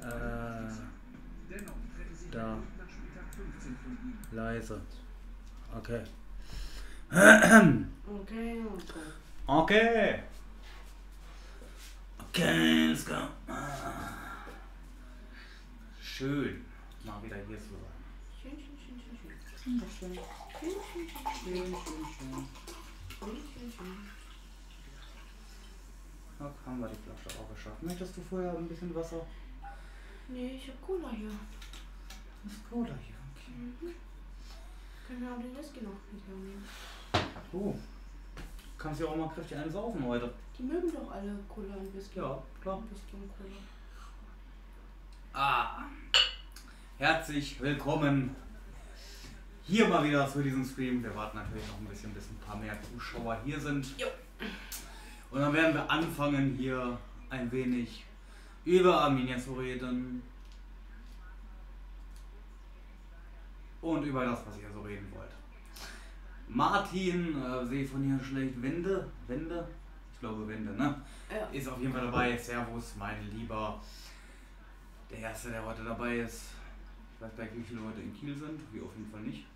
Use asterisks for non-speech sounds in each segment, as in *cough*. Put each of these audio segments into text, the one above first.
Äh, da. Leise. Okay. Okay, okay. Okay. Okay, let's go. Schön, mal wieder hier zu sein. Schön, schön, schön, schön, schön. Schön, Schön, schön, schön, schön, schön, schön. schön, schön, haben wir die Flasche auch geschafft. Möchtest du vorher ein bisschen Wasser? Nee, ich hab Cola hier. Das ist Cola hier. Okay. Mhm. Können wir auch den Whisky noch mitnehmen? Oh, kannst ja auch mal kräftig einen saufen heute. Die mögen doch alle Cola und Whisky. Ja, klar. Whisky und Cola. Ah, herzlich willkommen hier mal wieder zu diesem Stream. Wir warten natürlich noch ein bisschen, bis ein paar mehr Zuschauer hier sind. Jo. Und dann werden wir anfangen, hier ein wenig über Arminia zu reden. Und über das, was ihr so reden wollt. Martin, äh, sehe ich von hier schlecht. Wende? Wende? Ich glaube Wende, ne? Ja. ist auf jeden Fall dabei. Servus, mein Lieber. Der Erste, der heute dabei ist. Ich weiß gar nicht, wie viele Leute in Kiel sind. Wie auf jeden Fall nicht.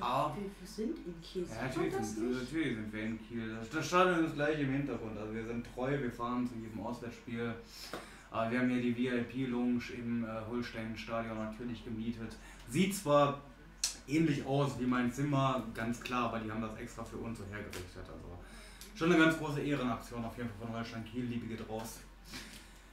Ah. Wir, wir sind in Kiel. Ja, natürlich sind, natürlich sind wir in Kiel. Das- Das Stadion ist gleich im Hintergrund. Also wir sind treu, wir fahren zu jedem Auswärtsspiel. Aber wir haben hier die VIP-Lounge im äh, Holstein-Stadion natürlich gemietet. Sieht zwar ähnlich aus wie mein Zimmer, ganz klar, aber die haben das extra für uns so hergerichtet. Also schon eine ganz große Ehrenaktion auf jeden Fall von Holstein Kiel. Liebe geht raus.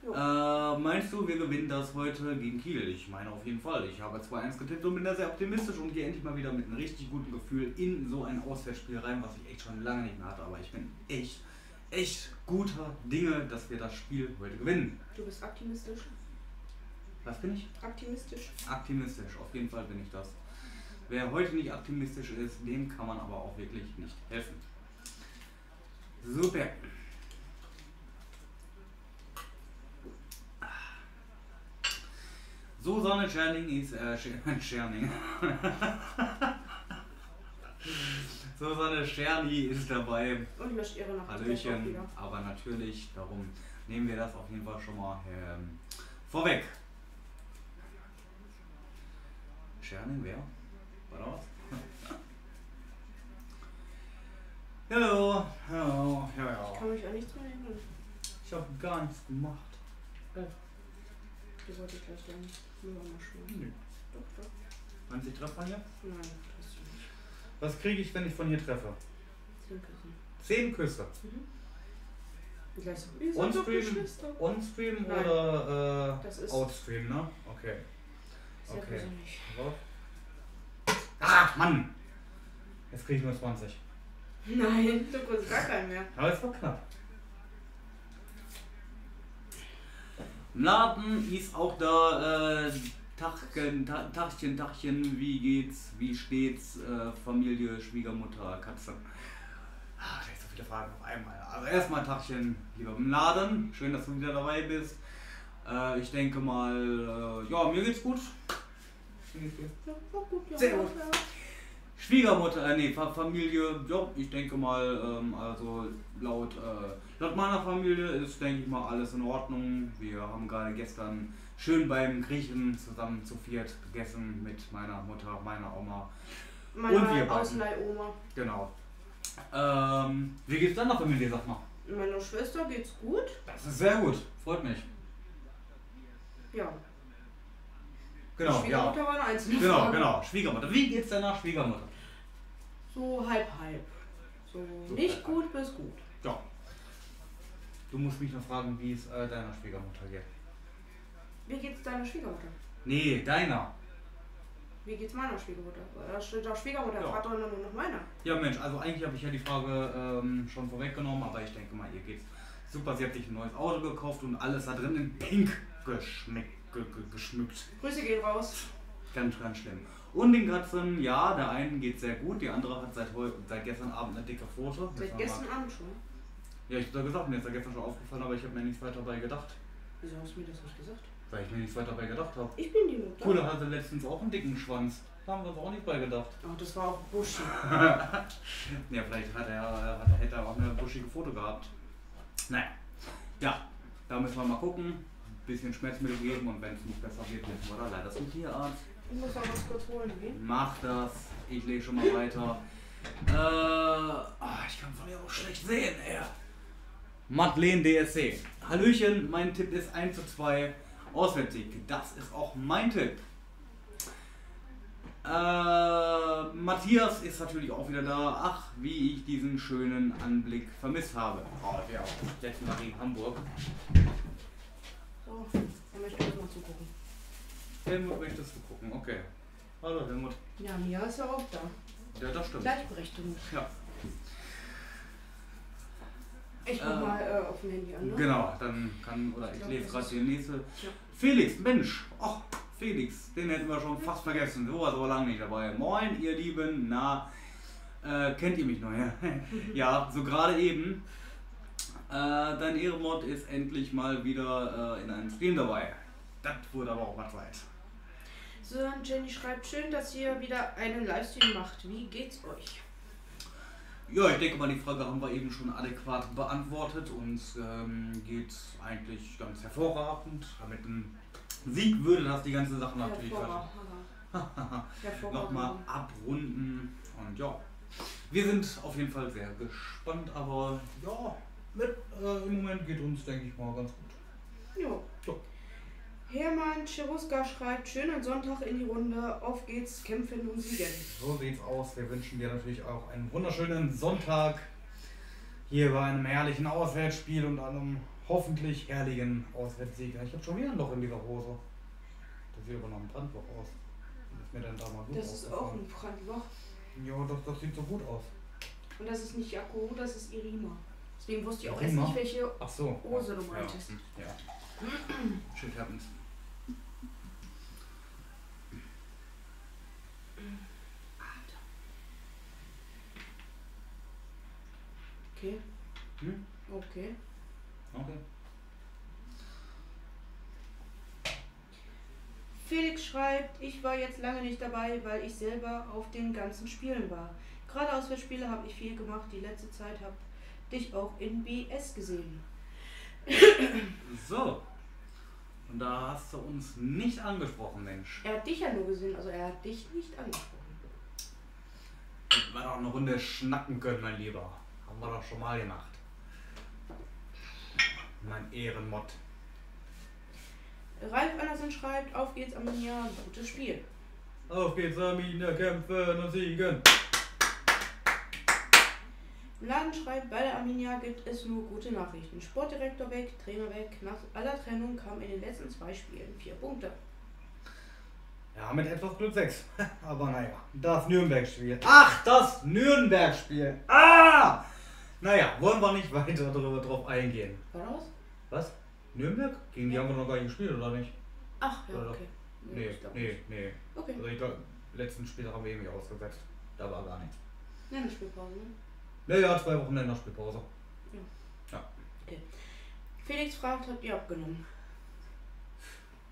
Äh, meinst du, wir gewinnen das heute gegen Kiel? Ich meine auf jeden Fall. Ich habe 2-1 getippt und bin da sehr optimistisch und gehe endlich mal wieder mit einem richtig guten Gefühl in so ein Auswärtsspiel rein, was ich echt schon lange nicht mehr hatte. Aber ich bin echt, echt guter Dinge, dass wir das Spiel heute gewinnen. Du bist optimistisch. Was bin ich? Optimistisch. Optimistisch, auf jeden Fall bin ich das. Wer heute nicht optimistisch ist, dem kann man aber auch wirklich nicht helfen. Super. Susanne Scherning ist, äh, Scher- *laughs* Scherning. Susanne *laughs* Scherni ist dabei. Und ihre Nacht auch Hallöchen. Aber natürlich, darum nehmen wir das auf jeden Fall schon mal ähm, vorweg. Scherning, wer? War da was? *laughs* Hallo, hallo, ja, Ich ja. kann mich an nichts mehr erinnern. Ich habe gar nichts gemacht. Die wollte ich gleich lernen. Mal schön. Nö. Doch, doch. Meinst du, ich treffe hier? Nein, das ist nicht. Was kriege ich, wenn ich von hier treffe? Zehn Küssen. Zehn Küsse. Und gleich On-Stream. On-Stream Nein. oder Das äh, ist Outstream, ne? Okay. sehr okay. persönlich. Ah, Mann! Jetzt kriege ich nur 20. Nein, du kriegst gar keinen mehr. Aber es war knapp. Mladen ist auch da. Äh, Tachchen, Ta Tachchen, Tachchen, wie geht's? Wie steht's? Äh, Familie, Schwiegermutter, Katze. Ah, da so viele Fragen auf einmal. Also erstmal Tachchen, lieber Mladen. Schön, dass du wieder dabei bist. Äh, ich denke mal, äh, ja, mir geht's gut. Sehr gut. Schwiegermutter, äh, nee, Fa- Familie, ja, ich denke mal, ähm, also laut, äh, laut meiner Familie ist, denke ich mal, alles in Ordnung. Wir haben gerade gestern schön beim Griechen zusammen zu viert gegessen mit meiner Mutter, meiner Oma. Meine Und wir beiden. Ausleihoma. Genau. Ähm, wie geht's deiner Familie, sag mal? Meiner Schwester geht's gut. Das ist sehr gut, freut mich. Ja. Genau, Die ja. Schwiegermutter war eine einzelne Genau, Frage. genau. Schwiegermutter. Wie geht's deiner Schwiegermutter? So halb halb. So, So nicht halb, gut bis gut. Ja. Du musst mich noch fragen, wie es äh, deiner Schwiegermutter geht. Wie geht's deiner Schwiegermutter? Nee, deiner. Wie geht's meiner Schwiegermutter? Da steht doch Schwiegermutter, Ja. fragt doch nur noch meiner. Ja Mensch, also eigentlich habe ich ja die Frage ähm, schon vorweggenommen, aber ich denke mal, ihr geht's super. Sie hat sich ein neues Auto gekauft und alles da drin in Pink geschmeckt, ge, ge, geschmückt. Grüße gehen raus. Ganz, ganz schlimm. Und den Katzen, ja, der einen geht sehr gut, die andere hat seit, seit gestern Abend eine dicke Pfote. Müssen Seit gestern Abend schon. Ja, ich hab da gesagt, mir ist ja gestern schon aufgefallen, aber ich habe mir nichts weiter dabei gedacht. Wieso hast du mir das nicht gesagt? Weil ich mir nichts weiter dabei gedacht habe. Ich bin die Mutter. Coole hatte letztens auch einen dicken Schwanz. Da haben wir uns auch nicht bei gedacht. *laughs* Oh, das war auch Buschi. Ja, vielleicht hat er, hat, hätte er auch eine buschige Foto gehabt. Naja. Ja. Da müssen wir mal gucken, ein bisschen Schmerzmittel geben und wenn es nicht besser wird, müssen wir da leider zum Tierarzt. Ich muss noch was kurz holen gehen. Mach das, ich lege schon mal weiter. Äh, ah, ich kann von hier auch schlecht sehen, ey. Madeleine DSC. Hallöchen, mein Tipp ist 1 zu 2 Auswärtssieg. Das ist auch mein Tipp. Äh, Matthias ist natürlich auch wieder da. Ach, wie ich diesen schönen Anblick vermisst habe. Oh, der auch. Letzten Mal gegen Hamburg. So, dann möchte ich mal zugucken. Helmut möchtest du gucken, okay. Hallo Helmut. Ja, Mia ist ja auch da. Ja, das stimmt. Gleichberechtigung. Ja, Ich guck Äh, mal äh, auf dem Handy an, ne? genau. Dann kann, oder Ich ich lese gerade die nächste. Ja. Felix, Mensch. Ach, Felix, den hätten wir schon fast vergessen. So war so lange nicht dabei. Moin, ihr Lieben. Na, äh, kennt ihr mich noch? Ja, *laughs* ja so gerade eben. Äh, dein Ehrenmod ist endlich mal wieder äh, in einem Stream dabei. Das wurde aber auch mal Zeit. So, dann Jenny schreibt, schön, dass ihr wieder einen Livestream macht. Wie geht's euch? Ja, ich denke mal, die Frage haben wir eben schon adäquat beantwortet. Uns ähm, geht eigentlich ganz hervorragend. Mit einem Sieg würde das die ganze Sache natürlich *laughs* nochmal abrunden. Und ja, wir sind auf jeden Fall sehr gespannt, aber ja, mit, äh, im Moment geht uns, denke ich mal, ganz gut. Jo. Hermann Cheruska schreibt, schönen Sonntag in die Runde. Auf geht's, kämpfen und siegen. So sieht's aus. Wir wünschen dir natürlich auch einen wunderschönen Sonntag hier bei einem herrlichen Auswärtsspiel und einem hoffentlich herrlichen Auswärtssieg. Ich habe schon wieder ein Loch in dieser Hose. Das sieht aber noch ein Brandloch aus. Das ist mir dann da mal gut Das ist auch ein Brandloch. Ja, das, das sieht so gut aus. Und das ist nicht Jaco, das ist Irima. Deswegen wusste ich auch erst nicht, welche Ach so. Hose ja. du meintest. Ja. ja. Shit happens. Okay. Hm? Okay. Okay. Felix schreibt, ich war jetzt lange nicht dabei, weil ich selber auf den ganzen Spielen war. Gerade Auswärtsspiele habe ich viel gemacht. Die letzte Zeit habe dich auch in BS gesehen. So. Und da hast du uns nicht angesprochen, Mensch. Er hat dich ja nur gesehen, also er hat dich nicht angesprochen. Hätten wir doch eine Runde schnacken können, mein Lieber. Wir doch schon mal gemacht. Mein Ehrenmott. Ralf Andersen schreibt, auf geht's Arminia, gutes Spiel. Auf geht's, Arminia, kämpfen und siegen. Laden schreibt, bei der Arminia gibt es nur gute Nachrichten. Sportdirektor weg, Trainer weg. Nach aller Trennung kamen in den letzten zwei Spielen vier Punkte. Ja, mit etwas Glück 6. *laughs* Aber naja, das Nürnberg-Spiel. Ach, das Nürnberg-Spiel. Ah! Naja, wollen wir nicht weiter darüber drauf eingehen. War das? Was? Nürnberg? Gegen die haben wir noch gar nicht gespielt, oder nicht? Ach, ja, Oder? okay. Nee, nee, nee. Okay, Also ich glaube, letzten Spiel haben wir irgendwie ausgesetzt. Da war gar nichts. eine Spielpause, ne? Naja, zwei Wochen Länderspielpause. Felix fragt, habt ihr abgenommen?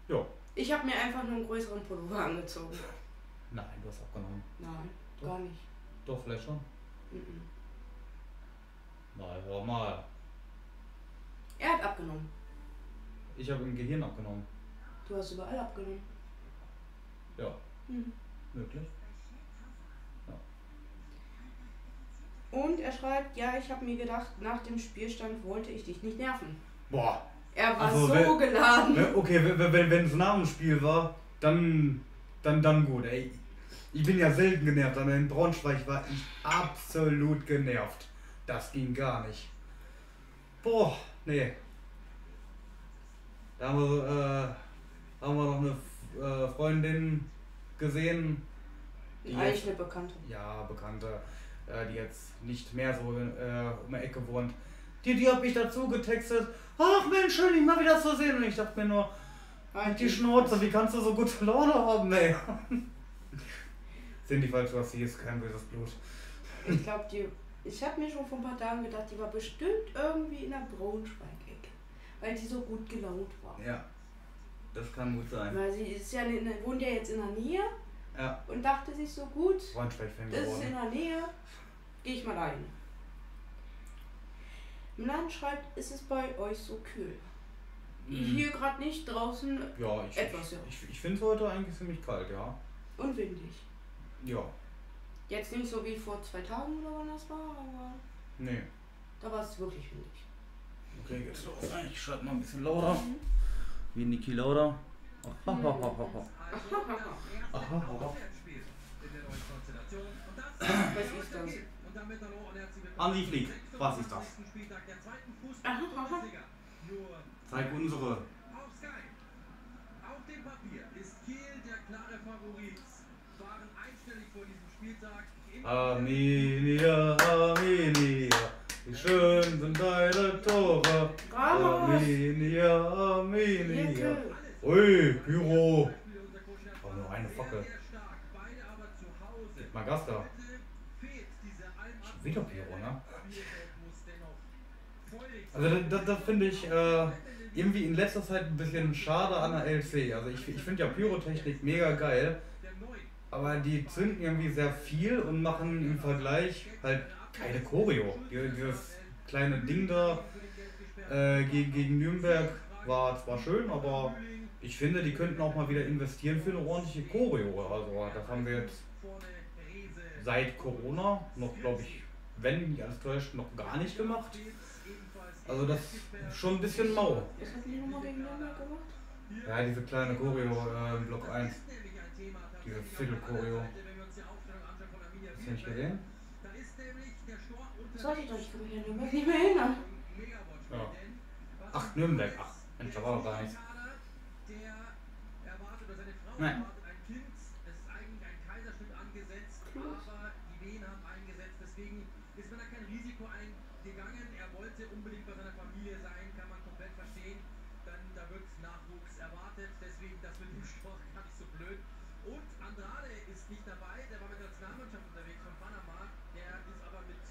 Ja. Ich habe mir einfach nur einen größeren Pullover angezogen. Nein, du hast abgenommen. Nein, Doch. gar nicht. Doch, vielleicht schon. Mhm. Na, hör mal. Er hat abgenommen. Ich habe im Gehirn abgenommen. Du hast überall abgenommen. Ja, Mhm. möglich. Und er schreibt, ja, ich habe mir gedacht, nach dem Spielstand wollte ich dich nicht nerven. Boah. Er war Also, so wer- geladen. Ne, Okay, wenn- wenn wenn es nach dem Spiel war, dann, dann, dann gut. Ey, ich bin ja selten genervt, aber in Braunschweig war ich absolut genervt. Das ging gar nicht. Boah, nee. Da haben wir, äh, haben wir noch eine äh, Freundin gesehen, die Eigentlich eine Bekannte. ja, Bekannte, äh, die jetzt nicht mehr so äh, um die Ecke wohnt. Die, die hab ich dazu getextet. Ach Mensch, schön, dich mal wieder zu sehen. Und ich dachte mir nur, Halt die Schnauze, wie kannst du so gute Laune haben, ey? *laughs* Sind die falsch, was sie ist kein böses Blut. Ich glaube, die. Ich habe mir schon vor ein paar Tagen gedacht, die war bestimmt irgendwie in der Braunschweig-Ecke. Weil die so gut gelaunt war. Ja, das kann gut sein. Weil sie ist ja in, wohnt ja jetzt in der Nähe Ja, und dachte sich so gut, Braunschweig-Fan das ist in der Nähe, gehe ich mal rein. Milan schreibt, ist es bei euch so kühl? Hier gerade nicht, draußen Ja, ich, Etwas, ich, ja. ich, ich finde es heute eigentlich ziemlich kalt, ja. und windig. Ja, Jetzt nicht so wie vor zwei Tagen oder wann das war, aber nee. da war es wirklich windig. Okay, geht's los. Ich schreibe mal ein bisschen lauter. Wie Niki Lauda. Was ist das? Hansi Flick, was ist das? Zeig unsere. Auf Sky. Auf dem Papier ist Kiel der klare Favorit. Waren einstellig vor diesem Spieltag. Im Arminia, Arminia, wie schön sind deine Tore. Arminia, Arminia. Ui, Pyro. Oh, nur eine Fackel. diese Allmacht. Wieder Pyro, ne? Also das, das, finde ich äh, irgendwie in letzter Zeit ein bisschen schade an der LC. Also ich, ich finde ja Pyrotechnik mega geil. Aber die zünden irgendwie sehr viel und machen im Vergleich halt keine Choreo. Die- Dieses kleine Ding da äh, gegen, gegen Nürnberg war zwar schön, aber ich finde, die könnten auch mal wieder investieren für eine ordentliche Choreo. Also das haben wir jetzt seit Corona noch, glaube ich, wenn mich nicht alles täuscht, noch gar nicht gemacht. Also das ist schon ein bisschen mau. Was hat die nochmal gegen Nürnberg gemacht? Ja, diese kleine Choreo äh, Block 1. Diese Viertel-Choreo. Hast du nicht gesehen? Das hatte ich kann mich an Nürnberg nicht mehr erinnern. Ja. Ach, Nürnberg. Ach, Mensch, da war doch gar nichts. Nein. erwartet ein Kind. Es ist eigentlich ein Kaiserschnitt angesetzt, aber die Wehen haben eingesetzt. Deswegen ist man da kein Risiko eingegangen. Er wollte unbedingt bei seiner Familie sein, kann man komplett verstehen. Dann da wird Nachwuchs erwartet. Deswegen das mit dem Sport gar nicht so blöd. Und Andrade ist nicht dabei. Der war mit der Nationalmannschaft unterwegs von Panama. Der ist aber mit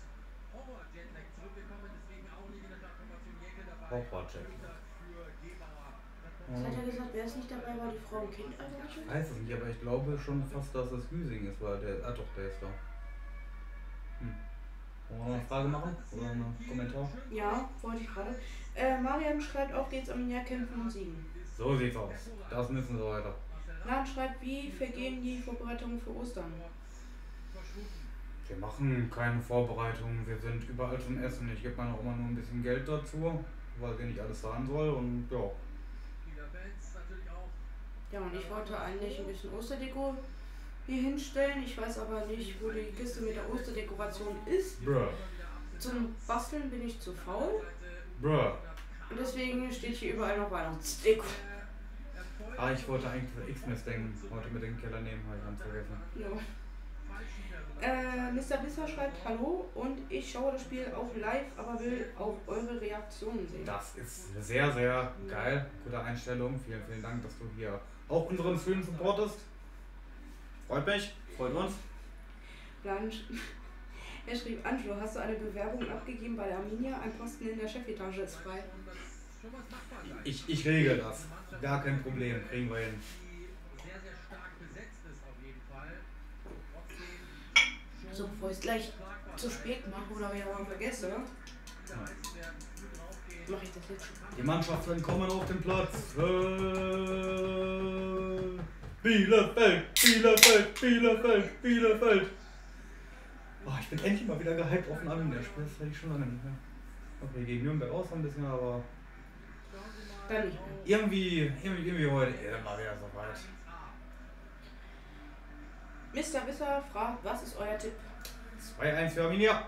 Horror-Jetlag zurückgekommen. Deswegen auch nicht in der Startformation Jäckel dabei. Horror-Jetlag. Für Gebauer. Was hat er gesagt, wer ist nicht dabei war, die Frau und Kind also Ich weiß es nicht, aber ich glaube schon fast, dass es Hüsing ist, weil der. Ah doch, der ist da. Hm. Wollen wir noch eine Frage machen? Oder einen Kommentar? Ja, wollte ich gerade. Äh, Marian schreibt, auf geht's am Jahr kämpfen und siegen. So sieht's aus. Das müssen wir weiter. Lan schreibt, wie vergehen die Vorbereitungen für Ostern? Wir machen keine Vorbereitungen, wir sind überall zum Essen. Ich gebe meiner Oma nur ein bisschen Geld dazu, weil sie nicht alles zahlen soll und ja. Viele Fans natürlich auch. Ja, und ich wollte eigentlich ein bisschen Osterdeko hier hinstellen. Ich weiß aber nicht, wo die Kiste mit der Osterdekoration ist. Bruh. Zum Basteln bin ich zu faul. Bruh. Und deswegen steht hier überall noch Weihnachtsdeko. Ah, ich wollte eigentlich das X-Mess-Ding heute mit dem Keller nehmen, habe ich ganz vergessen. Ja. Äh, Mr. Wisser schreibt Hallo und ich schaue das Spiel auch live, aber will auch eure Reaktionen sehen. Das ist sehr, sehr geil. Gute Einstellung. Vielen, vielen Dank, dass du hier auch unseren Stream supportest. Freut mich, freut uns. Blanche. *laughs* Er schrieb, Angelo, hast du eine Bewerbung abgegeben bei der Arminia? Ein Posten in der Chefetage ist frei. Ich, ich regel das. Gar kein Problem, kriegen wir hin. So, bevor ich es gleich zu spät mache oder wieder mal vergesse, der mache ich das jetzt schon. Die Mannschaften kommen auf den Platz. Äh, Bielefeld, Bielefeld, Bielefeld, Bielefeld. Oh, ich bin endlich mal wieder gehypt auf ein Arminia-Spiel. Das hatte ich schon lange nicht mehr. Okay, gegen Nürnberg auch so ein bisschen, aber Dann nicht mehr. irgendwie, irgendwie, irgendwie heute ist mal wieder soweit. Mr. Wisser fragt, was ist euer Tipp? 2-1 für Arminia.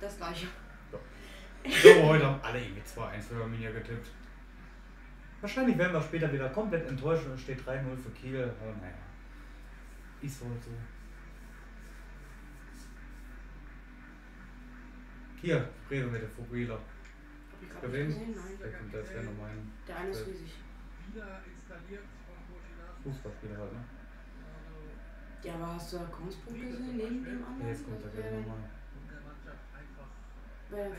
Das gleiche. Ich glaube, *laughs* heute haben alle irgendwie 2-1 für Arminia getippt. Wahrscheinlich werden wir später wieder komplett enttäuscht und es steht 3-0 für Kiel. Aber naja, ist wohl so. Hier, Rede mit der Fukuila. Hab ich gerade Gesehen? Nein. Der kommt jetzt Der eine ist riesig. Fußballspieler halt, ne? Ja, aber hast du Konspruch gesehen neben dem anderen? Ja, jetzt kommt er gleich wär- nochmal. Und der Mannschaft einfach der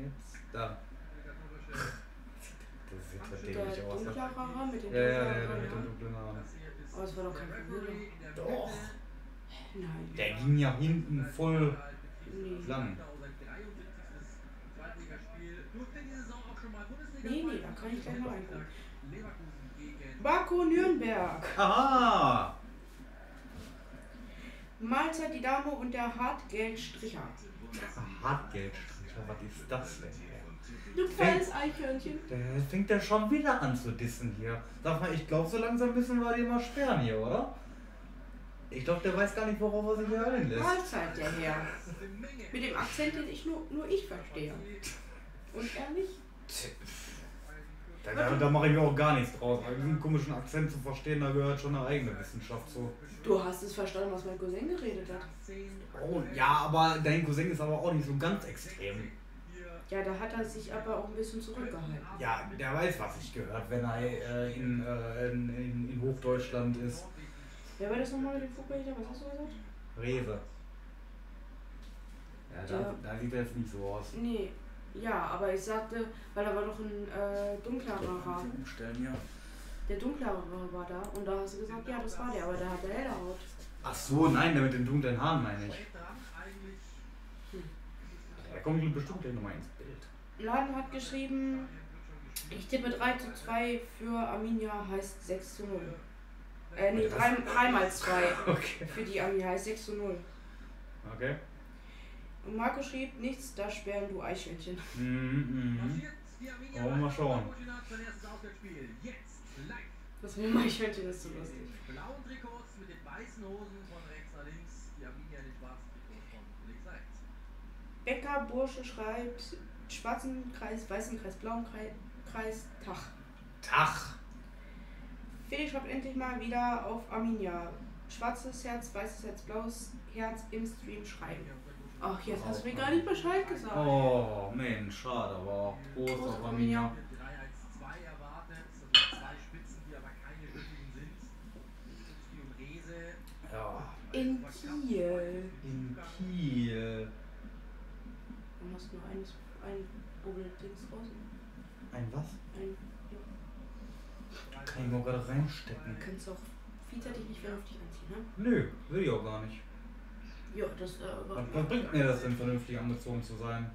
jetzt. Da. Das sieht ja Der dämlich aus. Ne? dunklere mit dem Ja, ja, der, der dunkleren mit dem Haaren. dunklen Haaren. Aber es war doch kein Der der Doch. Nein. Der ging ja hinten voll Nee. lang. Sein 73. Zweitligaspiel. Durfte die Saison schon mal Bundesliga. Nee, nee, da kann ich gleich mal reingucken. Baku Nürnberg. Aha! Mahlzeit die Dame und der Hartgeldstricher. Hartgeldstricher, was ist das denn? Du kleines Eichhörnchen. Der fängt ja schon wieder an zu dissen hier. Sag mal, ich glaube, so langsam müssen wir den mal sperren hier, oder? Ich glaube, der weiß gar nicht, worauf er sich hier einlässt. Mahlzeit, der Herr. Mit dem Akzent, den ich nur, nur ich verstehe. Und er nicht. Da, da, da mache ich mir auch gar nichts draus. Weil diesen komischen Akzent zu verstehen, da gehört schon eine eigene Wissenschaft zu. Du hast es verstanden, was mein Cousin geredet hat. Oh, ja, aber dein Cousin ist aber auch nicht so ganz extrem. Ja, da hat er sich aber auch ein bisschen zurückgehalten. Ja, der weiß, was ich gehört, wenn er äh, in, äh, in, in, in Hochdeutschland ist. Wer war das nochmal mit dem Fußballlieder? Was hast du gesagt? Rewe. Ja, da, Ja. da sieht er jetzt nicht so aus. Nee. Ja, aber ich sagte, weil da war doch ein äh, dunklerer Haar. Umstellen, ja. Der dunklere war da und da hast du gesagt, ja, das war der, aber der hatte helle Haut. Ach so, nein, der mit den dunklen Haaren meine ich. Eigentlich Der kommt bestimmt gleich nochmal ins Bild. Laden hat geschrieben, ich tippe 3 zu 2 für Arminia heißt 6 zu 0. Äh, nee, 3, 3 mal 2 Okay. für die Arminia heißt 6 zu 0. Okay. Und Marco schrieb, nichts, da sperren du Eichhörnchen. Mhm, mhm. Arminia Wollen wir mal schauen. Das mit dem Eichhörnchen ist so lustig. Blauen Trikots mit den weißen Hosen von rechts nach links. Die Arminia in den schwarzen Trikots von links nach rechts. Becker Bursche schreibt, schwarzen Kreis, weißen Kreis, blauen Kreis, Tag. Tag. Felix schreibt endlich mal wieder auf Arminia. Schwarzes Herz, weißes Herz, blaues Herz im Stream schreiben. Ach, jetzt hast du mir gar nicht Bescheid gesagt. Oh, Mensch, schade, aber Prost Prost auf auf Arminia. 3-1-2 erwartet. Das sind zwei Spitzen, die aber keine wirklichen sind. Kutzki und Rese. Ja. In Kiel. In Kiel. Du hast nur eines, ein Bubbel-Dings raus. Ein was? Ein, Kann ich mal gerade reinstecken. du kannst auch vielseitig nicht vernünftig anziehen, ne? Nö, will ich auch gar nicht. Ja, das äh, Was, war. was bringt mir das denn, vernünftig angezogen zu sein?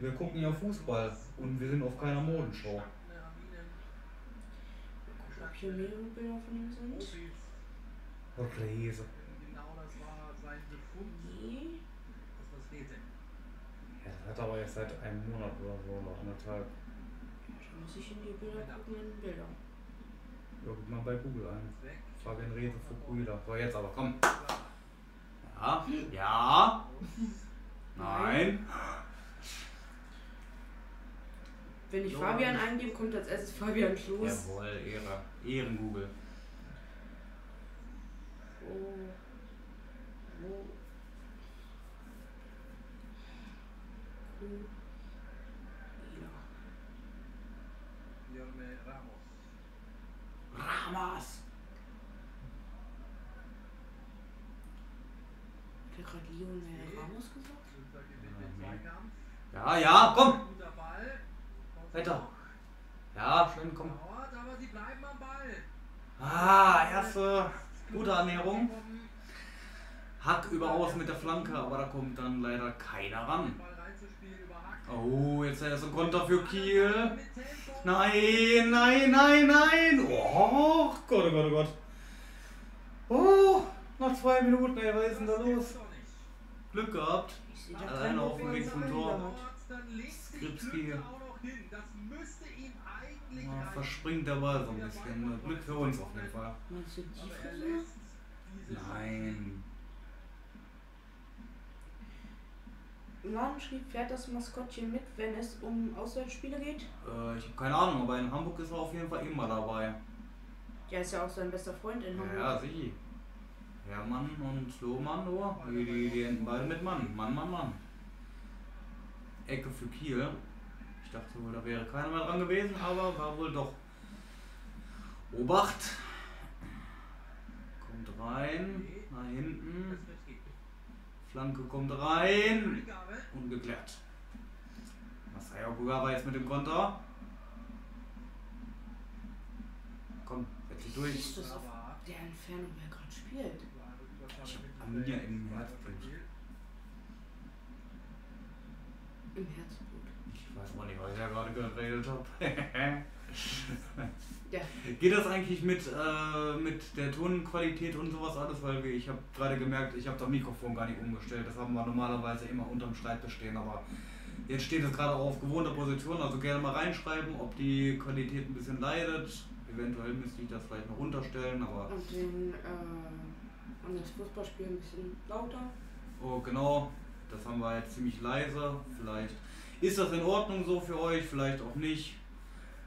Wir gucken ja Fußball und wir sind auf keiner Modenshow. Starken Arminen, Ob hier mehrere Bilder von ihm sind? Profis. Rese. Genau das war sein Befund, Nee. dass was fehlte. Ja, das hat aber jetzt seit einem Monat oder so oder anderthalb. Da muss ich in die Bilder gucken in den Bildern. Ja, guck mal bei Google ein. Fabian Rese Fukuhila. So, jetzt aber, komm. Ja, ja, nein. Wenn ich Fabian eingebe, kommt als erstes Fabian Kloß. Jawohl, Ehre. Ehren Google. Oh. Ja. Jorme Ramos. Er Ja. Ja, komm. Weiter. Ja, schön, komm. Ah, erste gute Annäherung. Hack überaus mit der Flanke, aber da kommt dann leider keiner ran. Über. Oh, jetzt ist ein Konter für Kiel. Nein, nein, nein, nein. Oh Gott, oh Gott, oh Gott. Oh, nach zwei Minuten, ey, was ist denn da los? Glück gehabt. Alleine keinen auf dem Weg zum Tor. Skripski. Ja, verspringt der Ball so ein bisschen. Glück für uns auf jeden Fall. Meinst du die Aber Frisur? lässt diese Nein. Laden schrieb, fährt das Maskottchen mit, wenn es um Auswärtsspiele geht? Äh, ich habe keine Ahnung, aber in Hamburg ist er auf jeden Fall immer dabei. Ja, ist ja auch sein bester Freund in Hamburg. Ja, sicher. Hermann und Lohmann, oh, die, die, die enden beide mit Mann. Mann, Mann, Mann. Ecke für Kiel. Ich dachte wohl, da wäre keiner mehr dran gewesen, aber war wohl doch. Obacht. Kommt rein. Nach hinten. Flanke kommt rein. Ungeklärt. Masaya Okugawa jetzt mit dem Konter. Komm, setz dich durch. Siehst du es auf der Entfernung, wer gerade spielt? Arminia im Herzblut. Im Herzblut. Ich weiß auch nicht, was ich da gerade geredet habe. *laughs* Ja. Geht das eigentlich mit, äh, mit der Tonqualität und sowas alles? Weil wir, ich habe gerade gemerkt, ich habe das Mikrofon gar nicht umgestellt. Das haben wir normalerweise immer unterm Schreibtisch stehen, aber jetzt steht es gerade auch auf gewohnter Position. Also gerne mal reinschreiben, ob die Qualität ein bisschen leidet. Eventuell müsste ich das vielleicht noch runterstellen, aber Und den, äh, und das Fußballspiel ein bisschen lauter. oh genau, das haben wir jetzt ziemlich leise. Vielleicht ist das in Ordnung so für euch, vielleicht auch nicht.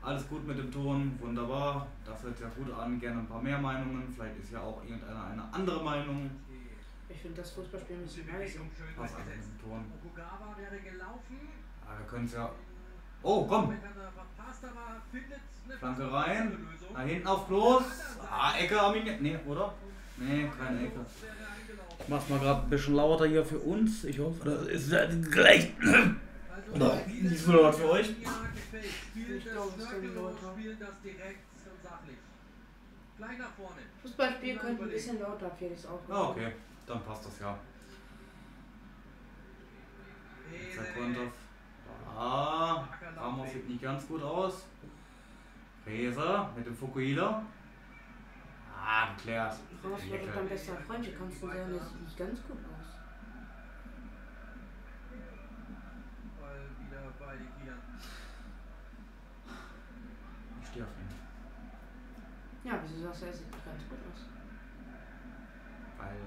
Alles gut mit dem Ton, wunderbar. Das hört sich ja gut an. Gerne ein paar mehr Meinungen. Vielleicht ist ja auch irgendeiner eine andere Meinung. Ich finde das Fußballspiel ein bisschen leise. Was durchgesetzt. dem Ton. Okugawa wäre gelaufen. Aber wir können es ja. Oh, komm! Flanke rein. Da hinten auf Klos. Ah, Ecke, Arminia. Nee, oder? Nee, keine Ecke. Ich mach's mal gerade ein bisschen lauter hier für uns. Ich hoffe, das ist ja gleich. Oder nicht *clears throat* so laut für euch? Fußballspiel könnte ein bisschen lauter, Felix auch. Ah, okay. Dann passt das ja. Jetzt der Konter. Ah, Ramos sieht nicht ganz gut aus. Reza mit dem Fukuhila. Ah, geklärt. Raus wird dein bester Freund, wie kannst du sagen, das sieht nicht ganz gut aus. Ich stehe auf ihn. Ja, wieso sagst du, er sieht nicht ganz gut aus? Weil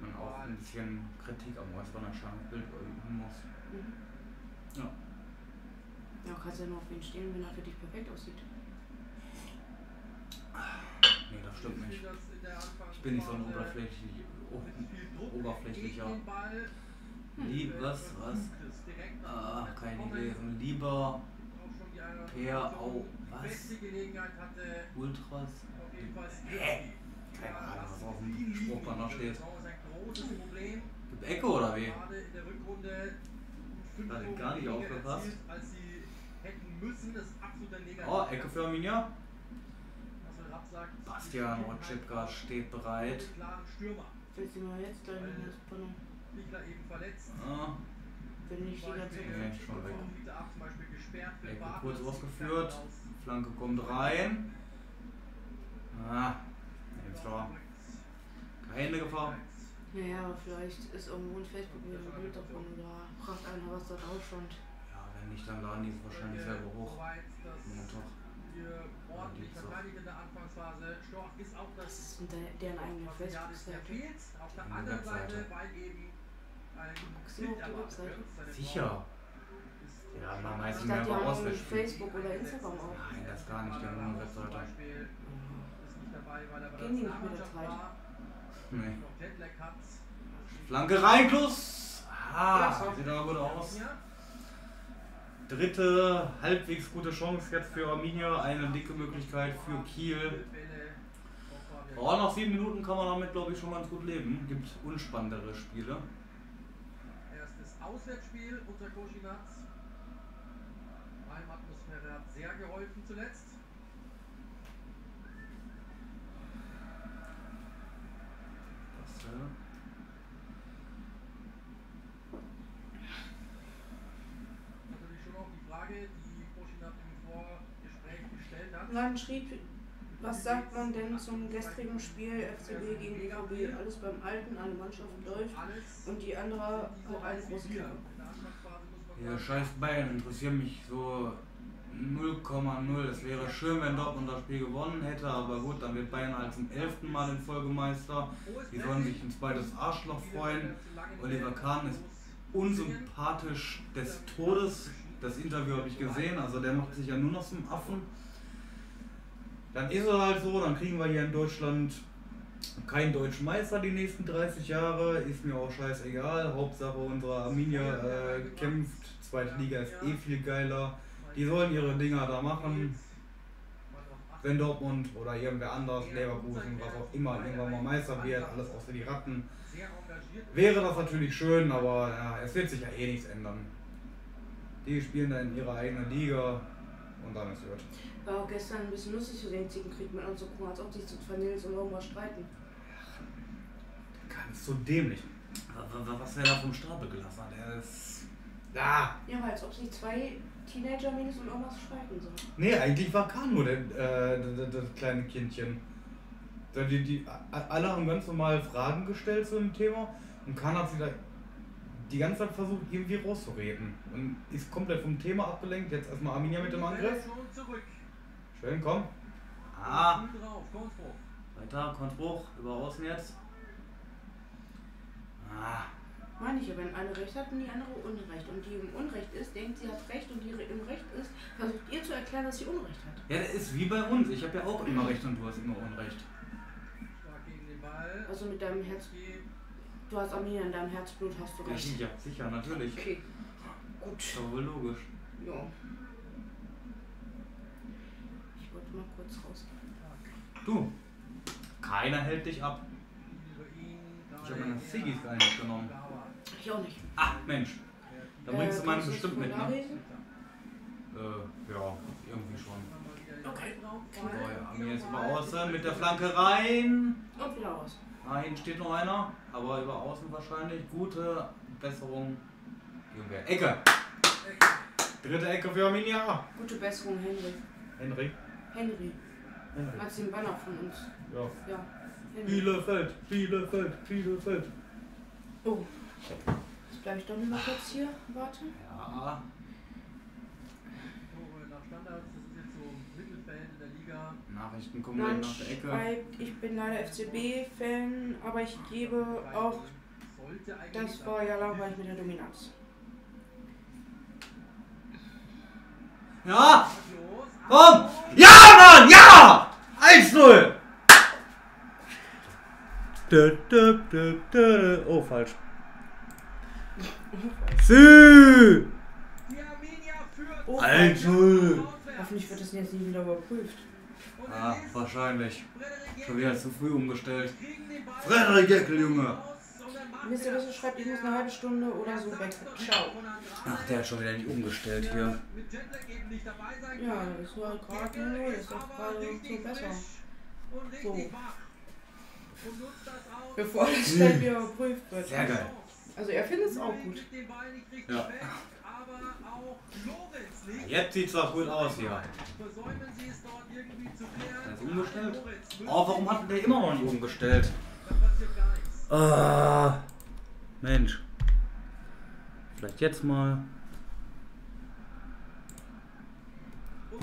man auch ein bisschen Kritik am Erscheinungsbild üben muss. Mhm. Ja. Ja, kannst ja nur auf ihn stehen, wenn er für dich perfekt aussieht. Nee, das stimmt nicht. Ich bin nicht so ein Anfangsphase oberflächlich, o- mit viel Druck oberflicher. gegen den Ball. Lieb, was, nicht vorne lesen. Lieber Per, au, was? Ultras. Hä? Keine Ahnung, was auf dem Spruchband da steht. Gibt Ecke oder wie? Fünf Hat gar nicht aufgepasst. Oh, Ecke für Arminia. Bastian Rotschipka steht bereit. Willst du mal jetzt gleich in das? Fiedler eben verletzt. Ah, Wenn nicht die ganze Nee, Zeit. schon weg. Ecke kurz ausgeführt. Flanke kommt rein. Ah, nimm's doch. Keine Gefahr. Naja, aber vielleicht ist irgendwo ein Facebook wieder ein Bild davon oder fragt einer, was da drauf stand. Ja, wenn nicht, dann laden die es wahrscheinlich selber hoch. Montag. Ordentlich Dienstag. verteidigt in der Anfangsphase. Storch ist auch Das das ist der, deren eigene der Facebook-Seite. fehlt. Auf der anderen. Seite, weil eben ein Guckst du auf die Webseite? Sicher. Ja, man schon meistens mehr über Auswärtsspiele. Facebook oder Instagram auch. Nein, das gar nicht, die haben nur eine Zum Webseite. Beispiel ist nicht dabei, weil er bei Gehen die der nicht mit der Zeit? war, Nee. Flanke rein, plus. Ah, sieht aber gut aus. Ja, Dritte halbwegs gute Chance jetzt für Arminia. Eine dicke Möglichkeit für Kiel. Oh, nach sieben Minuten kann man damit, glaube ich, schon ganz gut leben. Gibt unspannendere Spiele. Erstes Auswärtsspiel unter Koschinatz. Heimatmosphäre hat sehr geholfen zuletzt. Das, äh, Natürlich schon auch die Frage, die Koschinatz im Vorgespräch Dann schrieb, was sagt man denn zum gestrigen Spiel FCB gegen BVB? Alles beim Alten, eine Mannschaft läuft und die andere der Anfangsphase muss man Ja, scheiß Bayern interessieren mich so 0,0. Es wäre schön, wenn Dortmund das Spiel gewonnen hätte, aber gut, dann wird Bayern halt zum elften Mal in Folge Meister. hohes Die sollen sich ins zweites Arschloch freuen. Oliver Kahn ist Unsympathisch des Todes. Das Interview habe ich gesehen, also der macht sich ja nur noch zum Affen. Dann ist er halt so, dann kriegen wir hier in Deutschland keinen deutschen Meister die nächsten 30 Jahre. Ist mir auch scheißegal. Hauptsache unsere Arminia äh, kämpft. Zweite Liga ist eh viel geiler. Die sollen ihre Dinger da machen. Wenn Dortmund oder irgendwer anders, Leverkusen, was auch immer, irgendwann mal Meister wird, alles außer die Ratten, wäre das natürlich schön, aber ja, es wird sich ja eh nichts ändern. Die spielen dann in ihrer eigenen Liga und dann ist gut. War auch gestern ein bisschen lustig, so den Zickenkrieg mit uns zu gucken, als ob die zu Vanilles und irgendwas streiten. Gar nicht so dämlich. Was er da vom Stapel gelassen hat, der ist. Ah, Ja, aber als ob sich zwei Teenager wenigstens um irgendwas streiten sollen. nee, eigentlich war Kahn nur der, äh, das, das kleine Kindchen. Da Die, die, alle haben ganz normal Fragen gestellt zu dem Thema und Kahn hat sich da die ganze Zeit versucht, irgendwie rauszureden. Und ist komplett vom Thema abgelenkt. Jetzt erstmal Arminia mit dem Angriff. Schön, komm. Ah, weiter, Konzbruch, über außen jetzt. Ah, Meine ich ja, wenn eine Recht hat und die andere Unrecht. Und die im Unrecht ist, denkt, sie hat Recht und die im Recht ist, versucht ihr zu erklären, dass sie Unrecht hat. Ja, das ist wie bei uns. Ich habe ja auch immer Recht und du hast immer Unrecht. Stark gegen den Ball. Also mit deinem Herz, Die du hast Arminia in deinem Herzblut, hast du Recht. Ja, sicher, natürlich. Okay, gut. Ist aber wohl logisch. Ja. Ich wollte mal kurz rausgehen. Du, keiner hält dich ab. Ich habe meine Ziggis gar nicht genommen. Ich auch nicht. Ah, Mensch. Da bringst du meine bestimmt es mit, ne? Äh, ja, irgendwie schon. Okay. So, ja, wir jetzt über außen mit der Flanke rein. Und wieder raus. Ah, hinten steht noch einer, aber über außen wahrscheinlich. Gute Besserung. Junge, Ecke. Dritte Ecke für Arminia. Gute Besserung, Henry. Henry. Henry. Henry. Als den Banner von uns. Ja. Ja. Henry. Bielefeld, Bielefeld, Bielefeld. Oh. Jetzt bleibe ich doch mal kurz hier warten. Ja, Tore nach Standards, das ist jetzt so Mittelfeld in der Liga. Nachrichten kommen Man nach der Ecke. schreibt, ich bin leider FCB-Fan, aber ich gebe auch, das war ja langweilig mit der Dominanz. Ja, komm! Ja, Mann, ja! 1-0! Dö, dö, dö, dö. Oh, falsch. Sü! Die Arminia führt. Oh, 1-0! Hoffentlich wird das jetzt nicht wieder überprüft. Ah, wahrscheinlich. Schon wieder zu früh umgestellt. Frederik Eckel, Junge. Was er schreibt? Ich muss eine halbe Stunde oder so weg. Ciao. Ach, der hat schon wieder nicht umgestellt hier. Ja, das war gerade nur, das ist doch gerade so besser. So. Bevor das schnell wieder überprüft wird. Sehr geil. Also er findet es auch gut. Ja. Jetzt sieht's doch gut aus hier. Versäumen sie es dort irgendwie zu klären. Der ist umgestellt. Oh, warum hat der immer noch nicht umgestellt? Ah, Mensch. Vielleicht jetzt mal.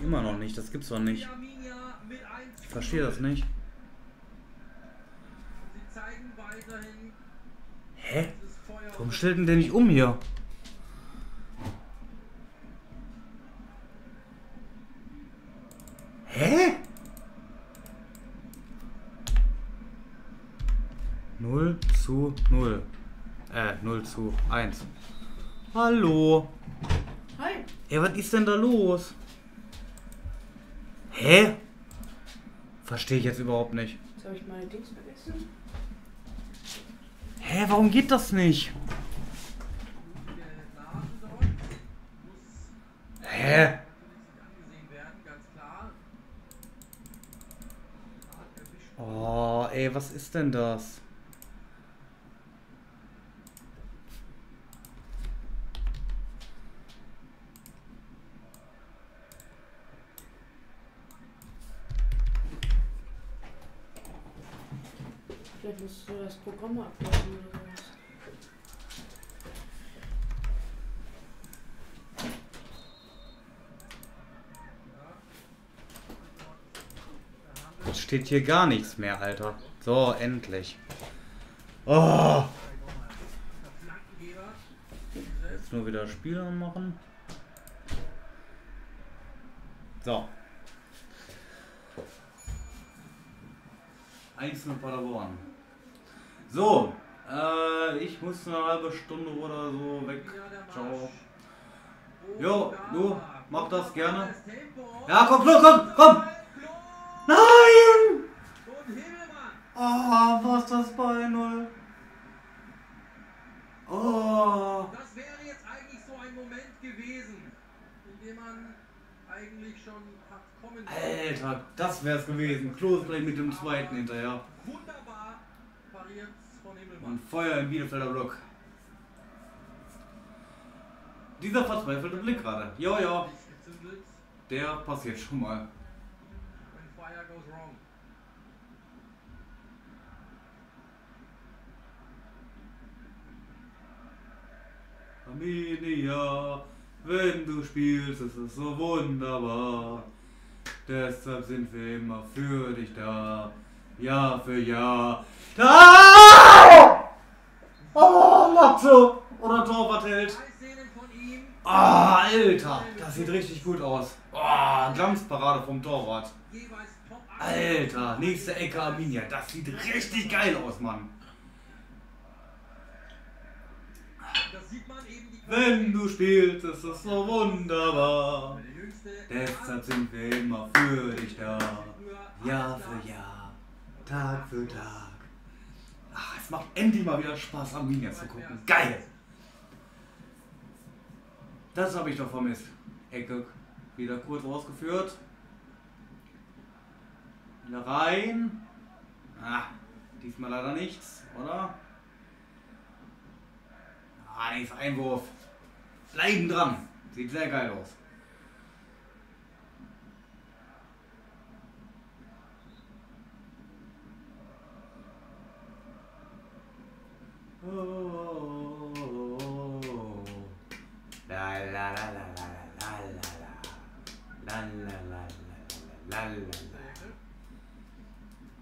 Immer noch nicht, das gibt's doch nicht. Die Arminia mit 1 Ich verstehe das nicht. Hä? Warum stellt denn der nicht um hier? Hä? Null zu null. Äh, 0 zu 1. Hallo. Hi. Ey, was ist denn da los? Hä? Verstehe ich jetzt überhaupt nicht. Jetzt habe ich meine Dings vergessen. Hä, warum geht das nicht? Hä? natürlich nicht angesehen werden, ganz klar. Hart erwischt. Oh, ey, was ist denn das? Vielleicht musst du das Programm mal abladen oder sowas. Jetzt steht hier gar nichts mehr, Alter. So, endlich. Oh. Jetzt nur wieder Spiel anmachen. So. 1 mit Paderborn. So, äh, ich muss eine halbe Stunde oder so weg. Ciao. Jo, du, mach das gerne. Ja, komm, komm, komm, komm! Klo Nein! Und Himmelmann. Ah, was das bei 0? Oh. Das wäre jetzt eigentlich so ein Moment gewesen, in dem man eigentlich schon hat kommen. Alter, das wär's gewesen. Klose gleich mit dem zweiten hinterher. Wunderbar pariert von Himmelmann. Und Feuer im Bielefelder Block. Dieser verzweifelte Blick gerade. Ja, der passiert schon mal. Arminia, wenn du spielst, ist es so wunderbar. Deshalb sind wir immer für dich da. Jahr für Jahr. Ah! Oh, Matze! Oder von ihm. Ah, Alter, das sieht richtig gut aus. Oh, Glanzparade vom Torwart. Alter, nächste Ecke Arminia. Das sieht richtig geil aus, Mann. Das sieht man eben die Wenn du spielst, ist es so wunderbar. Deshalb sind wir immer für dich da. Jahr für Jahr, Tag für Tag. Ach, es macht endlich mal wieder Spaß, Arminia zu gucken. Geil! Das habe ich doch vermisst. Ecke wieder kurz ausgeführt. Wieder rein. Ah, diesmal leider nichts, oder? Eins, Einwurf. Bleiben dran. Sieht sehr geil aus.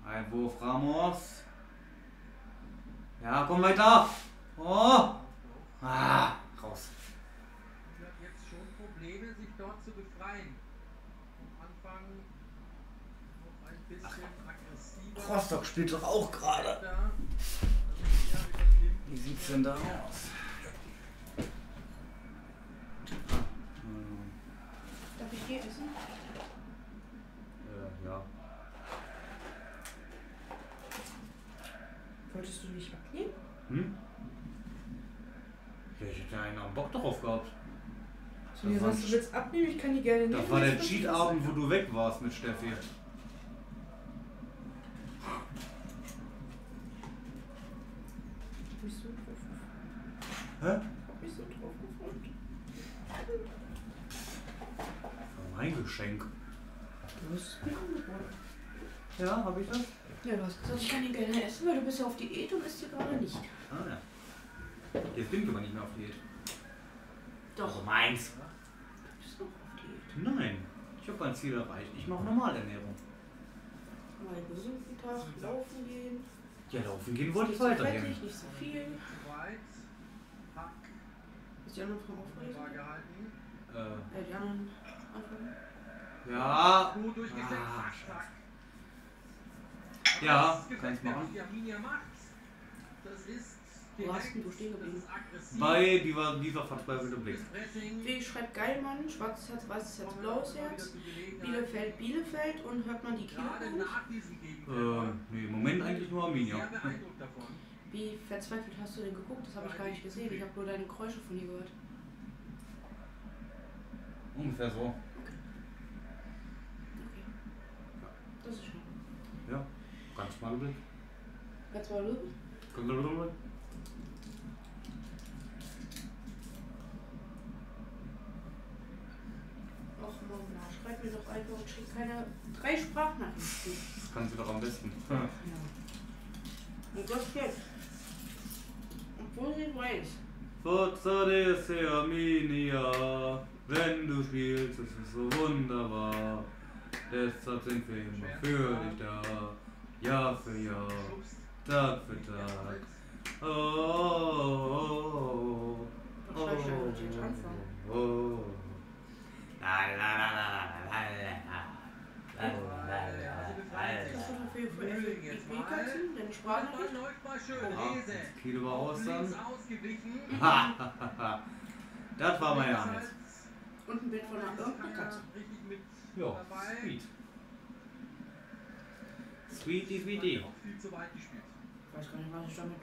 Einwurf Ramos. Ja, komm weiter. Oh. Ah, raus. hat jetzt schon Probleme, sich dort zu befreien. Am Anfang noch ein bisschen aggressiver. Rostock spielt doch auch gerade. Also. Wie sieht's denn da aus? Darf ich hier essen? Äh, ja. Wolltest du nicht abnehmen? Hm? Ja, ich hätte einen am Bock darauf gehabt. Du mir war sagst, du willst abnehmen, ich kann die gerne nehmen. Das war der du Cheat-Abend, wo du weg warst mit Steffi. Hab mich so drauf Hä? hab mich so drauf gefreut. Mein Geschenk. Du hast es mir angeboten. Ja, hab ich das? Ja, du hast gesagt, ich kann ihn gerne essen, weil du bist ja auf Diät und isst hier gerade nicht. Ah ja. Jetzt bin ich aber nicht mehr auf Diät. Doch. Also meins. Du bist noch auf Diät. Nein. Ich habe mein Ziel erreicht. Ich mache Normalernährung. Mal einen gesunden Tag, laufen gehen. Ja, laufen gehen wollte ich so weiterhin. fettig, nicht so viel. Ist die anderen vom Auflesen? war gehalten. Äh, Äh, die anderen anfangen. ja. Ah, zack. Ja, kannst machen. Das ist Wo hast denn du stehen geblieben? Bei dieser, dieser verzweifelte Blick. Wie schreibt Geilmann, schwarzes Herz, weißes Herz, blaues Herz. Bielefeld, Bielefeld und hört man die diesem Äh, nee, im Moment eigentlich nur Arminia. Wie verzweifelt hast du denn geguckt? Das habe ich gar nicht gesehen. Ich habe nur deine Geräusche von dir gehört. Ungefähr so. Okay. Das ist schön. Ja. Ganz mal Blick. Jetzt mal Löwen. Och schreib mir doch einfach und schick keine drei Sprachnachrichten. Das kannst du doch am besten. Ja. Und das jetzt. Obwohl sie weiß. Forza de Arminia, wenn du spielst, ist es so wunderbar. Deshalb sind wir immer für dich da, Jahr für Jahr. Tag für Tag. Oh, oh, oh, oh, anfangen? oh, oh. Kilo. Ha, Das war Name. halt. Und ein Bild von einer irgendeiner Katze. Ja, sweet. Sweetie, sweetie. Ich weiß gar nicht, was ich damit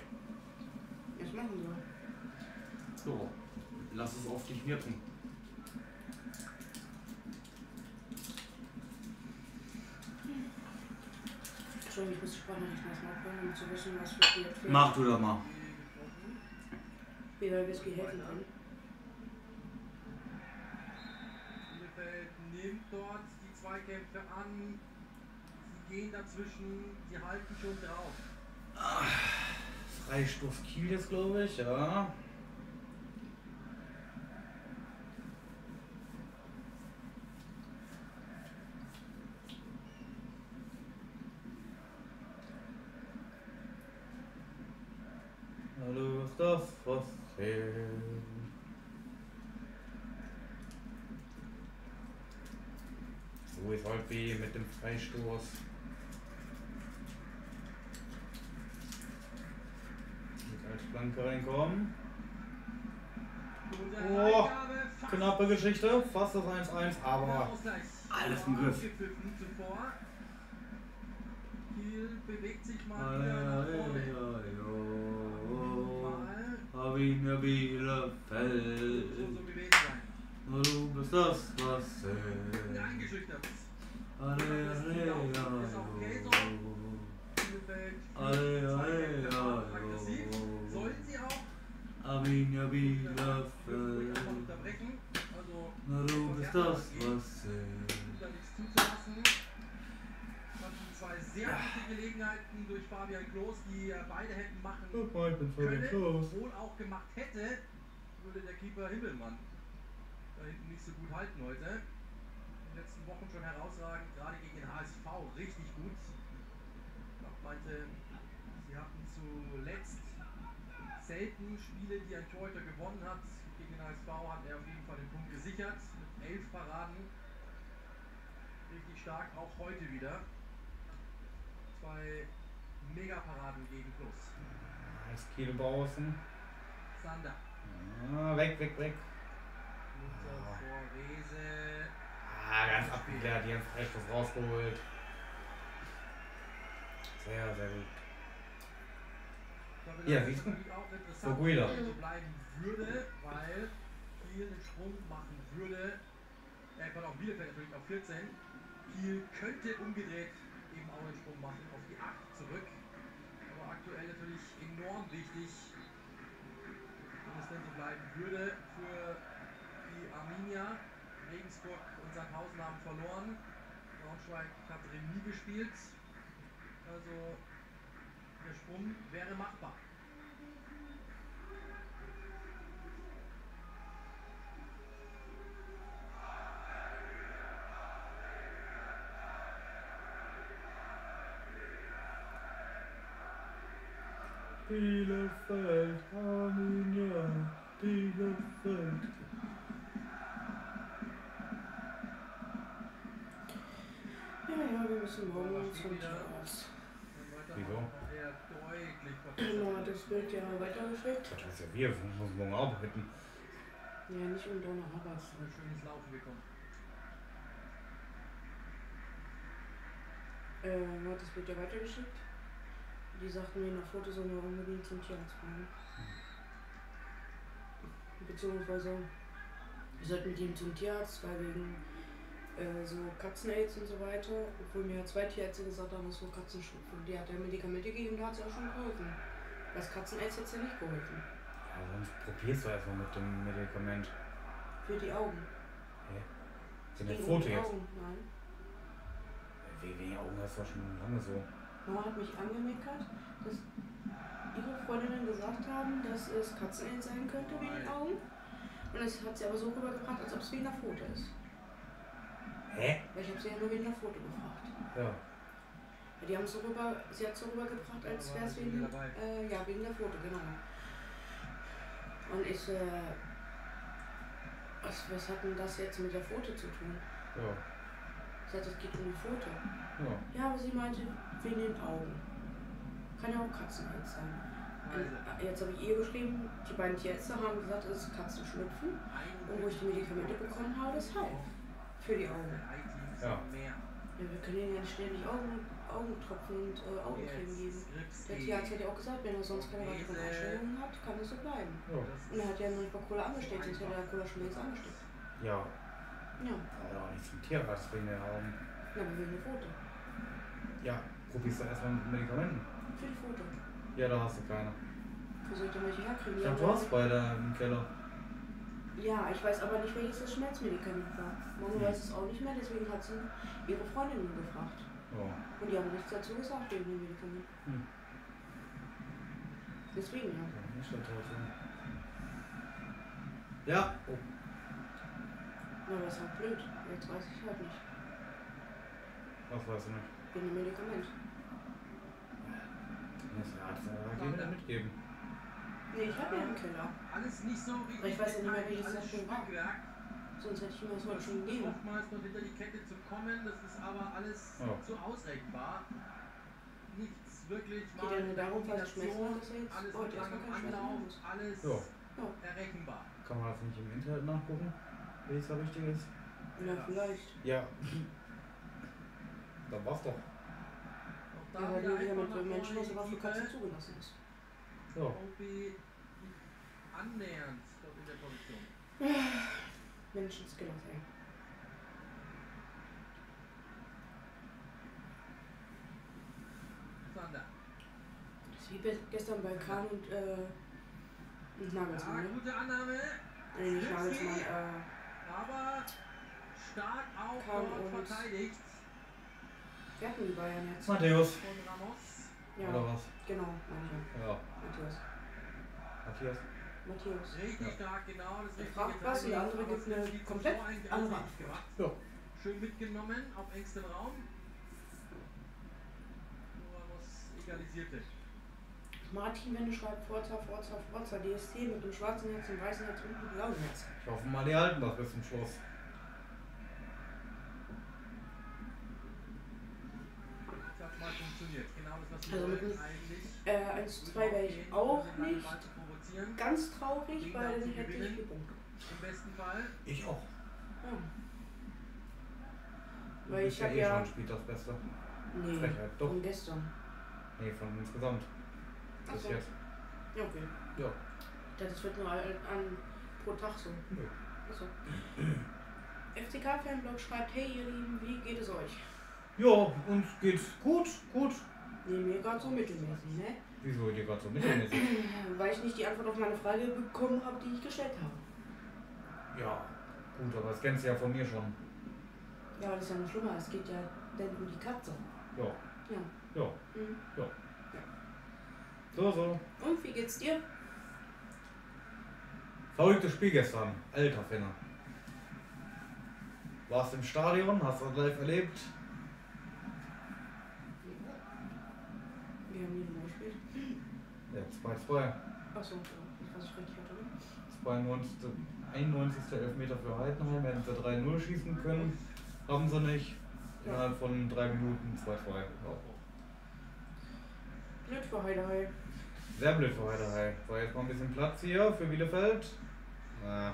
jetzt machen soll. So, lass es auf dich wirken. Entschuldigung, ich muss die Sprachnachrichten erstmal abhören, um zu wissen, was für die fehlt. Mach du doch mal. Wie wir Whisky helfen können. Bielefeld nimmt dort die Zweikämpfe an. Sie gehen dazwischen, sie halten schon drauf. Freistoff Kiel jetzt, glaube ich, ja. Hallo, ist das, was zählt? So ist halt wie mit dem Freistoß. Jetzt als Flanke reinkommen. Oh, Knappe Geschichte, fast das 1-1, der aber alles im Griff. Kiel bewegt sich mal wieder nach vorne. So, Bielefeld, sein. du bist das, was zählt. Alle, alle. Bielefeld. alle. Sollen sie auch. Mal Bielefeld, na du bist das, was zählt. Zwei sehr gute Gelegenheiten durch Fabian Klos, die beide hätten machen voll können. Wohl auch gemacht hätte, würde der Keeper Himmelmann da hinten nicht so gut halten heute. In den letzten Wochen schon herausragend, gerade gegen den HSV richtig gut. Glaube, meinte, sie hatten zuletzt selten Spiele, die ein Torhüter gewonnen hat. Gegen den HSV hat er auf jeden Fall den Punkt gesichert mit elf Paraden. Richtig stark, auch heute wieder. Zwei Megaparaden gegen Plus. Als Kiel draußen. Sander. Ah, weg, weg, weg. Luther vor Rese. Ah, ganz abgeklärt, die haben Freistoß rausgeholt. Sehr, sehr gut. Ja, siehst du? auch interessant, er so bleiben würde, weil Kiel einen Sprung machen würde. Er kann auch Bielefeld natürlich auf 14. Kiel könnte umgedreht eben auch einen Sprung machen auf die 8 zurück. Aber aktuell natürlich enorm wichtig, wenn es denn so bleiben würde für die Arminia. Regensburg und Sandhausen haben verloren. Braunschweig hat Remis gespielt. Also der Sprung wäre machbar. Bielefeld, Arminia, Bielefeld. Ja, ja, wir müssen morgen zum wieder. Tierarzt. Wieso? Deutlich verbessert. das wird ja weitergeschickt. Das ist ja wir, wir müssen morgen arbeiten. Ja, nicht um Donnerhabers. Ein schönes Laufen bekommen. Äh, das wird ja weitergeschickt. Die sagten mir in der Foto sollen wir unbedingt zum Tierarzt fahren. Beziehungsweise, wir sollten mit ihm zum Tierarzt, weil wegen äh, so Katzenaids und so weiter, obwohl mir zwei Tierärzte gesagt haben, es wohl Katzenschnupfen. Die hat ja Medikamente gegeben, da hat es auch schon geholfen. Das Katzenaids hat ja nicht geholfen. Ja, sonst probierst du erstmal mit dem Medikament. Für die Augen. Sind das Foto die jetzt? Augen, nein. Wegen wegen Augen, das war schon lange so. Mama hat mich angemeckert, dass ihre Freundinnen gesagt haben, dass es Katzenelend sein könnte wegen den Augen. Und das hat sie aber so rübergebracht, als ob es wegen der Foto ist. Hä? Weil ich habe sie ja nur wegen der Foto gefragt. Ja. Die haben es so rüber, sie hat es so rübergebracht, als wäre es wegen, sie äh, ja, wegen der Foto, genau. Und ich, äh, was, was hat denn das jetzt mit der Foto zu tun? Ja. Ich sagte, es geht um die Foto. Ja. Ja, aber sie meinte, wegen den Augen. Kann ja auch Katzenelend sein. Also, Und Jetzt habe ich ihr geschrieben, die beiden Tierärzte haben gesagt, es ist Katzenschnupfen. Und wo ich die Medikamente bekommen habe, das half. Für die Augen. Ja. mehr. Ja, wir können ihnen ja nicht ständig Augen, Augentropfen und äh, Augencreme geben. Der Tierarzt hat ja auch gesagt, wenn er sonst keine weiteren Einstellungen hat, kann es so bleiben. Ja. Und er hat ja noch nicht mal Cola angesteckt, sonst hätte er Cola schon längst angesteckt. Ja. Ja, Aber auch nicht zum Tierarzt wegen den Augen. ja aber wegen der Foto. Ja, probierst du erstmal mit Medikamenten. Für die Foto. Ja, da hast du keine. Wo soll ich denn welche herkriegen? Ich Ja, glaub, du hast beide im Keller. Ja, ich weiß aber nicht, welches das Schmerzmedikament war. Mama Hm. weiß es auch nicht mehr, deswegen hat sie ihre Freundinnen gefragt. Ja. Und die haben nichts dazu gesagt wegen dem Medikament. Hm. Deswegen ja. Kann nicht so. Ja. Oh. Na, aber ist halt blöd. Jetzt weiß ich halt nicht. Was weißt du nicht? Wegen dem Medikament. Das Arzt kann ich mitgeben. Nee, ich habe ja einen Keller. Alles nicht so richtig. Aber ich weiß ja nicht mehr, welches das schon war. Sonst hätte ich mir das heute schon gegeben. Oftmals noch hinter die Kette zu kommen, das ist aber alles Ja. zu ausrechenbar. Nichts wirklich Geht ja nur darum, falls ich jetzt alles heute mit langem Anlauf, alles. Ja. errechenbar. Kann man das nicht im Internet nachgucken? Welches da richtig ist? Ja, vielleicht. Ja. *laughs* Da war's doch. Auch Ja, weil ja einfach mit Menschen, was vorne aber für Katzen zugelassen ist. Ja. Irgendwie annähernd in der Position. *sighs* Menschenskiller, ey. Sander. Das ist wie gestern bei Kahn und, äh, und Ja, Nagelsmann, ne? gute Annahme, Nee, nicht Nagelsmann, äh, aber stark auch dort verteidigt wer hatten die Bayern jetzt? Matthäus. von Ramos. Ja, Oder was? genau, meine Ja. ich. Matthias. Matthias. Matthäus. Richtig stark, genau. Das richtige fragt was und der andere gibt eine komplett andere Antwort. Ja. Schön mitgenommen auf engstem Raum. Nur Ramos egalisierte. Martin, wenn du schreibst Forza, Forza, Forza, DST mit einem schwarzen Herz, einem weißen Herz und einem blauen Herz. Ich hoffe mal, die halten das bis zum Schluss. Das hat mal funktioniert. Genau das, was wir Also mit eigentlich. Äh, 1 zu 2 wäre ich auch nicht ganz traurig, weil dann hätte ich gepunktet. Im besten Fall. Ich auch. Ja. Du Weil bist ich habe eh ja. schon spielt das Beste. Nee, Frechheit, doch. von gestern. Nee, von insgesamt. Bis Achso. jetzt. Ja, okay. Ja. Das wird nur an, an pro Tag so. Nö. Achso. FCK-Fanblog schreibt, hey ihr Lieben, wie geht es euch? Ja, uns geht's gut, gut. Nee, mir gerade so mittelmäßig, ne? Wieso dir gerade so mittelmäßig? *clears throat* Weil ich nicht die Antwort auf meine Frage bekommen habe, die ich gestellt habe. ja, gut, aber das kennst du ja von mir schon. Ja, aber das ist ja noch schlimmer, es geht ja denn um die Katze. Ja. Ja. Ja. Mhm. So, so. Und wie geht's dir? Verrücktes Spiel gestern. Alter Fenner. Warst im Stadion, hast das live erlebt. Wir haben nie nochmal gespielt. Ja, 2-2. Achso, ja, was ich richtig hatte. ne? 92. 91. Elfmeter für Heidenheim. Hätten sie 3-0 schießen können. Haben sie nicht. Innerhalb von drei Minuten 2-2. Ja. Blöd für Heiderhei. Sehr blöd für Heiderhei. War jetzt mal ein bisschen Platz hier für Bielefeld. Na, Ah,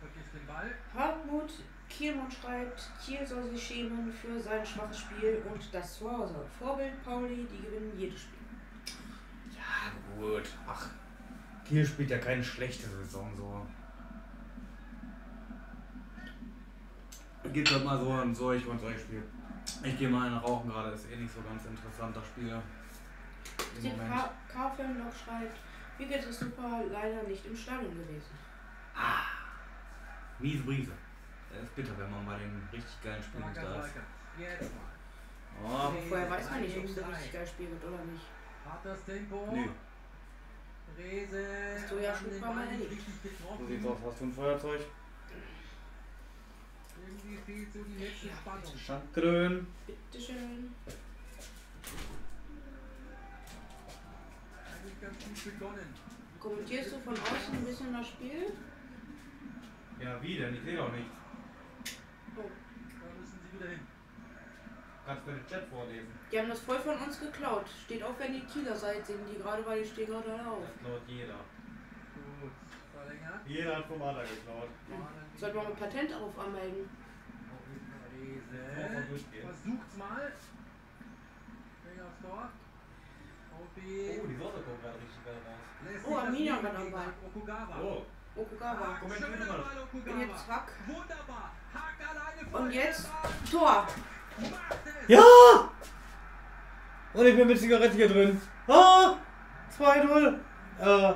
vergisst den Ball. Hartmut Kielmann schreibt, Kiel soll sich schämen für sein schwaches Spiel und das Zuhause. Vorbild Pauli, die gewinnen jedes Spiel. Ja, gut. Ach, Kiel spielt ja keine schlechte Saison so. Geht halt mal so ein solch und solch Spiel. Ich gehe mal eine rauchen gerade, ist eh nicht so ganz interessant das Spiel. Im Steve Moment. K- K-Film noch schreibt, wie geht es super, leider nicht im Stadion gewesen. Miese Brise. Das ist bitter, wenn man bei den richtig geilen Spielen nicht da ist. Balken. Jetzt mal. Oh, vorher weiß man nicht, ob es richtig geil Spiel wird oder nicht. Hartes Tempo. nö. Rese. Hast du ja hat schon Mal Ball nicht So sieht's aus, was für ein Feuerzeug. Irgendwie fehlt so die letzte Spannung. Schandgrün. Bitteschön. Eigentlich ganz gut begonnen. Kommentierst du von außen ein bisschen das Spiel? Ja, wie denn? Ich sehe doch nichts. Oh. Da müssen sie wieder hin. Kannst du den Chat vorlesen? Die haben das voll von uns geklaut. Steht auf, wenn die Kieler seid, singen die gerade, weil die stehen gerade alle auf. Das klaut jeder. Gut. Verlängert. Jeder hat vom Adler geklaut. Sollte man ein Patent darauf anmelden. Versucht's mal. Finger aufs Tor. OB. Oh, die Sorte kommt gerade richtig geil raus. Oh, Leben war dabei. Okugawa. Oh, Okugawa. Hack, Kommentier schöner mal. Und jetzt Hack. Wunderbar. Und jetzt. Tor. Ja! Und ich bin mit Zigarette hier drin. Ah! 2-0. Äh,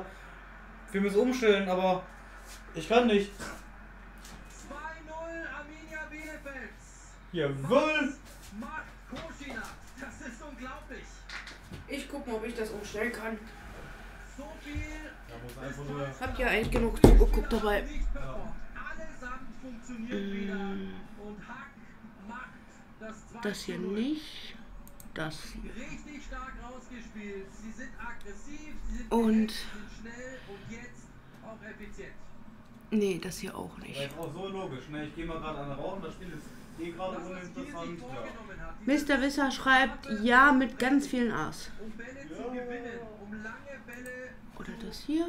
wir müssen umstellen, aber Ich kann nicht. 2-0 Arminia Bielefeld. Jawohl. Macht Koschina. Das ist unglaublich. Ich guck mal, ob ich das umstellen kann. So viel. Habt ihr eigentlich genug zugeguckt dabei? nicht performt. Allesamt funktioniert wieder. Und Hack macht das 2 Das hier zu 0. nicht. Das hier. Richtig stark rausgespielt. Sie sind aggressiv, sie sind Und- direkt, sind schnell und jetzt auch effizient. Nee, das hier auch Das nicht. ist auch so logisch, ne? Ich gehe mal gerade an den Rauchen, das Spiel ist eh gerade Das, uninteressant. Ja. Mr. Wisser schreibt ja mit ganz vielen A's. um Bälle zu gewinnen, um lange Bälle Oder das hier?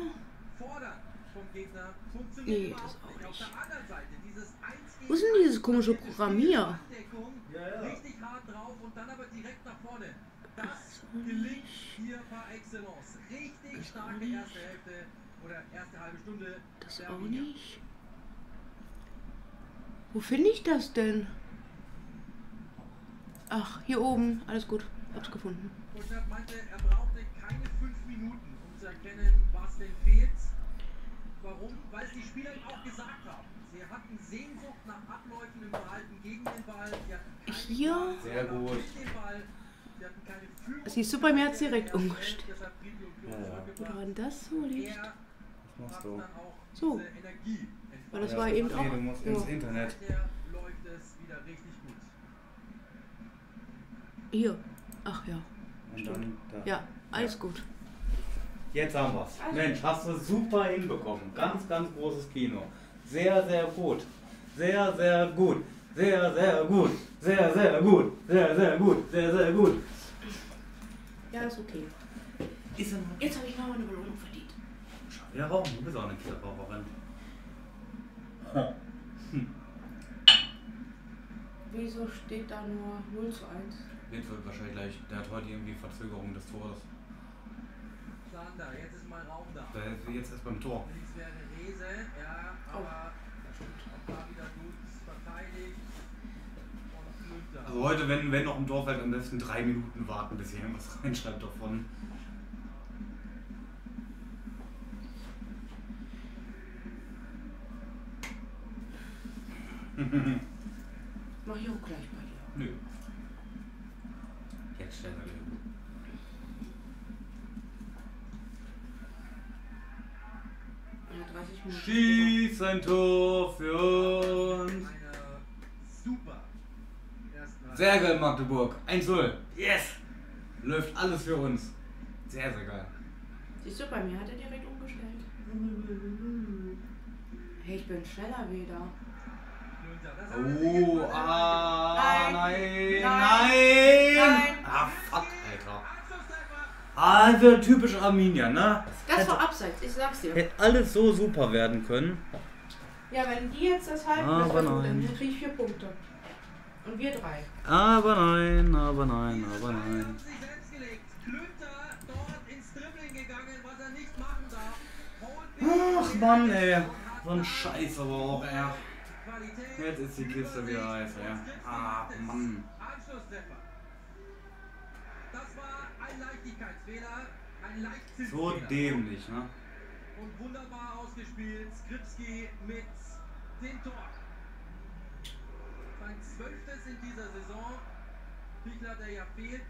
fordern vom Gegner, funktioniert Nee, das auch nicht. Auf nicht. der anderen Seite dieses 1 Wo ist denn dieses komische Programm hier? Andeckung, Ja, ja. richtig hart drauf und dann aber direkt nach vorne. Das gelingt hier par excellence. Richtig starke erste Hälfte oder erste halbe Stunde. Das auch nicht. Wo finde ich das denn? Ach, hier oben. Alles gut. Hab's gefunden. Meinte, er brauchte keine fünf Minuten, um zu erkennen, was denn fehlt. Warum? Weil es die Spieler ihm auch gesagt haben. Sie hatten Sehnsucht nach Abläufen im Verhalten gegen den Ball. Sie hatten keine Hier? Sehr gut. Siehst du, bei mir hat's direkt Deshalb umgestellt. Ja, ja. Woran das so liegt? Was hat machst du? So. Weil das Ja, war eben nee, auch. du musst ins Internet. Es. Hier. Ach ja. Und dann da. Ja, alles gut. Jetzt haben wir's. Mensch, hast du super hinbekommen. Ganz, ganz großes Kino. Sehr, sehr gut. Sehr, sehr gut. Sehr, sehr gut. Sehr, sehr gut. Sehr, sehr gut. Sehr, sehr gut. Ja, ist okay. Ist? Jetzt habe ich noch eine Belohnung verdient. Schon wieder rauchen. Du bist auch eine Killerraucherin. Wieso steht da nur 0 zu 1? Jetzt wird wahrscheinlich gleich. Der hat heute irgendwie Verzögerung des Tores. Sander, jetzt ist mal Raum da. Ist jetzt erst beim Tor. Links wäre Rese, ja, aber auch da wieder gut verteidigt. Und Klünter. Also heute, wenn, wenn noch ein Tor fällt, am besten drei Minuten warten, bis hier irgendwas *laughs* reinschreibt davon. *laughs* Mach ich auch gleich bei dir. Nö. Jetzt er. Ja, 30 Minuten. Schieß ein Tor für uns. Eine super ersten Halbzeit. Sehr geil, Magdeburg. 1-0. Yes! Läuft alles für uns. Sehr, sehr geil. Siehst du, bei mir hat er direkt umgestellt. Hey, ich bin schneller wieder. Er Oh, ah, Nein. nein, Nein. nein. Ah, fuck, Alter. Also typisch Arminia, ne? Das war abseits, ich sag's dir. Hätte alles so super werden können. Ja, wenn die jetzt das halten, nein. dann krieg ich vier Punkte. Und wir drei. Aber nein, aber nein, aber nein. Ach Mann, ey. So ein Scheiß aber auch, ey. Jetzt ist die Kiste wieder heiß, ey. Ah, Mann. So dämlich, ne? Und wunderbar ausgespielt. Skripski mit dem Tor. Beim 12 ist in dieser Saison. Pichler, der ja fehlt.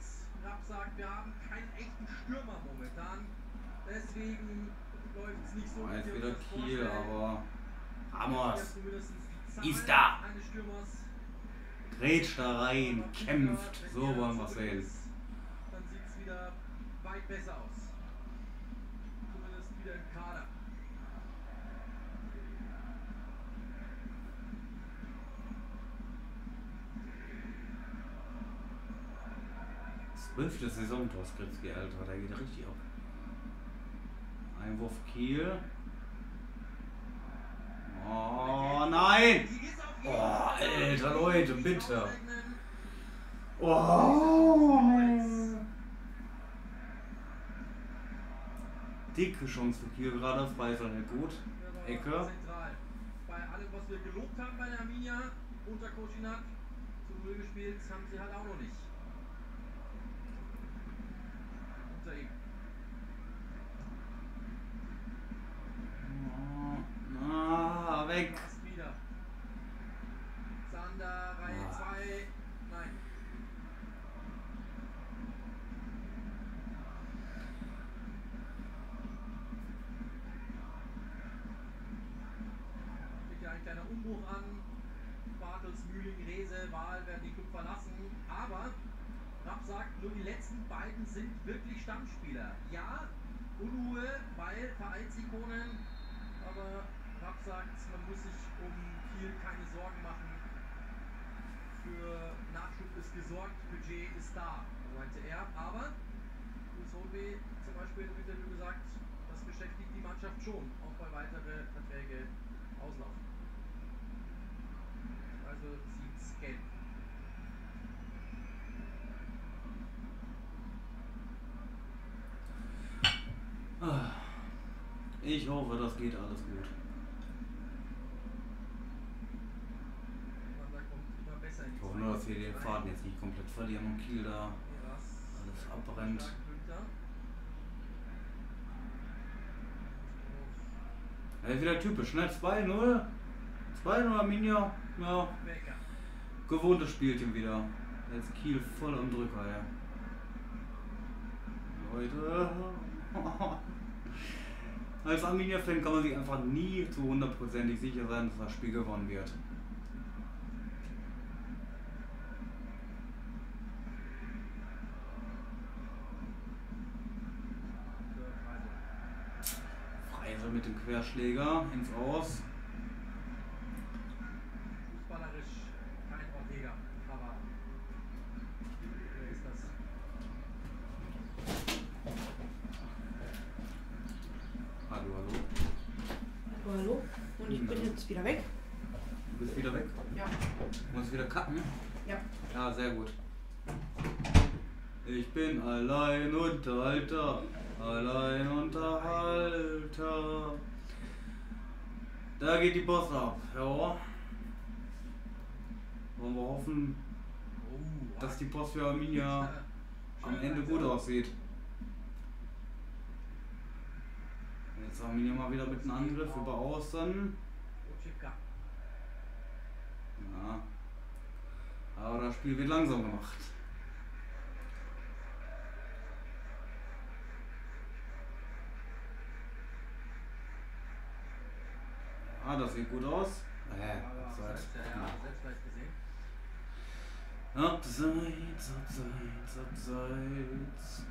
Rapp sagt, wir haben keinen echten Stürmer momentan. Deswegen läuft es nicht so gut. Jetzt wieder Kiel, aber Ramos ist da. Grätscht da rein, kämpft. So wollen wir sehen. Dann sieht es wieder weit besser aus. Zwölfte Saisontor Skripski, Alter. Der geht richtig ab. Einwurf Kiel. Oh nein! Oh, da. Alter, Leute, bitte. Oh! Dicke Chance für Kiel gerade, Freisel hält gut. Ecke. Bei allem, was wir gelobt haben bei der Arminia unter Kochinak zu Null gespielt, haben sie halt auch noch nicht. hinter ihm. Oh. Sander, Reihe 2. Nein. Bitte ein kleiner Umbruch an. Bartels, Mühling, Rese, Wahl werden beiden sind wirklich Stammspieler. Ja, Unruhe, weil Vereinsikonen, aber Rapp sagt, man muss sich um Kiel keine Sorgen machen. Für Nachschub ist gesorgt, Budget ist da, meinte er. Aber Holby zum Beispiel im Interview gesagt, das beschäftigt die Mannschaft schon, auch weil weitere Verträge auslaufen. Also zieht's gelb. Ah. Ich hoffe, das geht alles gut. Ich hoffe nur, dass wir den Faden jetzt nicht komplett verlieren und Kiel da alles abbrennt. Ja, wieder typisch, ne? 2-0. 2-0 Arminia. Ja, gewohntes Spielchen wieder. Jetzt Kiel voll am Drücker, ja. Leute. *laughs* Als Arminia-Fan kann man sich einfach nie zu hundertprozentig sicher sein, dass das Spiel gewonnen wird. Freise mit dem Querschläger ins Aus. Fußballerisch kein Ortega, aber wer ist das? Hallo, hallo. Hallo, hallo. Und ich bin jetzt wieder weg. Du bist wieder weg. Ja. Muss wieder kacken? Ja. Ja, sehr gut. Ich bin allein Unterhalter, allein Unterhalter. Da geht die Boss ab, ja. Wollen wir hoffen, dass die Post für Arminia am Ende gut aussieht. Jetzt Arminia mal wieder mit einem Angriff über Außen. Ja. Aber das Spiel wird langsam gemacht. Ah, das sieht gut aus. Äh, abseits. abseits. Abseits, abseits,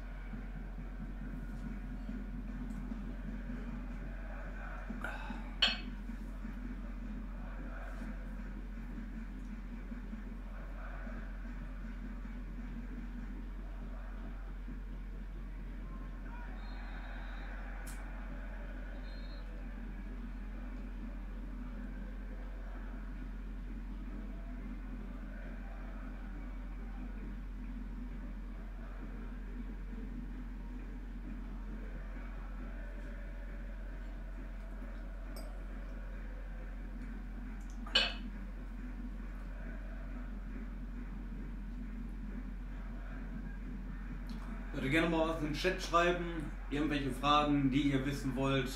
Würde gerne mal was in den Chat schreiben, irgendwelche Fragen, die ihr wissen wollt.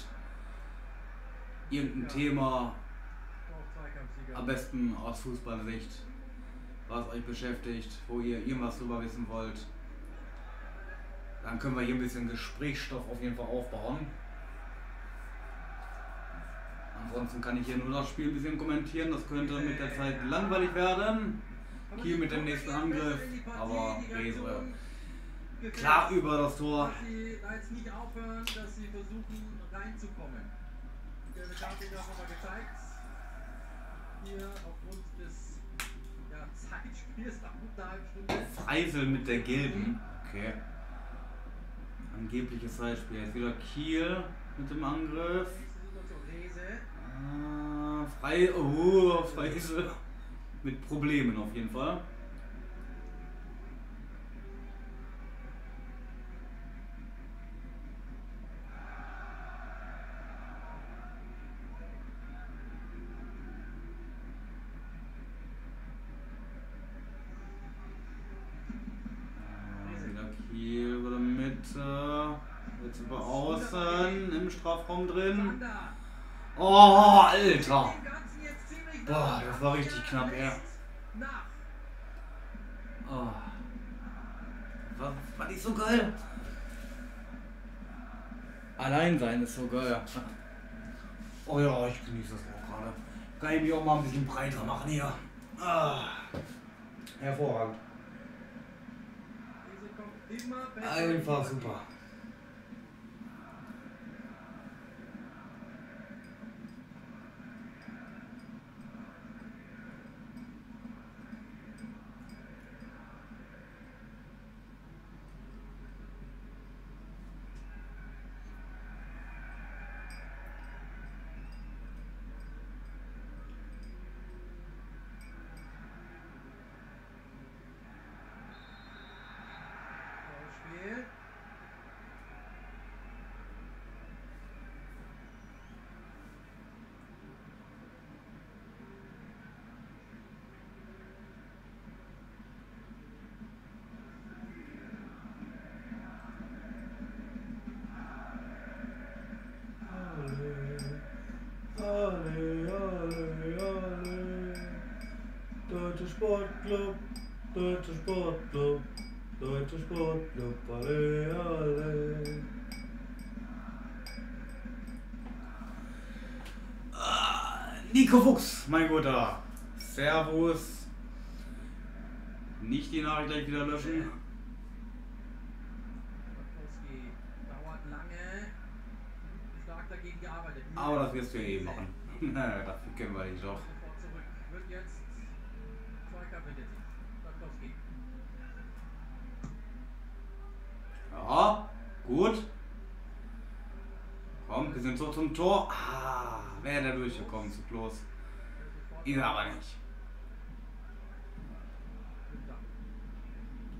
Irgendein. Thema, am besten aus Fußballsicht, was euch beschäftigt, wo ihr irgendwas drüber wissen wollt. Dann können wir hier ein bisschen Gesprächsstoff auf jeden Fall aufbauen. Ansonsten kann ich hier nur das Spiel ein bisschen kommentieren. Das könnte mit der Zeit langweilig werden. Kiel mit dem nächsten Angriff, aber Rese. Klar über das Tor. Sie jetzt nicht aufhören, dass sie versuchen reinzukommen. Gelbe Karte auch nochmal gezeigt. Hier aufgrund des ja, Zeitspiels nach einer halben Stunde. Freisel mit der gelben. Okay. Angebliches Zeitspiel. Jetzt wieder Kiel mit dem Angriff. Ah, Frei. Oh, Freisel. Mit Problemen auf jeden Fall. Ah, Wieder Kiel über der Mitte. Jetzt über Außen im Strafraum drin. Oh, Alter! Ziemlich Boah, das war richtig knapp, ja. Oh. Was, was ist so geil? Allein sein ist so geil. Oh ja, ich genieße das auch gerade. Kann ich mich auch mal ein bisschen breiter machen hier. Ah. Hervorragend. Einfach super. Spiel. Alle, alle, alle. Deutsche Sportclub, Deutsche Sportclub, Deutsche Sportclub, alle, alle. Nico Fuchs, mein Guter. Servus. Nicht die Nachricht gleich wieder löschen. Kwiatkowski dauert lange. Stark dagegen gearbeitet. Aber das wirst du ja eh machen. *laughs* Dafür kennen wir dich doch. Ja, gut. Komm, wir sind so zum Tor. Ah, wäre da durchgekommen zu. Sofort Ist er aber nicht.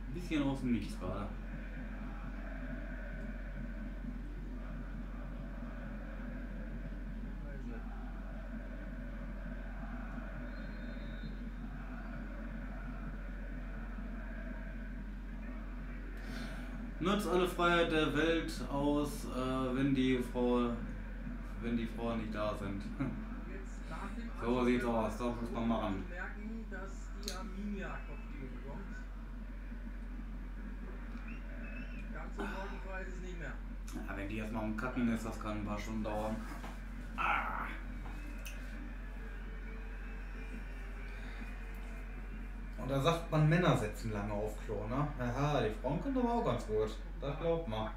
Ein bisschen aus dem Nichts gerade. Nutzt alle Freiheit der Welt aus, äh, wenn die Frau, wenn die Frauen nicht da sind. *laughs* So sieht's der aus, das muss man machen. es. Ja, wenn die erstmal am Kacken ist, das kann ein paar Stunden dauern. Ah. Und da sagt man, Männer sitzen lange auf Klo, ne? Aha, die Frauen können aber auch ganz gut. Das glaubt man.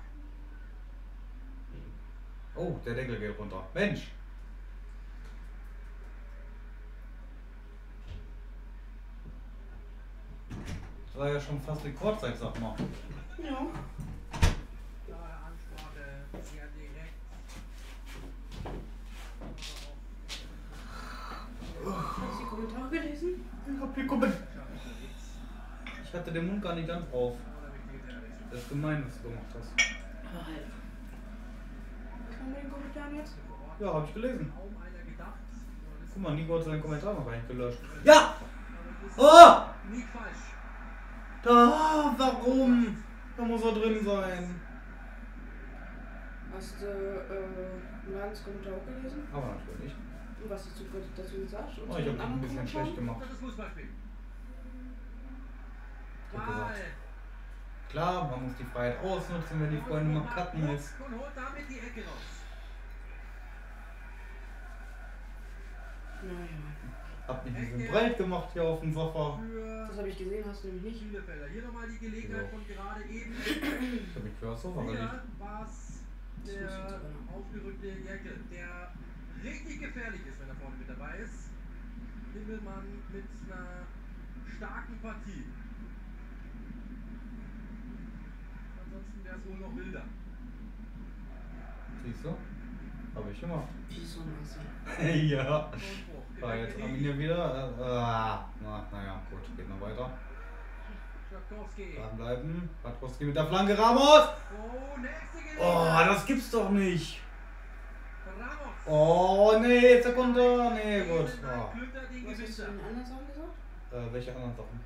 Oh, der Deckel geht runter. Mensch! Das war ja schon fast Rekordzeit, sag mal. Ja. Klare Ansprache, sehr direkt. Hast du die Kommentare gelesen? Ich hab hier kommen. Ich hatte den Mund gar nicht ganz auf. Das ist gemein, was du gemacht hast. Ah, halt. Wir in den Kommentaren jetzt? Ja, hab ich gelesen. Guck mal, Nico hat seinen Kommentar noch gar nicht gelöscht. Ja! Oh! Nicht falsch. Da, warum? Da muss er drin sein. Hast du äh, Ladens Kommentar auch gelesen? Aber natürlich. Und was hast du dazu gesagt? Und Oh, ich hab ihn ein bisschen schlecht gemacht. Das ist Fußballspiel. Ich hab gesagt. Klar, man muss die Freiheit ausnutzen, wenn die Freundin mal cutten ist. Und holt damit die Ecke raus. Naja. Hab mich ein bisschen breit gemacht hier auf dem Sofa. Das habe ich gesehen, hast du nämlich nicht. Hier nochmal die Gelegenheit So. von gerade eben. Ich hab mich für das Sofa gelegt. Der aufgerückte Jäckel, der richtig gefährlich ist, wenn er vorne mit dabei ist. Himmelmann mit einer starken Partie. Wohl noch wilder. Siehst du? Hab ich gemacht. Wie so ja. Tonspruch. War jetzt Effektiv. Arminia wieder. Äh, ah, na, naja, gut, geht noch weiter. Dranbleiben. Patrowski mit der Flanke. Ramos! Oh, nächste Gelegenheit. Oh, das gibt's doch nicht. Ramos. Oh, nee, Sekunde. Nee, gut. Oh. Was hast du er. den anderen Sachen gesagt? Äh, welche anderen Sachen?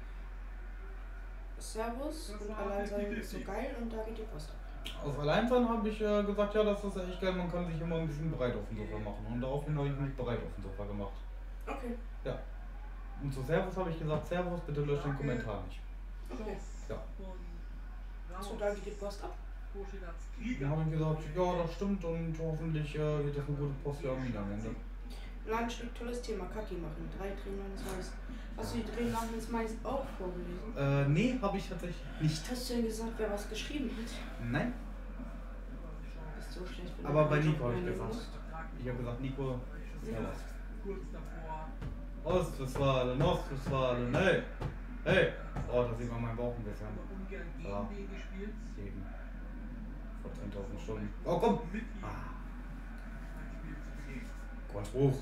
Servus und allein sein ist so 50-50. geil und da geht die Post ab. Aus Alleinsein habe ich äh, gesagt, ja, das ist echt geil, man kann sich immer ein bisschen breit auf dem Sofa machen. Und daraufhin habe ich mich breit auf dem Sofa gemacht. Okay. Und zu Servus habe ich gesagt, Servus, bitte löscht den Kommentar nicht. Okay. Ja. So, da geht die Post ab. Dann habe ich gesagt, ja, das stimmt und hoffentlich äh, wird das eine gute Post für Armin am Ende. Steht tolles Thema, Kaki machen. Drei Drehnamen ins Mais. Hast du die Drehnamen ins Mais auch vorgelesen? Äh, nee, habe ich tatsächlich nicht. Hast du denn gesagt, wer was geschrieben hat? Nein, Ist so schlecht. aber bei Nico habe ich gesagt. Ich habe gesagt, Nico, davor. Ostwestfalen, Ostwestfalen, hey, hey. Oh, da sieht man meinen Bauch ein bisschen. Ja. Eben. Vor 10.000 Stunden. Oh, komm! Ah, ganz hoch.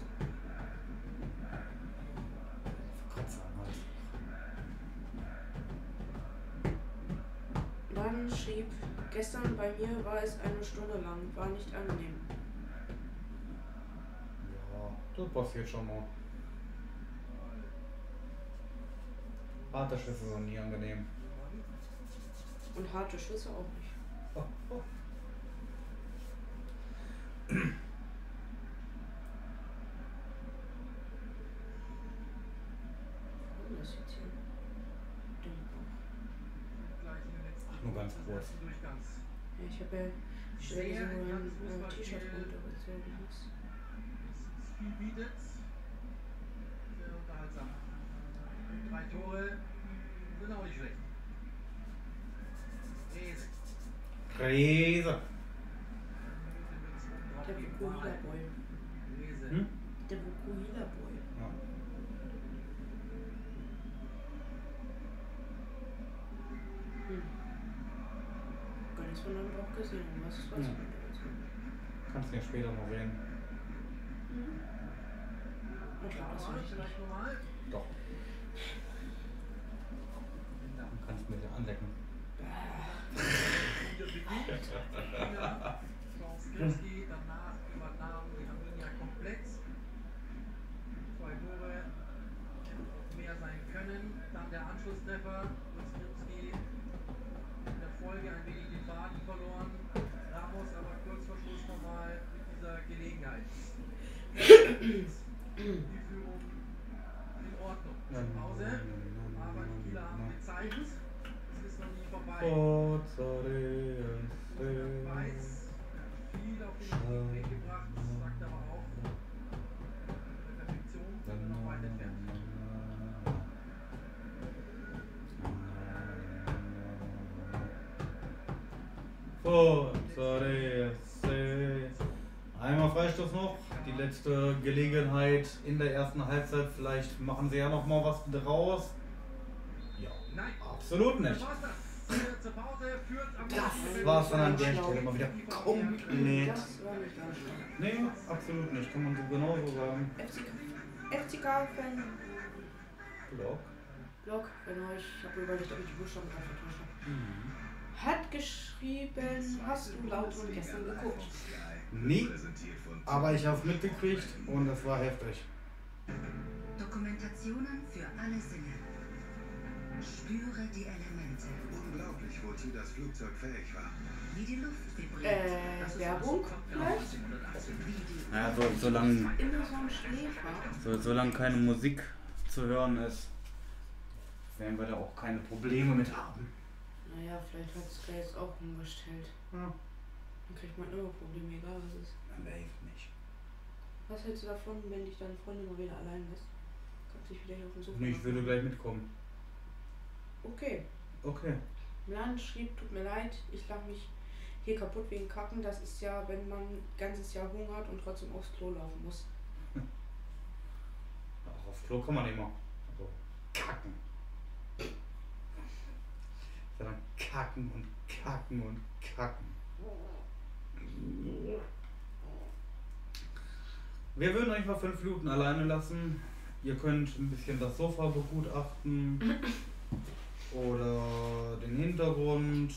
Dann schrieb, gestern bei mir war es eine Stunde lang, war nicht angenehm. Ja, das passiert schon mal. Harte Schüsse sind nie angenehm. Und harte Schüsse auch nicht. Oh, *laughs* oh. Warum das jetzt hier? Dummbauch. Gleich in den letzten Nur ganz des kurz. ersten Durchgangs. Ja, ich habe ja stell so ein äh, T-Shirt runtergezogen. viel bietet. Sehr unterhaltsam. Drei Tore sind auch nicht schlecht. Rese. Krise. Der Vukuhila Boy. Rese. Hm? Der Vukuhila Boy. Ja. Hm. Nichts von deinem Bauch gesehen. Was ist was? Ja. Kannst du ja später mal sehen. Ich glaube, das ich nicht. Doch. Real Einmal Freistoß noch. Die letzte Gelegenheit in der ersten Halbzeit. Vielleicht machen sie ja noch mal was draus. Ja, Nein, absolut nicht. das. Das War's dann an der Stelle mal wieder komplett. War. Nee, absolut nicht. Kann man so genauso sagen. FCK-Fan Block. Blog, genau, ich habe überlegt, ob ich die Buchstaben gerade vertauscht habe. Mhm. Hat geschrieben, hast du Lautern gestern geguckt? Nee, aber ich hab's mitgekriegt und es war heftig. Dokumentationen für alle Sinne. Spüre die Elemente, Unglaublich, wozu das Flugzeug fähig war. wie die Luft vibriert, Äh, Werbung vielleicht? wie die Ja, so, solange Immer so ein Schläfer. so, solange keine Musik zu hören ist, werden wir da auch keine Probleme mit haben. Naja, vielleicht hat Sky jetzt auch umgestellt. Ja. Dann kriegt man immer Probleme, egal was es ist. Dann hilft nicht. Was hältst du davon, wenn dich deine Freundin mal wieder allein lässt? Kannst dich wieder hier auf dem Sofa Nee, ich würde gleich mitkommen. Okay. Okay. Milan schrieb, tut mir leid, ich lach mich hier kaputt wegen Kacken. Das ist ja, wenn man ein ganzes Jahr Hunger hat und trotzdem aufs Klo laufen muss. *laughs* Ach, aufs Klo kann man immer. Also kacken. Sondern kacken und kacken und kacken. Wir würden euch mal fünf Minuten alleine lassen. Ihr könnt ein bisschen das Sofa begutachten *clears throat* oder den Hintergrund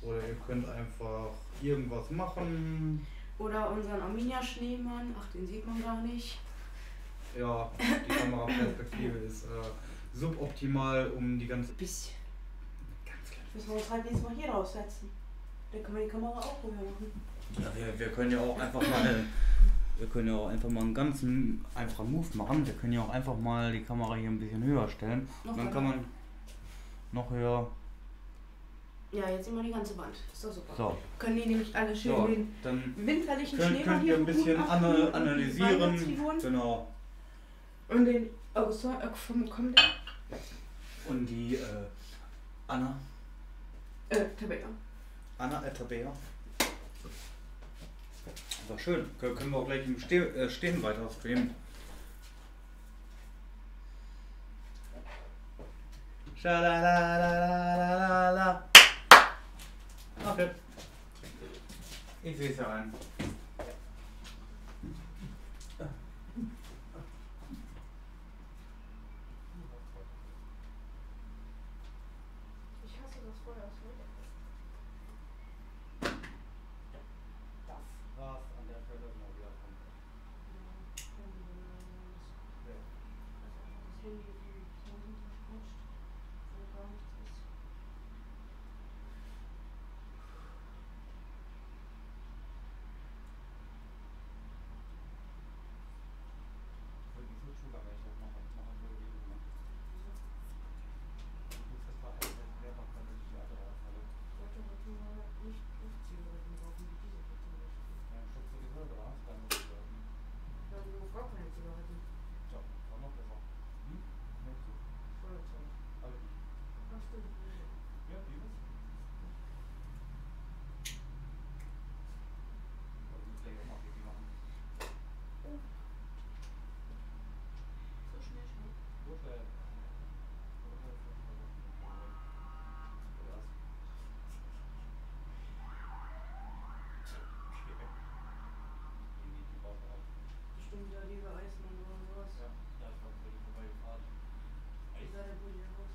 oder ihr könnt einfach irgendwas machen. Oder unseren Arminia-Schneemann, ach, den sieht man gar nicht. Ja, die *clears throat* Kameraperspektive ist äh, suboptimal, um die ganze. Bisschen. Ganz klein. Müssen wir uns halt nächstes Mal hier draufsetzen. Dann können wir die Kamera auch rüber machen. Ja, wir, wir können ja auch einfach mal wir können ja auch einfach mal einen ganzen einfachen Move machen. Wir können ja auch einfach mal die Kamera hier ein bisschen höher stellen. Noch Und dann kann man noch höher. Ja, jetzt sehen wir die ganze Wand. Ist doch super. So, Können die nämlich alle schön so den dann winterlichen könnt, Schneemann hier ein bisschen ana analysieren. Genau. Und den. Oh, so, äh, vom kommt der? Und die äh, Anna, Äh, Tabea. Anna Etabea. Aber schön. Können wir auch gleich im Ste äh, Stehen weiter streamen. Schalalalala. Okay. Ich sehe es ja ein. Ich hasse das Feuer. Das war's an der Stelle mal wieder von. Bestimmt wieder diese Eismann oder sowas. Wie sah der Bulli aus?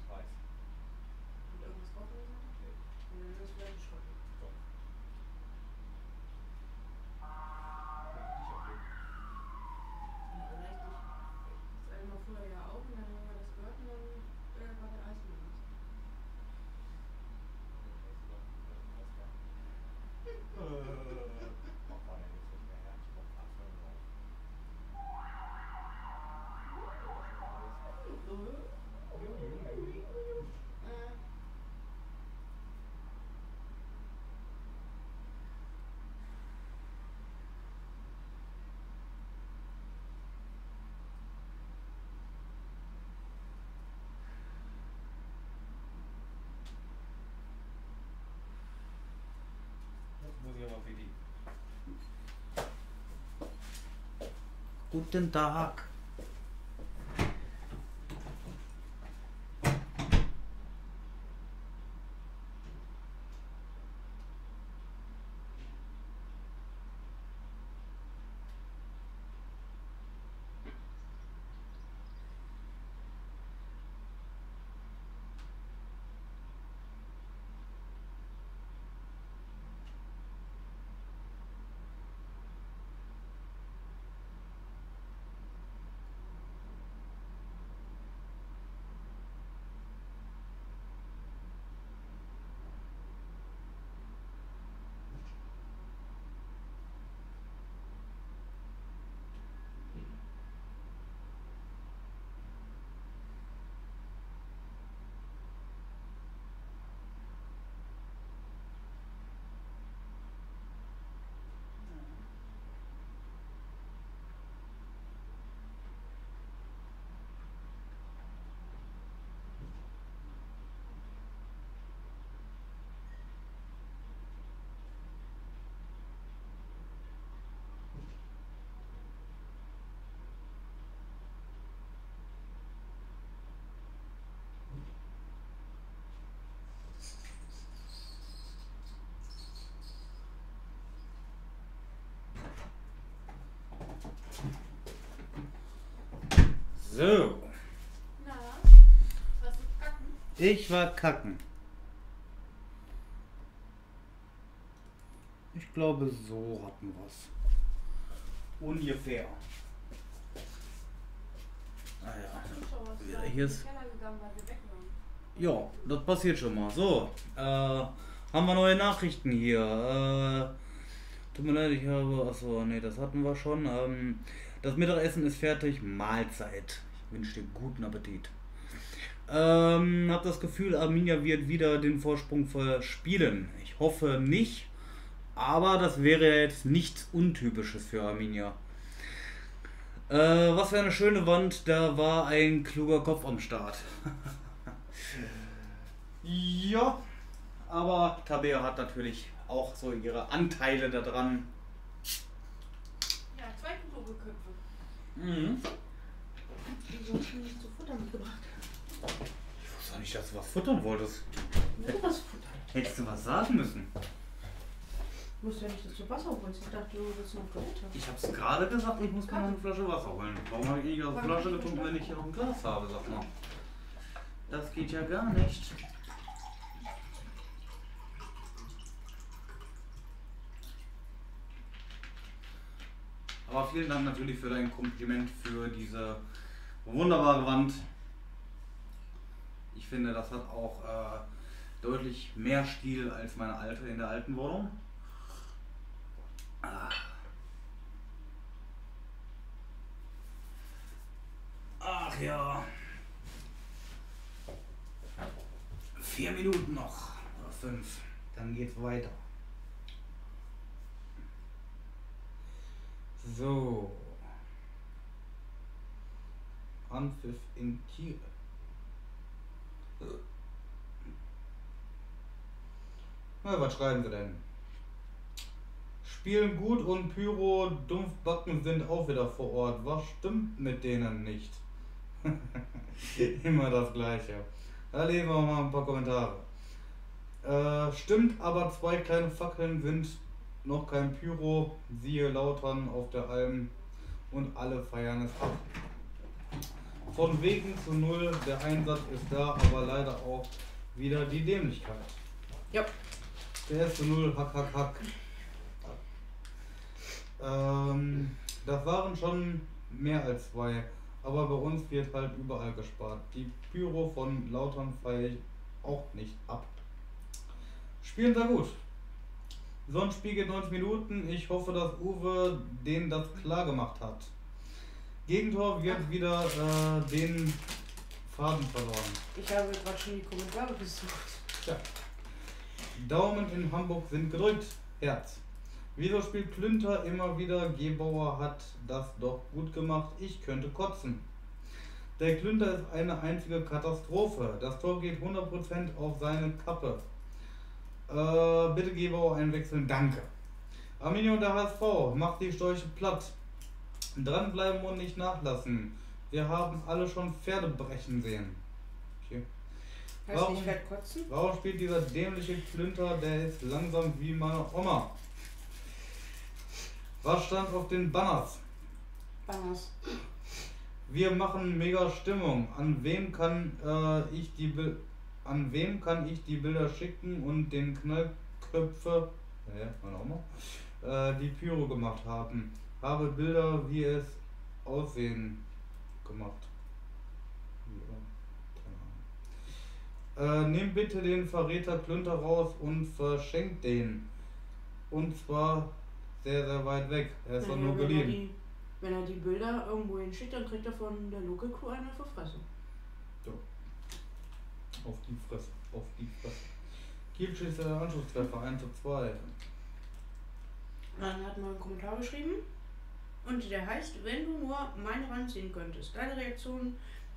Mit irgendwas drauf oder so? Ja, dann Guten Tag. So, Na, was ist Kacken? ich war kacken. Ich glaube, so hatten wir es. Ungefähr. Ah ja. In hier ist-. Ja, das passiert schon mal. So, äh, haben wir neue Nachrichten hier. Äh, Tut mir leid, ich habe. Achso, nee, das hatten wir schon. Ähm, das Mittagessen ist fertig. Mahlzeit. Wünsche dir guten Appetit. Ähm, hab das Gefühl, Arminia wird wieder den Vorsprung verspielen. Ich hoffe nicht, aber das wäre jetzt nichts Untypisches für Arminia. Äh, was für eine schöne Wand, da war ein kluger Kopf am Start. *laughs* ja, aber Tabea hat natürlich auch so ihre Anteile daran. Ja, zwei kluge Köpfe. Mhm. Wieso hast du mir nicht zu futtern mitgebracht? Ich wusste auch nicht, dass du was futtern wolltest. Ja, was futtern. Hättest du was sagen müssen. Ich wusste ja nicht, dass du Wasser holst. Ich dachte, du willst noch Toilette. Ich hab's gerade gesagt, ich muss mir noch eine Flasche Wasser holen. Warum habe ich nicht aus der Flasche getrunken, wenn ich hier noch ein Glas habe, sag mal. Das geht ja gar nicht. Aber vielen Dank natürlich für dein Kompliment für diese wunderbare Wand. Ich finde, das hat auch äh, deutlich mehr Stil als meine alte in der alten Wohnung. Ah. Ach ja. Vier Minuten noch. Oder fünf. Dann geht's weiter. So. Anpfiff in Kiel. Na, was schreiben sie denn? Spielen gut und Pyro Dumpfbacken sind auch wieder vor Ort. Was stimmt mit denen nicht? *laughs* Immer das gleiche. Da lesen wir mal ein paar Kommentare. Äh, stimmt, aber zwei kleine Fackeln sind noch kein Pyro. Siehe Lautern auf der Alm und alle feiern es ab. Von wegen zu null, der Einsatz ist da, aber leider auch wieder die Dämlichkeit. Ja. Der ist zu null, hack, hack, hack. Ähm, das waren schon mehr als zwei, aber bei uns wird halt überall gespart. Die Pyro von Lautern feiere ich auch nicht ab. Spielen da gut. Sonst Spiel geht 90 Minuten. Ich hoffe, dass Uwe den das klar gemacht hat. Gegentor wird wieder äh, den Faden verloren. Ich habe gerade schon die Kommentare gesucht. Tja. Daumen in Hamburg sind gedrückt. Herz. Wieso spielt Klünter immer wieder? Gebauer hat das doch gut gemacht. Ich könnte kotzen. Der Klünter ist eine einzige Katastrophe. Das Tor geht 100% auf seine Kappe. Äh, bitte Gebauer einwechseln. Danke. Arminia und der HSV. Macht die Sträuche platt. Dranbleiben und nicht nachlassen. Wir haben alle schon Pferde brechen sehen. Okay. Heißt Warum? nicht fett kotzen? Warum spielt dieser dämliche Klünter, der ist langsam wie meine Oma? Was stand auf den Banners? Banners. Wir machen mega Stimmung. An wem kann äh, ich die Bil an wem kann ich die Bilder schicken und den Knallköpfe, ja, meine Oma, äh, die Pyro gemacht haben? Habe Bilder, wie es aussehen gemacht. Ja. Äh, nimm bitte den Verräter Klünter raus und verschenkt den. Und zwar sehr, sehr weit weg. Er ist doch Wenn nur er- wenn er geliehen. die- Wenn er die Bilder irgendwo hinschickt, dann kriegt er von der Local Crew eine Verfressung. Auf die Fresse, auf die Fresse. Kielsch ist der Anschlusstreffer 1 zu 2. Dann hat man einen Kommentar geschrieben und der heißt, wenn du nur meine Wand sehen könntest, deine Reaktion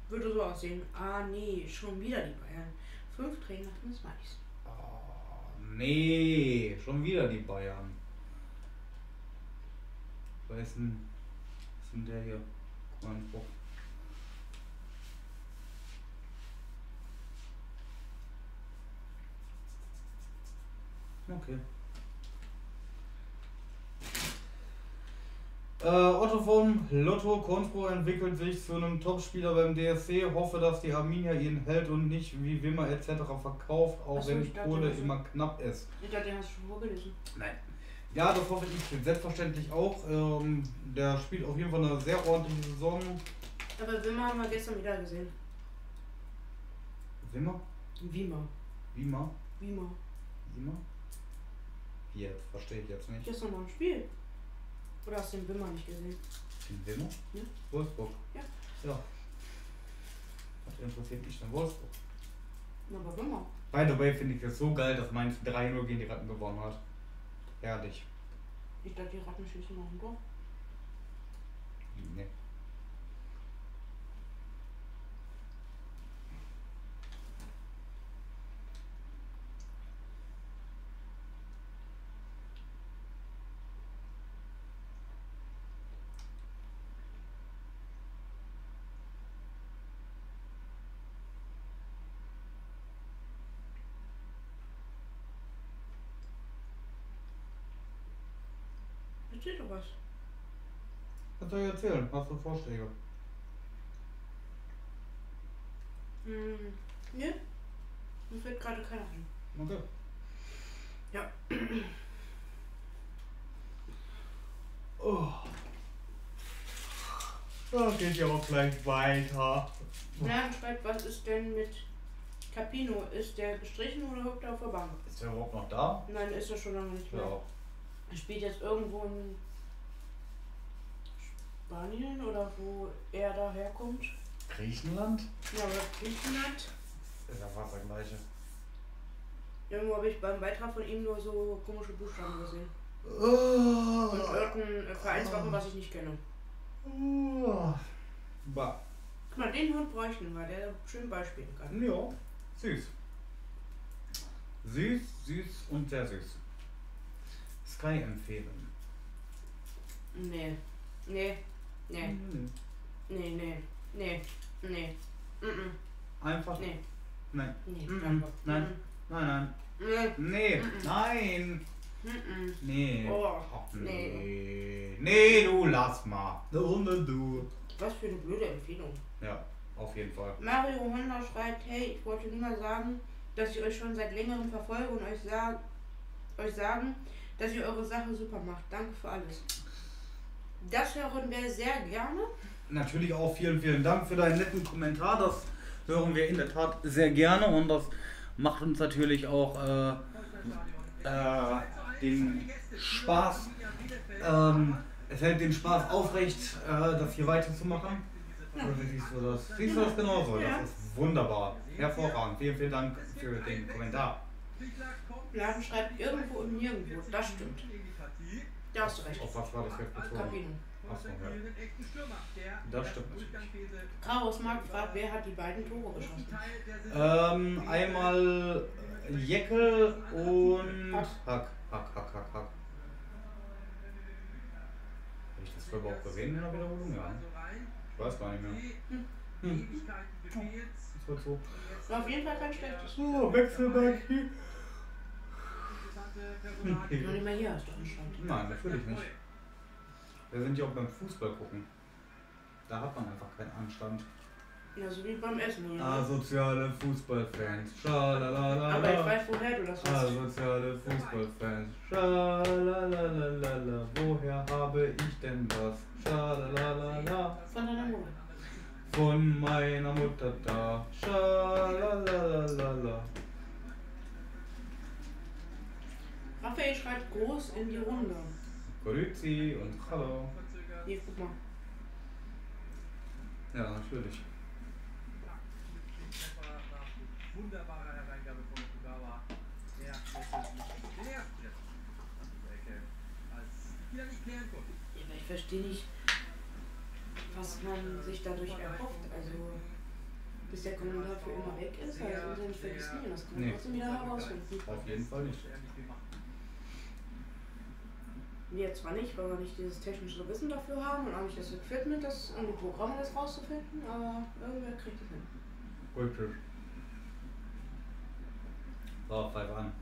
würde so aussehen. Ah nee, schon wieder die Bayern. Fünf Tränen nach dem Smileys. Oh, nee, schon wieder die Bayern. Wer ist denn, was ist denn der hier? Guck mal, Spruch. Okay. Äh, Otto vom Lotto Konspro entwickelt sich zu einem Topspieler beim DSC. Hoffe, dass die Arminia ihn hält und nicht wie Wimmer etc. verkauft, auch Ach so, wenn ich dachte, Kohle immer knapp ist. Ich dachte, den hast du schon vorgelesen. Nein. Ja, das hoffe ich selbstverständlich auch. Ähm, der spielt auf jeden Fall eine sehr ordentliche Saison. Aber Wimmer haben wir gestern wieder gesehen. Wimmer? Wimmer. Wimmer? Wimmer. Wimmer? Jetzt? Verstehe ich jetzt nicht. Gestern beim Spiel. Oder hast du den Wimmer nicht gesehen? In Wimmer? Ja. Wolfsburg? Ja. Ja. Was interessiert mich denn Wolfsburg? Na, aber Wimmer. By the way finde ich das so geil, dass Mainz 3-0 gegen die Ratten gewonnen hat. Herrlich. Ich dachte, die Ratten schießen noch ein Tor. Nee. Erzähl doch was. Was soll ich erzählen? Hast du Vorschläge? Hm, ne? Mir fällt gerade keiner ein. Okay. Ja. Oh. Da geht ja auch gleich weiter. Ja, schreibt, was ist denn mit Capino? Ist der gestrichen oder hockt er auf der Bank? Ist der überhaupt noch da? Nein, ist er schon lange nicht mehr. Ja. Er spielt jetzt irgendwo in Spanien oder wo er daherkommt. Griechenland? Ja, oder Griechenland. Ist ja fast der gleiche. Irgendwo habe ich beim Beitrag von ihm nur so komische Buchstaben gesehen. Und Oh. irgendein äh, Vereinswappen, was ich nicht kenne. Bah. Guck mal, den Hund bräuchten wir, der schön beispielen kann. Ja, süß. Süß, süß und sehr süß. Sky empfehlen. Nee. Nee. Nee. Mhm. Nee, nee. Nee. Nee. Mhm. Einfach. Nee. Nein. Nee. Mhm. Nein. Nein, nein. Nee. Mhm. Nein. Nee. Oh, nee. nee. Nee, du lass mal. Ohne du. Was für eine blöde Empfehlung. Ja, auf jeden Fall. Mario Honda schreibt, hey, ich wollte nur mal sagen, dass ich euch schon seit längerem verfolge und euch, sag, euch sagen, dass ihr eure Sache super macht. Danke für alles. Das hören wir sehr gerne. Natürlich auch vielen, vielen Dank für deinen netten Kommentar. Das hören wir in der Tat sehr gerne und das macht uns natürlich auch äh, äh, den Spaß, ähm, es hält den Spaß aufrecht, äh, das hier weiterzumachen. Oder siehst du das? Siehst du das genauso? Ja. Das ist wunderbar. Hervorragend. Vielen, vielen Dank für den Kommentar. Laden schreibt irgendwo und nirgendwo. Das stimmt. Da hast du recht. Auf was war das jetzt bezogen? Achso, ja. Das stimmt natürlich. Chaos Markt fragt, wer hat die beiden Tore geschossen? Ähm, einmal Jeckel und Hack. Hack. Hack, Hack, Hack, Hack. Habe ich das vorher überhaupt gesehen in der Wiederholung? Ja. Ich weiß gar nicht mehr. Hm. Das wird so. War auf jeden Fall kein schlechtes. Oh, Wechselberg hier. Noch nicht mal hier hast du anscheinend. Nein, natürlich nicht. Wir sind ja auch beim Fußball gucken. Da hat man einfach keinen Anstand. Ja, so wie beim Essen. Oder? Asoziale Fußballfans. Schalalala. Aber ich weiß, woher du das hast. Asoziale Fußballfans. Schalalalala. Woher habe ich denn das? Schalalalala. Von deiner Mutter. Von meiner Mutter da. Schalalalala. Raphael schreibt groß in die Runde. Grüezi und hallo. Hier, guck mal. Ja, natürlich. Hereingabe von Okugawa. Der. Ja, ich verstehe nicht, was man sich dadurch erhofft. Also, bis der Kommentar für immer weg ist, also dann vergisst nie, das kann man Nee. trotzdem wieder herausfinden. Auf jeden Fall nicht. Wir zwar nicht, weil wir nicht dieses technische Wissen dafür haben und auch nicht das Equipment, das und die Programme, das rauszufinden, aber irgendwer kriegt es hin. Richtig. So, pfeif an.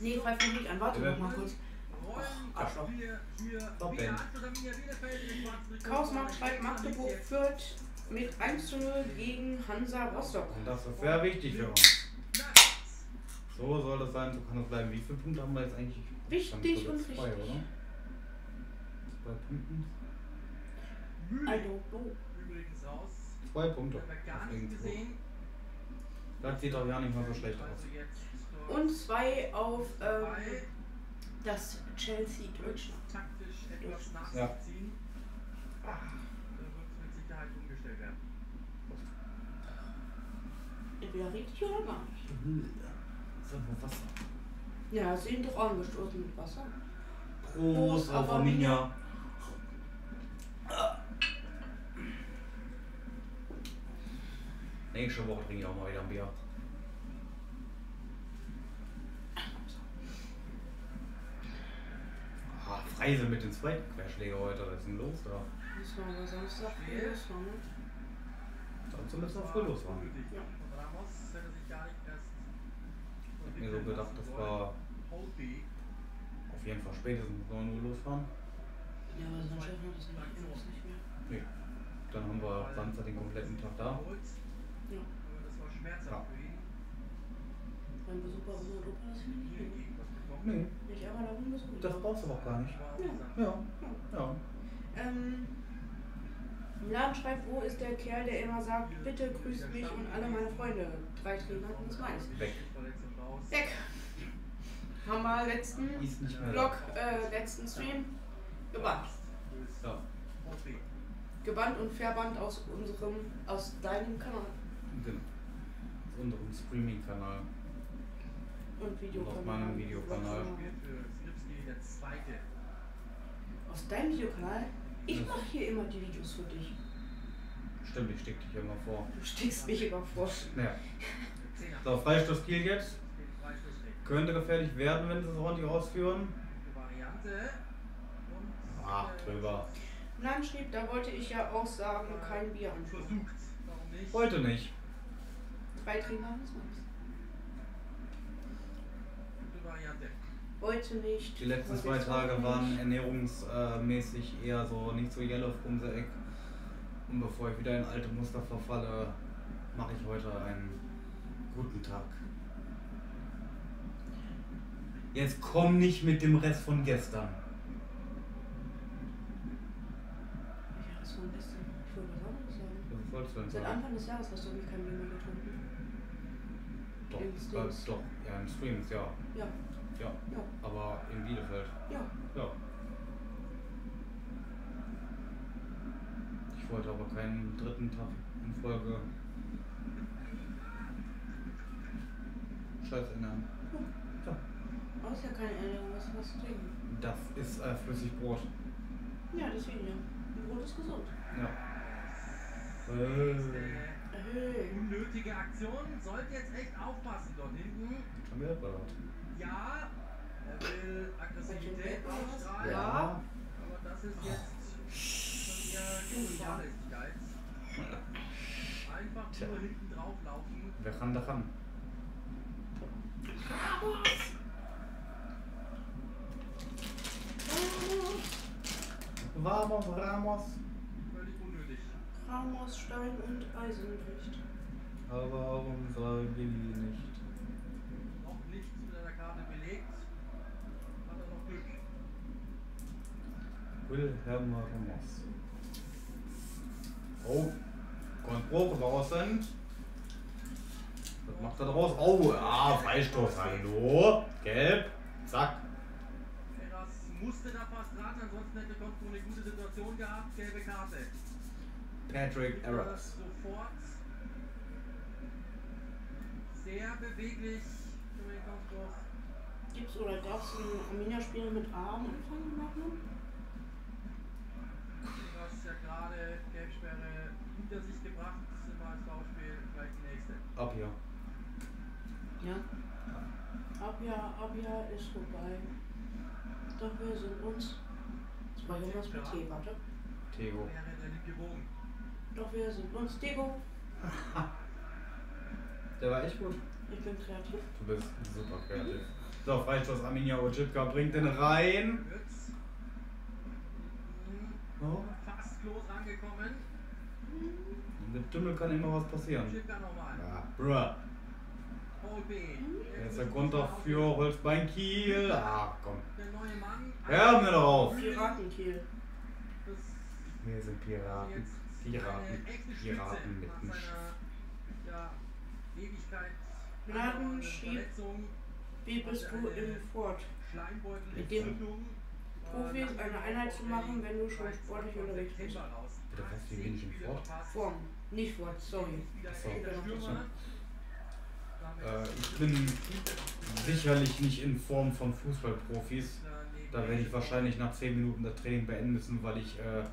Nee, pfeif mich nicht an, warte noch mal kurz. Arschloch. Top Ben. Chaosmarkt schreibt Magdeburg führt mit 1 zu 0 gegen Hansa Rostock. Und das ist sehr wichtig für uns. So soll das sein, so kann es bleiben. Wie viele Punkte haben wir jetzt eigentlich? Wichtig und so zwei, richtig. oder? Zwei Punkten. I don't know. Übrigens raus. Zwei Punkte. Gar nicht gesehen. Das sieht doch ja nicht mal so schlecht aus. Also Und zwei auf ähm. Das Chelsea Deutschland. taktisch etwas Ja. nachzuziehen. Da wird mit Sicherheit umgestellt werden. Entweder richtig oder gar nicht. Das ist einfach Wasser. Ja, sie sind doch angestoßen mit Wasser. Prost, auf auf Arminia. Nächste Woche trinke ich auch mal wieder ein Bier. Ah, Freise mit den zweiten Querschläger heute. Was ist denn los da? Das war aber Samstag früh los ne? Sonst müssen wir früh. Ja. Nicht erst Ich hab mir so gedacht, das war Holtby. auf jeden Fall spätestens 9 Uhr losfahren. Ja, aber sein Chef hat das nicht, mehr. Nee. Dann haben wir Samstag den kompletten Tag da. Ja. Aber das war schmerzhaft für ihn. Beim Besuch bei uns in Europa das finde ich nicht. Nee, Nicht einmal darum besucht. das brauchst du aber gar nicht. Auch Ja. Ja, ja. Ähm, Im Laden schreibt, wo ist der Kerl, der immer sagt, bitte grüßt mich und alle meine Freunde. Drei Trainer und zwei. Weg. Weg. Haben wir letzten Blog, äh, letzten Stream gebannt. Ja. Gebannt und verbannt aus unserem, aus deinem Kanal genau. Aus unserem Streaming-Kanal. und Videokanal. auf meinem Videokanal. Aus deinem Videokanal? Ich Ja. mache hier immer die Videos für dich. Stimmt, ich steck dich immer vor. Du stehst mich immer vor. Ja. So, Freistoß Kiel jetzt. Könnte gefährlich werden, wenn sie es ordentlich ausführen. Variante. Ach, äh, drüber. Nein, schrieb, da wollte ich ja auch sagen, kein Bier anschauen. Warum nicht? Heute nicht. Drei Trainer haben es Gute Variante. Heute nicht. Die letzten zwei Tage waren nicht. ernährungsmäßig eher so nicht so yellow auf unser Eck. Und bevor ich wieder in alte Muster verfalle, mache ich heute einen guten Tag. Jetzt komm nicht mit dem Rest von gestern. Ja, das war ein bisschen. Ich wollte was anderes sollst du denn Seit? Anfang des Jahres hast du irgendwie kein Bier mehr getrunken. Doch, Im äh, doch, ja, in Streams, ja. Ja, Ja, ja, aber in Bielefeld. ja. Ja. Ich wollte aber keinen dritten Tag in Folge Scheiß ändern. Ja. Aber ist ja keine Erinnerung, was was zu trinken. Das ist äh, Flüssigbrot. Ja, deswegen ja. Ein Brot ist gesund. Ja. Das Äh. ist eine Hey. unnötige Aktion. Sollte jetzt echt aufpassen dort hinten. Schon wieder. Ja, er will Aggressivität ausstrahlen. Ja. Aber das ist jetzt von ihr Fahrlässigkeit. Einfach Tja. nur hinten drauf laufen. Wer kann da ran? Vamos, Ramos. Unnötig. Ramos, Stein und Eisenbricht. Aber warum soll Billy nicht? Noch nichts mit einer Karte belegt. Hat er noch Glück. Wilhelm Ramos. Oh, Konzbruch draußen. Was macht er draus? Oh, ja, Freistoß. Hallo. Gelb. Zack. Eras musste da fast ran, ansonsten hätte Konto eine gute Situation gehabt. Gelbe Karte. Patrick Arras. Sofort. Sehr beweglich Kopfbruch. Gibt's oder gab's ein Arminia-Spiel mit A am Anfang gemacht? ne? Was ja gerade Gelbsperre hinter sich gebracht, sind wir als Foulspiel gleich die nächste. Ab hier. Ja. Abja, Abja ist vorbei. Doch wir sind uns. Das war Jonas mit T, warte. Tego. Wäre der linke Bogen. Doch wir sind uns. Diego, *laughs* Der war echt gut. ich bin kreativ. Du bist super kreativ. So, Freistoß Arminia Ojipka bringt den rein. Oh. Fast close rangekommen. Mit Dümmel kann immer was passieren. Ja, bruh. B. Der ist der Grund dafür, Holzbein Kiel. Ach komm. Der neue Mann. Hör mir doch auf. Piratenkiel. Wir sind Piraten. Piraten. Spitze Piraten mit dem Sch seiner ja, Ewigkeit. Laden, andauernden Schieb. Verletzung. Wie bist du im Fort? Mit dem Profis eine Einheit zu machen, wenn du schon sportlich unterwegs bist. Bitte was, wie wenig im Fort? Form, nicht Wort, sorry. Dazu. Äh, ich bin sicherlich nicht in Form von Fußballprofis. Da werde ich wahrscheinlich nach 10 Minuten das Training beenden müssen, weil ich äh,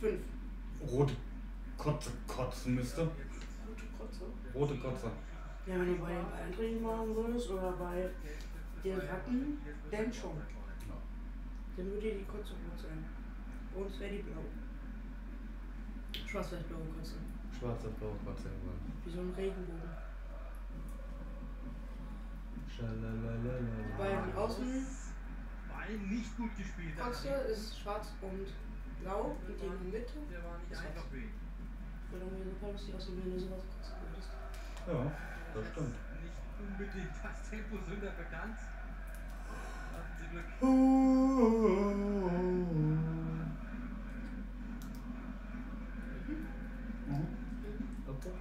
Fünf. Rote Kotze kotzen müsste. Gute Kotze. Rote Kotze. Ja, wenn du bei den Balltraining machen würdest oder bei den Ratten, dann schon. Dann würde die Kotze rot sein. Bei uns wäre die blau. Schwarz-weiß-blaue Kotze. Schwarze, blaue Kotze. jawohl. Wie so ein Regenbogen. Schalalalala. Bei den Außen Weil nicht gut gespielt. hat. Kotze ist schwarz und blau und die in der Mitte. Der war nicht ist einfach weiß. wild. Würde mir super lustig aussehen, wenn du sowas kotzen würdest. Ja, das stimmt. Nicht unbedingt als Temposünder bekannt. Hatten Sie Glück. Okay.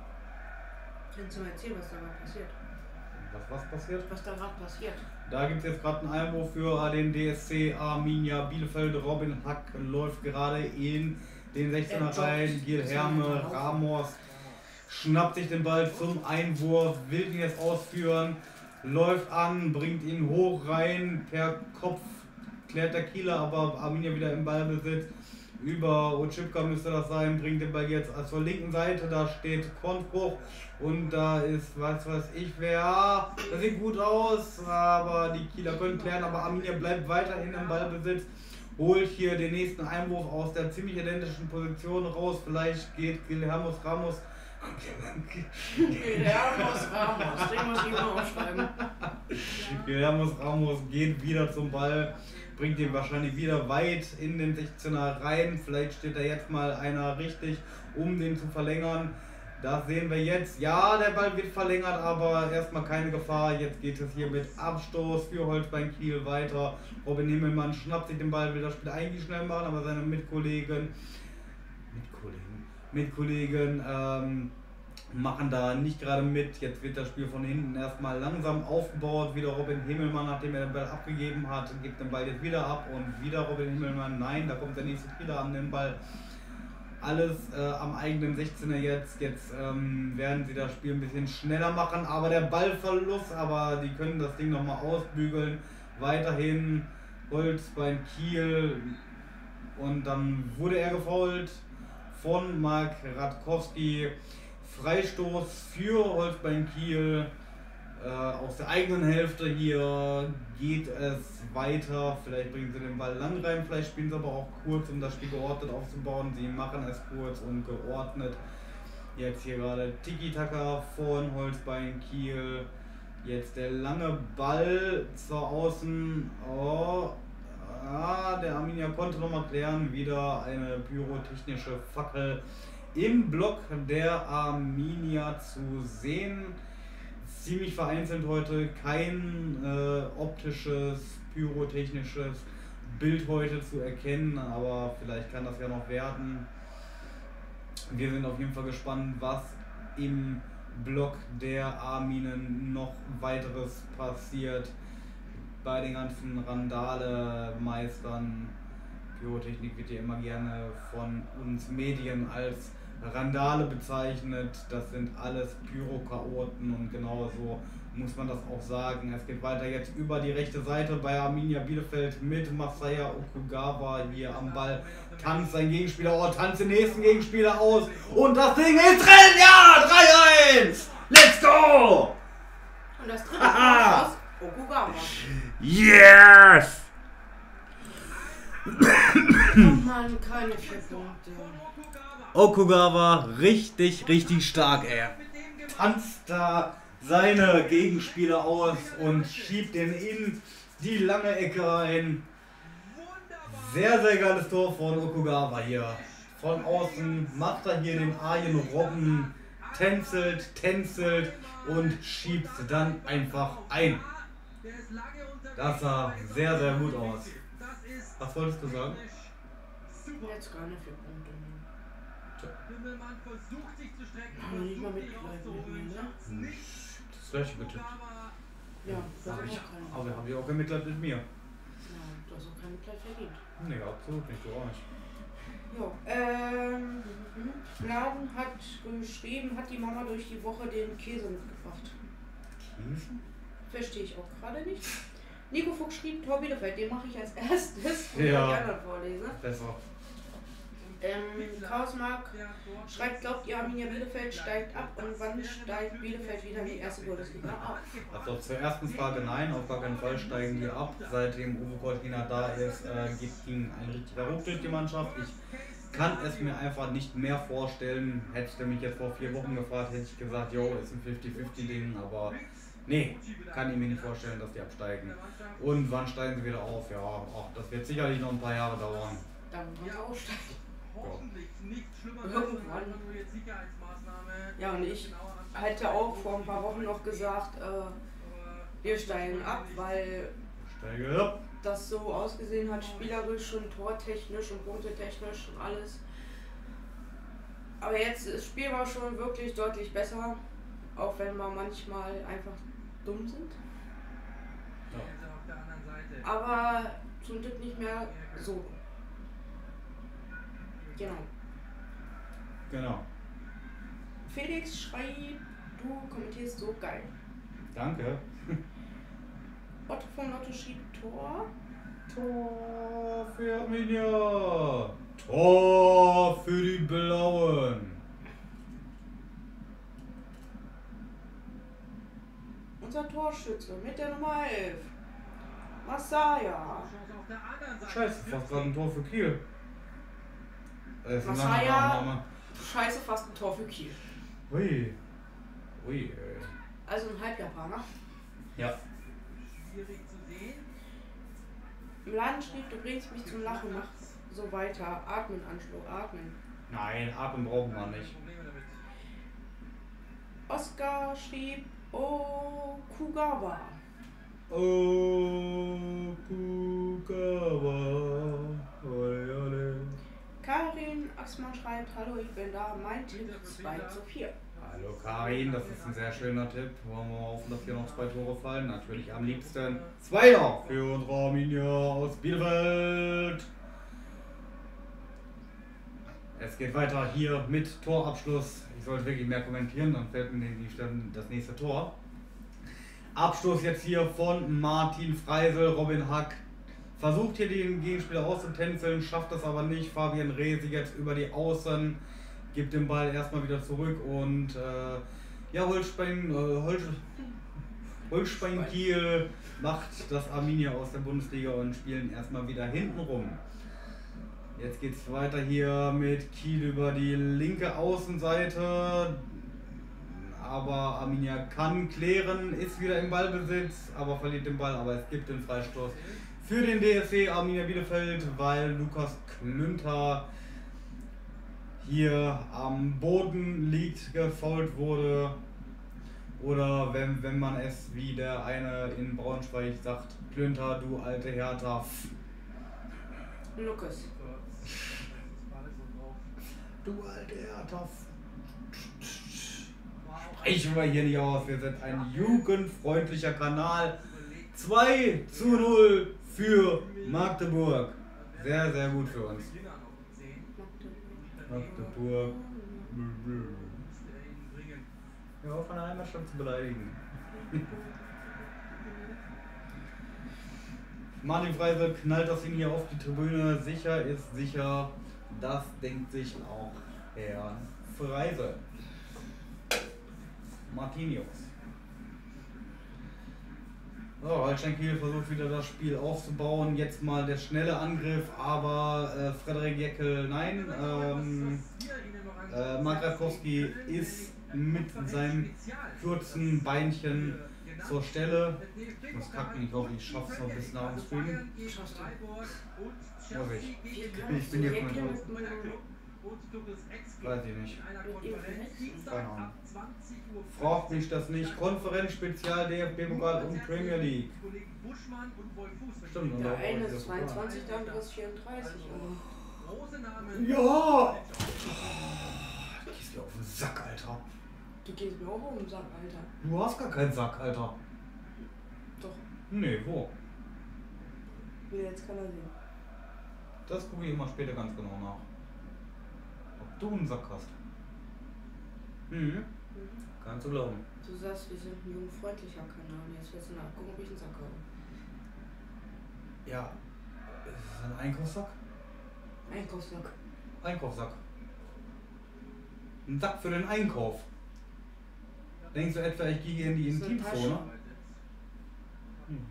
Kannst du mal erzählen, was da gerade passiert? Was, was passiert? Was da gerade passiert? Da gibt es jetzt gerade einen Einwurf für den DSC Arminia Bielefeld. Robin Hack läuft gerade in den 16er rein. Guilherme Ramos schnappt sich den Ball zum Einwurf, will ihn jetzt ausführen, läuft an, bringt ihn hoch rein, per Kopf klärt der Kieler, aber Arminia wieder im Ballbesitz. Über Ochipka müsste das sein, bringt den Ball jetzt. Zur linken Seite, da steht Kornbruch und da ist, was weiß ich wer, das sieht gut aus, aber die Kieler können klären, aber Arminia bleibt weiterhin im Ballbesitz, holt hier den nächsten Einwurf aus der ziemlich identischen Position raus, vielleicht geht Guilherme Ramos Ramos, Ramos, den muss ich mal aufschreiben. Guillermo Ramos geht wieder zum Ball, bringt ihn wahrscheinlich wieder weit in den 16er rein. Vielleicht steht da jetzt mal einer richtig, um den zu verlängern. Das sehen wir jetzt. Ja, der Ball wird verlängert, aber erstmal keine Gefahr. Jetzt geht es hier mit Abstoß für Holzbein Kiel weiter. Robin Himmelmann schnappt sich den Ball, will das Spiel eigentlich schnell machen, aber seine Mitkollegen, Mitkollegen, Mitkollegen ähm, machen da nicht gerade mit. Jetzt wird das Spiel von hinten erstmal langsam aufgebaut. Wieder Robin Himmelmann, nachdem er den Ball abgegeben hat, gibt den Ball jetzt wieder ab und wieder Robin Himmelmann. Nein, da kommt der nächste Spieler an den Ball. Alles äh, am eigenen 16er jetzt. Jetzt ähm, werden sie das Spiel ein bisschen schneller machen, aber der Ballverlust, aber die können das Ding nochmal ausbügeln. Weiterhin Holzbein Kiel und dann wurde er gefault von Mark Radkowski. Freistoß für Holzbein Kiel. Äh, aus der eigenen Hälfte hier geht es weiter. Vielleicht bringen sie den Ball lang rein, vielleicht spielen sie aber auch kurz, um das Spiel geordnet aufzubauen. Sie machen es kurz und geordnet. Jetzt hier gerade Tiki-Taka von Holzbein Kiel. Jetzt der lange Ball zur Außen. Oh, ah, der Arminia konnte nochmal klären. Wieder eine pyrotechnische Fackel im Block der Arminia zu sehen. Ziemlich vereinzelt heute, kein äh, optisches, pyrotechnisches Bild heute zu erkennen, aber vielleicht kann das ja noch werden. Wir sind auf jeden Fall gespannt, was im Block der Arminen noch weiteres passiert bei den ganzen Randale-Meistern. Pyrotechnik wird ja immer gerne von uns Medien als Randale bezeichnet. Das sind alles Pyrochaoten und genauso muss man das auch sagen. Es geht weiter jetzt über die rechte Seite bei Arminia Bielefeld mit Masaya Okugawa hier am Ball. Tanzt sein Gegenspieler, oh, tanzt den nächsten Gegenspieler aus und das Ding ist drin! Ja, 3-1! Let's go! Und das dritte Tor aus Okugawa. Yes! Oh Mann, keine vier Punkte. Okugawa richtig, richtig stark, ey. Tanzt da seine Gegenspieler aus und schiebt den in die lange Ecke rein. Sehr, sehr geiles Tor von Okugawa hier. Von außen macht er hier den Arjen Robben, tänzelt, tänzelt und schiebt dann einfach ein. Das sah sehr, sehr gut aus. Was wolltest du sagen? Jetzt Punkte mehr. Himmelmann versucht sich zu strecken, versucht sich aufzuholen, mit mir, ne? nicht. Das gleiche getippt. Aber Ja, das Hab ist ich, aber habe ich auch gemittlert mit mir. Ja, du hast auch kein Mitleid verdient. Nee, absolut nicht, du auch nicht. Jo, ähm, mhm. Laden hat geschrieben, hat die Mama durch die Woche den Käse mitgebracht. Käse? Verstehe ich auch gerade nicht. Nico Fuchs schrieb Tor Bielefeld, den mache ich als erstes, bevor Ja. ich die anderen vorlese. Besser. Ähm, Chaosmark schreibt, glaubt ihr, Arminia Bielefeld steigt ab und wann steigt Bielefeld wieder in die erste Bundesliga ab? Also zur ersten Frage nein, auf gar keinen Fall steigen die ab. Seitdem Uwe Cortina da ist, äh, geht ging ein richtiger Ruck durch die Mannschaft. Ich kann es mir einfach nicht mehr vorstellen. Hättest du mich jetzt vor vier Wochen gefragt, hätte ich gesagt, jo, ist ein 50-50-Ding, aber nee, kann ich mir nicht vorstellen, dass die absteigen. Und wann steigen sie wieder auf? Ja, ach, das wird sicherlich noch ein paar Jahre dauern. Dann wollen sie aufsteigen. Hoffentlich nichts schlimmer Irgendwann. Ja, und ich. Hatte auch vor ein paar Wochen noch gesagt, äh, wir steigen ab, weil Steige ab. das so ausgesehen hat, spielerisch und tortechnisch und punktetechnisch und alles. Aber jetzt, das Spiel war schon wirklich deutlich besser, auch wenn wir manchmal einfach dumm sind. Seite. Aber zum Glück nicht mehr so. Genau. Genau. Felix schreibt, du kommentierst so geil. Danke. Otto von Lotto schrieb Tor. Tor für Arminia. Tor für die Blauen. Unser Torschütze mit der Nummer 11. Masaya. Scheiße, fast gerade ein Tor für Kiel. Das ist ein langer Masaya. Name. Scheiße, fast ein Tor für Kiel. Ui. Ui. Also ein Halbjapaner. Ja. Schwierig zu sehen. Im Laden schrieb, du bringst mich zum Lachen, mach so weiter. Atmen, Anschluss, atmen. Nein, Atmen brauchen wir nicht. Oscar schrieb, oh, Kugawa. Oh, Kugawa. Ole, ole. Karin Axmann schreibt, hallo, ich bin da, mein Tipp 2 zu 4. Hallo Karin, das ist ein sehr schöner Tipp. Wollen wir hoffen, dass hier noch zwei Tore fallen? Natürlich am liebsten zwei noch für unsere Arminia aus Bielefeld. Es geht weiter hier mit Torabschluss. Ich sollte wirklich mehr kommentieren, dann fällt mir das nächste Tor. Abschluss jetzt hier von Martin Freisel, Robin Hack. Versucht hier den Gegenspieler auszutänzeln, schafft das aber nicht. Fabian Rehse jetzt über die Außen, gibt den Ball erstmal wieder zurück und äh, ja, Holstein, äh, Hol Holstein Kiel macht das Arminia aus der Bundesliga und spielen erstmal wieder hinten rum. Jetzt geht es weiter hier mit Kiel über die linke Außenseite. Aber Arminia kann klären, ist wieder im Ballbesitz, aber verliert den Ball. Aber es gibt den Freistoß für den DSC Arminia Bielefeld, weil Lukas Klünter hier am Boden liegt, gefault wurde. Oder wenn, wenn man es wie der eine in Braunschweig sagt, Klünter, du alte Hertha. Lukas. Du alte Hertha. Sprechen wir hier nicht aus, wir sind ein jugendfreundlicher Kanal. 2 zu 0 für Magdeburg. Sehr, sehr gut für uns. Magdeburg. Ja, von der Heimatstadt zu beleidigen. Martin Freise knallt das Ding hier auf die Tribüne. Sicher ist sicher. Das denkt sich auch Herr Freise. Martinius. So, Holstein Kiel versucht wieder das Spiel aufzubauen. Jetzt mal der schnelle Angriff, aber äh, Frederik Jeckel, nein. Ähm, äh, Mark Rakowski ist mit seinem kurzen Beinchen zur Stelle. Ich muss kacken, ich hoffe, ich schaffe es noch bis nach dem Stream. Muss ich. Ich bin hier von Weiß ich nicht. Keine Ahnung. Fragt mich das nicht. Konferenz Spezial DFB-Pokal und Premier League. Stimmt, und Der eine ist das Pokal. 22, der andere ist 34. Also, Große Namen. Ja! Gehst dir auf den Sack, Alter. du gehst mir auch um den Sack, Alter. Du hast gar keinen Sack, Alter. Doch. Nee, wo? Will jetzt keiner sehen. Das gucke ich immer später ganz genau nach. Du einen Sack hast. Mhm. Kannst du glauben. Du sagst, wir sind ein jugendfreundlicher Kanal. Jetzt willst du nachgucken, ob ich einen Sack habe. Ja. Ist das ein Einkaufssack? Einkaufssack. Einkaufssack. Ein Sack für den Einkauf. Denkst du etwa, ich gehe in die Intimzone? Hm.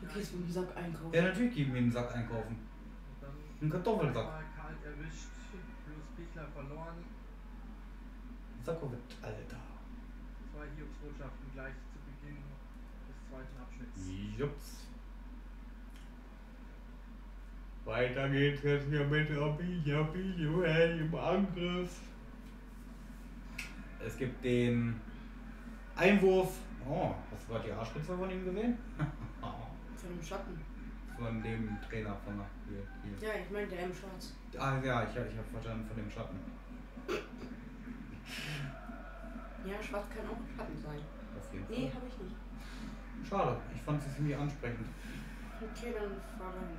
Du gehst mit dem Sack einkaufen. Ja, natürlich gehen wir einen Sack einkaufen. Ein Kartoffelsack. Erwischt, Pichler verloren. Sackowit, Alter. Zwei Hiobsbotschaften gleich zu Beginn des zweiten Abschnitts. Jups. Weiter geht's jetzt hier mit Abilia Bilio im Angriff. Es gibt den Einwurf. Oh, hast du gerade die Arschspitze von ihm gesehen? *laughs* Von dem Schatten. Von dem Trainer von der hier, hier. Ja, ich meine der im Schwarz. Ah ja, ich, ich habe verstanden von dem Schatten. Ja, Schwarz kann auch ein Schatten sein. Auf jeden Nee, Fall. habe ich nicht. Schade, ich fand sie ziemlich ansprechend. Okay, dann fahr rein.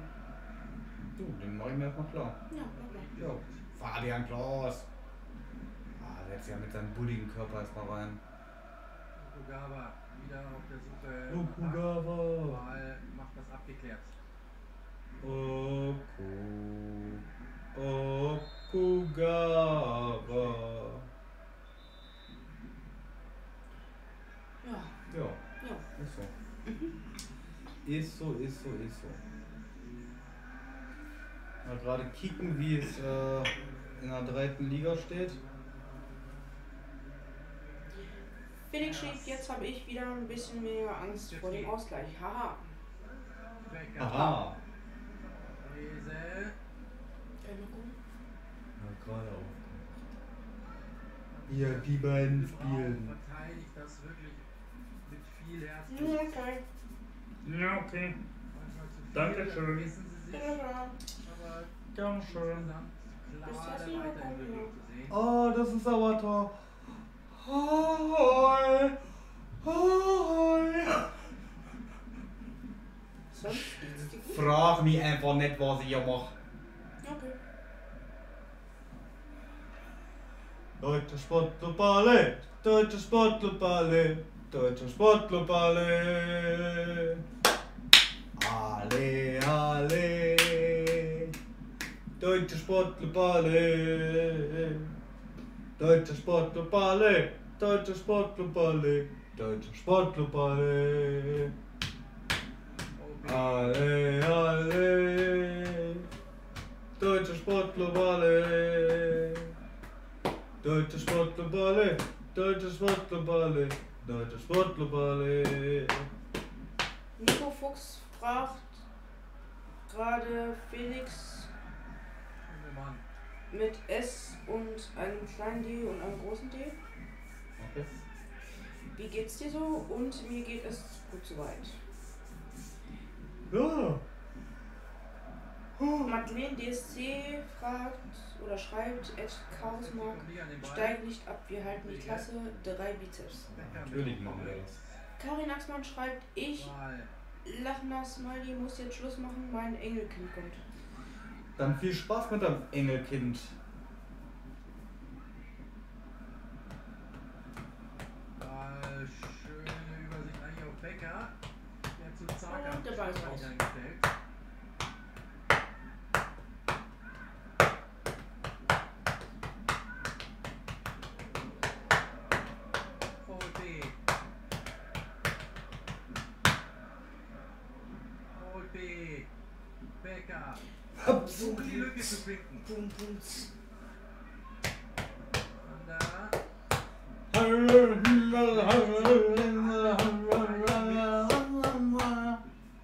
Du, den mache ich mir erstmal klar. Ja, mal. Ja, Fabian Klaus. Ah, setzt ja mit seinem bulligen Körper erstmal rein. Okugawa wieder auf der Suche Okugawa. nach Wahl, macht das abgeklärt. Oku. Okugawa. Ja, Ja, ja. ist so. Ist so, ist so, ist so. Mal gerade kicken, wie es äh, in der dritten Liga steht. Felix schrieb, jetzt habe ich wieder ein bisschen weniger Angst vor dem Ausgleich. Haha. Aha. Ja, gerade aufgemacht. Ja, die beiden spielen. Verteidigt das wirklich mit viel Herz. Ja, okay. Ja, okay. Dankeschön. vergessen sie sich, Ja, ja. aber Ganz schön. insgesamt Bis klar das der wieder Weiterentwicklung kommt, zu sehen. Oh, das ist aber toll. Geht's dir gut? Frag mich einfach nicht, was ich mache. Okay. Deutsche Sportclub Ballet, Deutsche Sportclub Ballet, Deutsche Sportclub Ballet. Ale, ale. Deutsche Sportclub Ballet. Deutsche Sportclub Ballet, Deutsche Sportclub Ballet, Deutsche Sportclub Ballet. OB. Ale, ale. Deutsche Sportclub Ballet. Deutsche Sportclub Ballet. Deutsche Sportclub Ballet. Deutsche Sportclub Ballet. Nico Fuchs fragt gerade Felix mit S und einem kleinen D und einem großen D. Okay. Wie geht's dir so? Und mir geht es gut soweit. Ja. Madeleine DSC fragt oder schreibt, Ed Chaosmark, steigt nicht ab, wir halten die Klasse, drei Bizeps. Natürlich machen wir das. Karin Axmann schreibt, ich, lachender Smiley, muss jetzt Schluss machen, mein Engelkind kommt. Dann viel Spaß mit deinem Engelkind. Wahl. Schöne Übersicht eigentlich auf Becker. Eingestellt. VfB. VfB. Becker. Versucht die Lücke zu finden. Pum, pums. Und da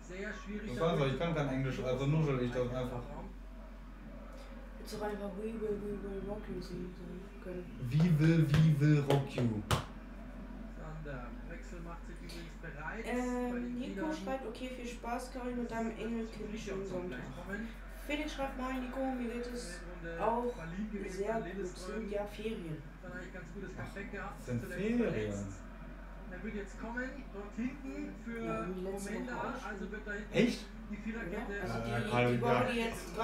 sehr schwierig. Das weiß ich, ich kann kein Englisch, also nuschel ich das einfach. Hättest du auch einfach We Will, We Will Rock You singen können. Wie will, wie will Rock You? Sander. Wechsel macht sich übrigens bereit. Ähm, Nico schreibt, okay, viel Spaß, Karin, mit deinem Engelkind Nicht schönen Sonntag. Felix schreibt, moin Nico, mir geht es auch sehr gut, sind ja Ferien. Dann eigentlich ganz gutes Comeback gehabt. sind Ferien. Er wird jetzt kommen, dort hinten für Ja, die schon. also wird da hinten Echt? die Viererkette. Also Ja, die, Karl, die Woche, ja. die jetzt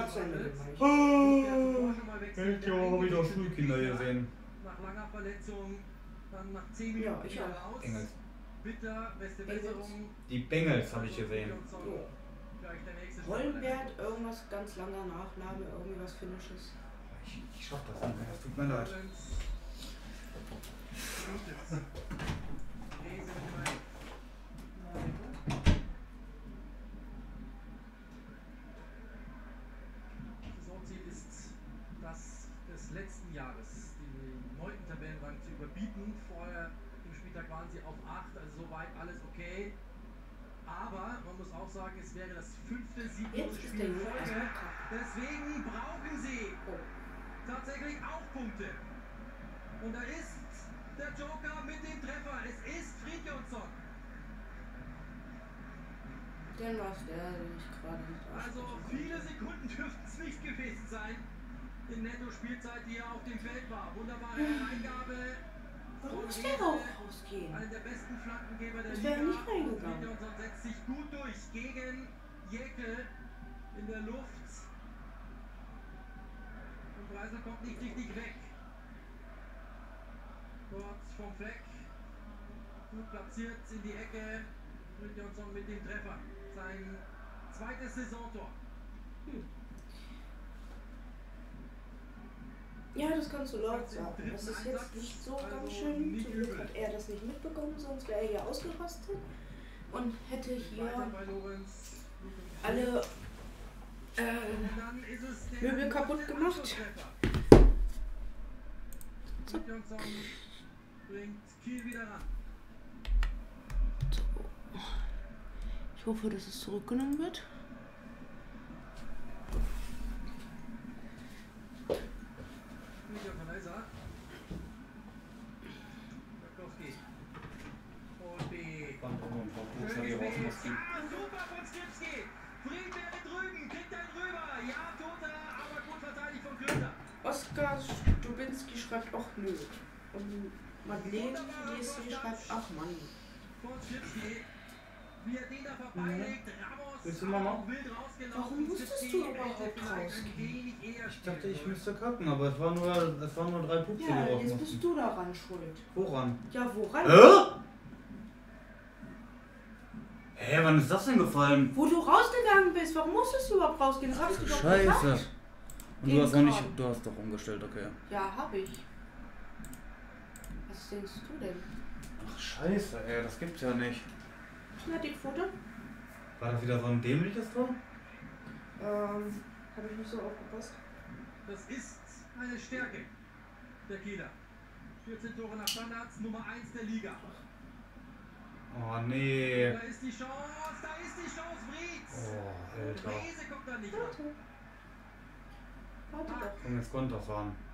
ich. Oh, ich habe wieder Schulkinder gesehen. Nach langer Verletzung, dann nach 10 Ja, Minuten ich wieder auch. raus. Engels. Bitter, beste. Besserung. Die Bengals habe ich gesehen. Ja. Nächste Rollenwert, irgendwas ganz langer Nachname, irgendwie was Finnisches. Ich, ich schaff das nicht mehr, es tut mir leid. Saisonziel ist das des letzten Jahres, den neunten Tabellenrang zu überbieten. Vorher im Spieltag waren sie auf 8, also soweit alles okay. Aber man muss auch sagen, es wäre das fünfte sieglose Spiel in Folge. Deswegen brauchen sie Oh. tatsächlich auch Punkte. Und da ist der Joker mit dem Treffer. Es ist Fridjonsson. Den war es der, den ich gerade nicht Also viele. Sekunden dürften es nicht gewesen sein. In Netto-Spielzeit, die er auf dem Feld war. Wunderbare Hereingabe. Warum von muss der auch rausgehen? Einer der besten Flankengeber der Das Liga. nicht reingegangen. Fridjonsson setzt sich gut durch gegen Jäckel in der Luft. Und Breisel kommt nicht richtig weg. Dort vom Fleck. Gut platziert in die Ecke. Fridjonsson mit dem Treffer. Sein zweites Saisontor. Ja, das kannst du laut sagen. Das ist jetzt nicht so ganz schön. Zum Glück hat er das nicht mitbekommen, sonst wäre er hier ausgerastet und hätte hier alle äh, Und dann ist es der Möbel kaputt gemacht. Anschlusstreffer. Ran. Ich hoffe, dass es zurückgenommen wird. Klöter. Oskar Stubinski schreibt auch nö. Madeleine Jesse schreibt ach Mann. Ramos. Willst du auch wild rausgelaufen. Warum musstest du überhaupt rausgehen? Ich dachte, ich müsste kacken, aber es waren nur, es waren nur drei Pupse, Ja, jetzt bist mussten. du daran schuld. Woran? Ja, woran? Hä? Hä, wann ist das denn gefallen? Wo du rausgegangen bist, warum musstest du überhaupt rausgehen? Das hast du doch Scheiße. gesagt. Und du hast noch nicht, du hast doch umgestellt, okay. Ja, hab ich. Was denkst du denn? Ach scheiße, ey, das gibt's ja nicht. Na, die Quote? War das wieder so ein dämliches Tor? Ähm, habe ich nicht so aufgepasst. Das ist eine Stärke der Kieler. 14 Tore nach Standards, Nummer 1 der Liga. Oh nee. Da ist die Chance, da ist die Chance, Vriez. Oh, Alter. Riese kommt da nicht ran. Warte. Doch. Komm, jetzt Konterfahren. Okugawa.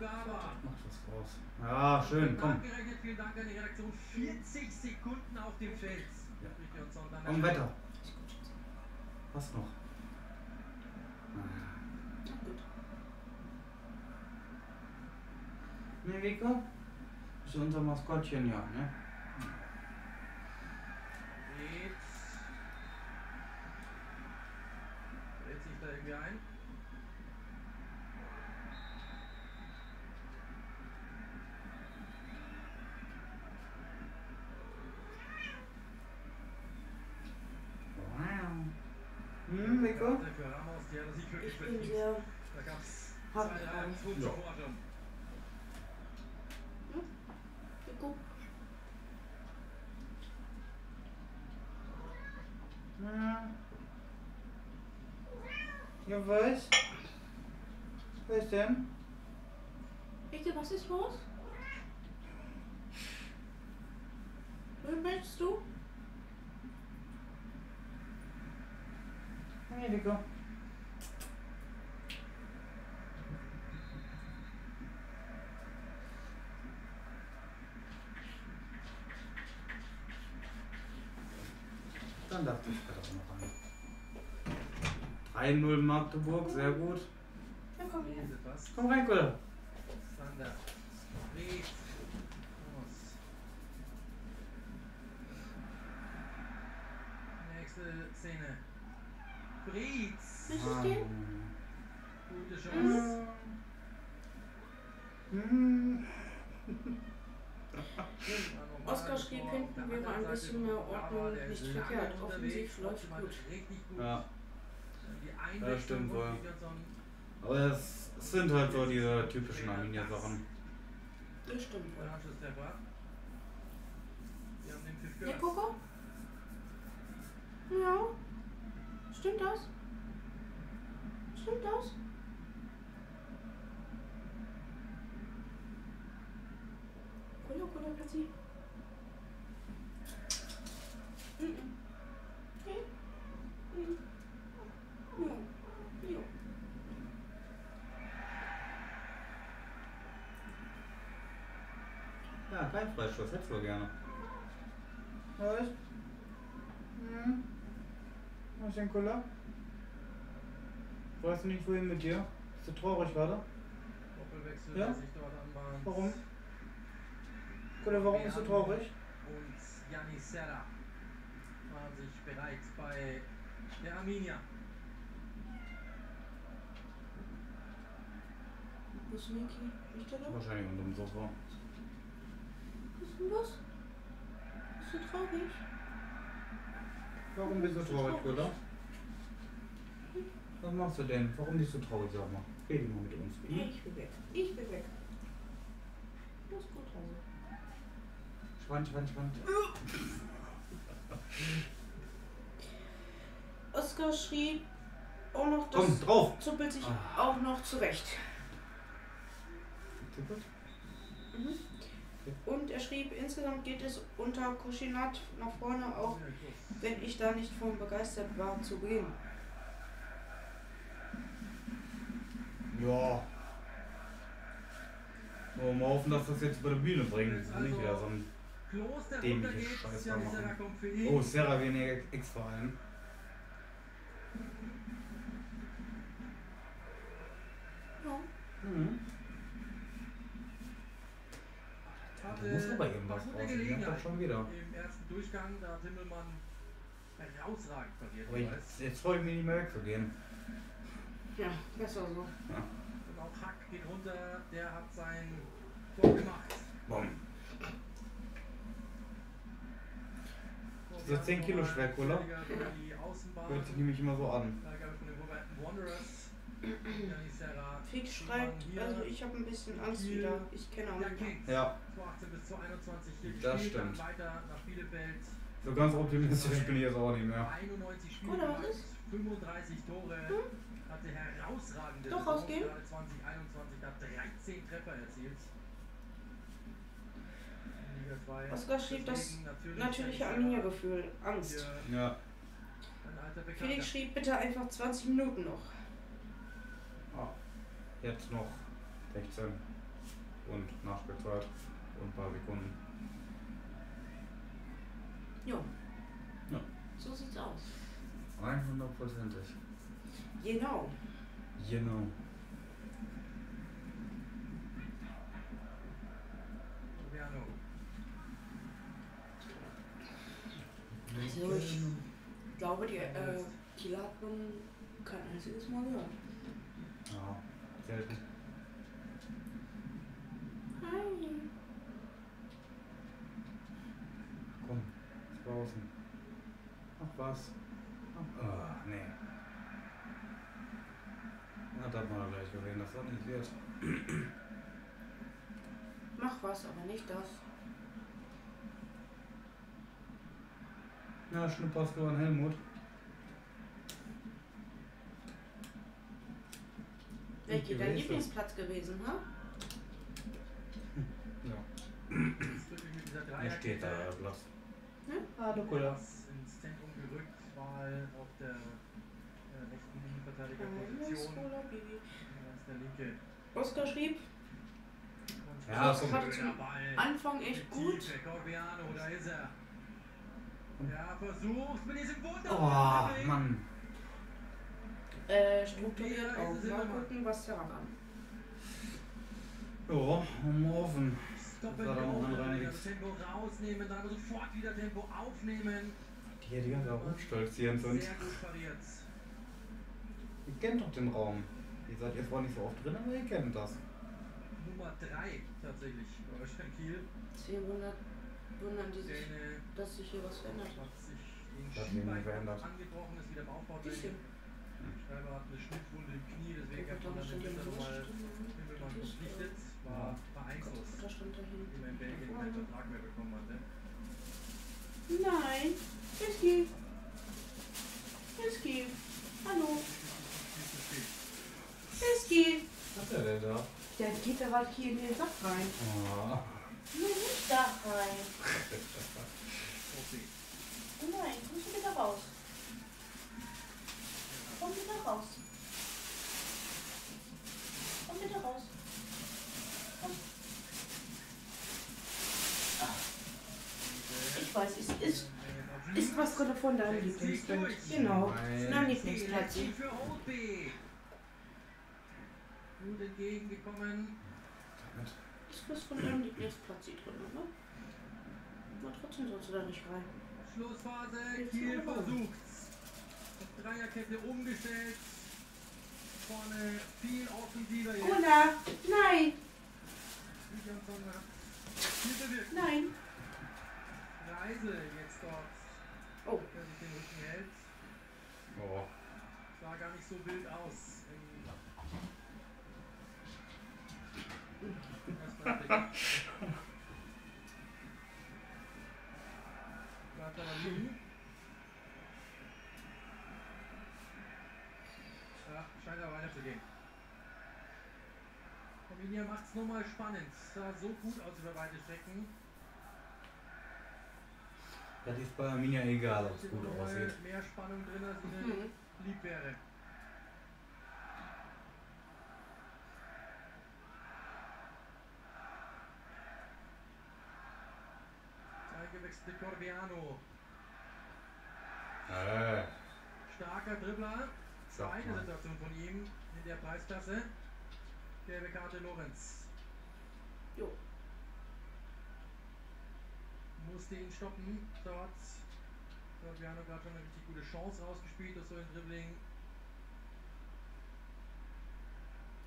Mach das raus. Ja, schön, komm. Vielen Dank an die Redaktion. 40 Sekunden auf dem Feld. Ja. Komm, weiter. Was noch? Na gut. Ne, Vika? Ist unser Maskottchen, ja, ne? Vriez. Dreht sich da irgendwie ein. Hm, Vika? Also für Ramos, die hat er sich wirklich Ich bin verdient. sehr. Da gab es Hab zwei, ich drei auch. Punkte Ja. Vorsprung. Nico. Ja. Ja, was? Was denn? Bitte, was ist los? Wen 1-0 Magdeburg, sehr gut. Ja, komm her. Komm rein, Kulle. Nächste Szene. Fritz. Willst? Gute Chance. Mhm. Oskar schrieb, hinten wäre ein bisschen mehr Ordnung nicht verkehrt. Offensiv läuft gut. Ja. Ja, stimmt wohl. Aber es sind halt so diese typischen Arminia-Sachen. Das stimmt wohl. Anschlusstreffer. Wir haben den Pfiff Ja. Coco? Ja. Stimmt das? Stimmt das? Cola, Cola, Platzi. Mhm. Okay. Mhm. Ja. Ja. Ja, kein Freistoß, hättest du gerne. Was? Hm? Was Cola? Weißt du nicht, wohin mit dir? Bist du traurig gerade? Doppelwechsel, Ja? sich dort anbahnt. Warum? Cola, warum bist du traurig? Und Janis Serra waren sich bereit bei der Arminia. Wo ist Miki? Nicht da? Was Wahrscheinlich unter dem Sofa. ist denn los? Bist du traurig? Warum bist du traurig, Cola? Was machst du denn? Warum bist du traurig, sag mal? Rede mal mit uns. Ja, ich bin weg. Ich bin weg. Los gut, also. Schwand, schwand, schwand. Oskar schrieb auch noch, Komm, das drauf! zuppelt sich Ah. auch noch zurecht. Tippet? Mhm. Und er schrieb, insgesamt geht es unter Kuschinat nach vorne, auch wenn ich da nicht von begeistert war zu Beginn. Ja. Wollen wir mal hoffen, dass das jetzt über die Bühne bringt. Das ist nicht wieder so ein. Klos, der Dämliche runtergeht. Scheiße Janis machen. Oh, Serra wie ein Ex-Verein. Ja. Mhm. Muss aber irgendwas raus. Ich hab doch schon wieder. Im ersten Durchgang, da hat Himmelmann herausragend. Aber jetzt, jetzt freue ich mich nicht mehr wegzugehen. Ja, besser so. Und auch Hack geht runter, der hat sein Tor gemacht. Bom. Dieser 10 Kilo schwer, Cola. Die Außenbahn. Hört sich nämlich immer so an. Fix schreibt, also ich habe ein bisschen Angst wieder. Ich kenne auch nicht. Ja, 2018 bis 2021 hier Das stimmt. so ganz optimistisch bin ich jetzt auch nicht mehr. 91 Spiele Oder was ist? 35 Tore, hatte herausragende Doch, Saison, rausgehen? gerade 2021 hat 13 Treffer erzielt. In Liga 2. Oskar schrieb das natürliche ein Arminia-Gefühl. Angst. Ja. Felix schrieb bitte einfach 20 Minuten noch. Ah, jetzt noch 16 und Nachspielzeit und ein paar Sekunden. Jo. Ja. So sieht's aus. 100%ig. Genau. Genau. Also ich glaube, die äh, hat man kein einziges Mal gehört. Ja, selten. Hi. Komm, draußen. Ach was. Ach, ah, nee. Ja, hat man gleich gesehen, dass das nicht wird. Mach was, aber nicht das. Na, schnupperst du an Helmut? Welche dein gewesen. Lieblingsplatz gewesen, ha? Ja. Er steht da, der Blass. Hm? Ah, du ins Zentrum gerückt, weil auf der äh, rechten Alles Innenverteidigerposition voller Baby. da ist der linke. Oskar schrieb, Ja, so- schöner Ball. Anfang echt gut. Tiefe, Corbiano, da ist er. Ja, versucht mit diesem Wunder. Oh, Mann. Äh, strukturiert auf. Mal gucken, was der kann. Ja, am Ofen. Das war wir doch noch ein das Reinigs. Tempo rausnehmen, dann sofort wieder Tempo aufnehmen. Die hier die ganze Zeit rumstolzieren sind. Sehr gut pariert. Ihr kennt doch den Raum. Ihr seid jetzt zwar nicht so oft drin, aber ihr kennt das. Nummer 3 tatsächlich. Holstein Kiel. Deswegen wundert, wundern die sich, dass sich hier was verändert hat. hat sich den Hat sich Schienbein verändert. angebrochen, ist wieder im Aufbautraining. Bisschen. Schreiber hat eine Schnittwunde im Knie, deswegen hat man dann stand den Winter nochmal. Himmelmann verpflichtet. War, da wie man in. Belgien keinen Vertrag mehr bekommen hatte. Nein, Whisky. Whisky. Hallo. Whisky. Was ist der denn da? Der geht da halt hier in den Sack rein. Ah. Nur nicht da rein. Okay. Nein, kommst du wieder raus. Komm wieder raus. Komm bitte raus. Komm. Ich weiß, es ist, ist was von deinem. Genau, Nein. dein Lieblingsplatz. Gut entgegengekommen. Ist was von deinem Lieblingsplatz hier drin, ne? Aber trotzdem sollst du da nicht rein. Schlussphase. Kiel versucht's. Dreierkette umgestellt. Vorne viel offensiver jetzt. Gunnar, nein, nein. Reisel jetzt dort, Oh, der sich den Rücken hält. Oh. Sah gar nicht so wild aus. Im ersten Blick. Bleibt aber liegen. Ja, scheint aber weiterzugehen. Arminia macht es nochmal spannend. Sah so gut aus über weite Strecken. Das ist bei Arminia egal, ob es gut aussieht. Mehr Spannung drin, als ihnen Mhm. lieb wäre. Corbiano. Äh. Starker Dribbler. Zweite. Situation von ihm in der Preisklasse. Gelbe Karte Lorenz. jo. Musste ihn stoppen. Dort. Corbiano gerade schon eine richtig gute Chance rausgespielt durch so ein Dribbling.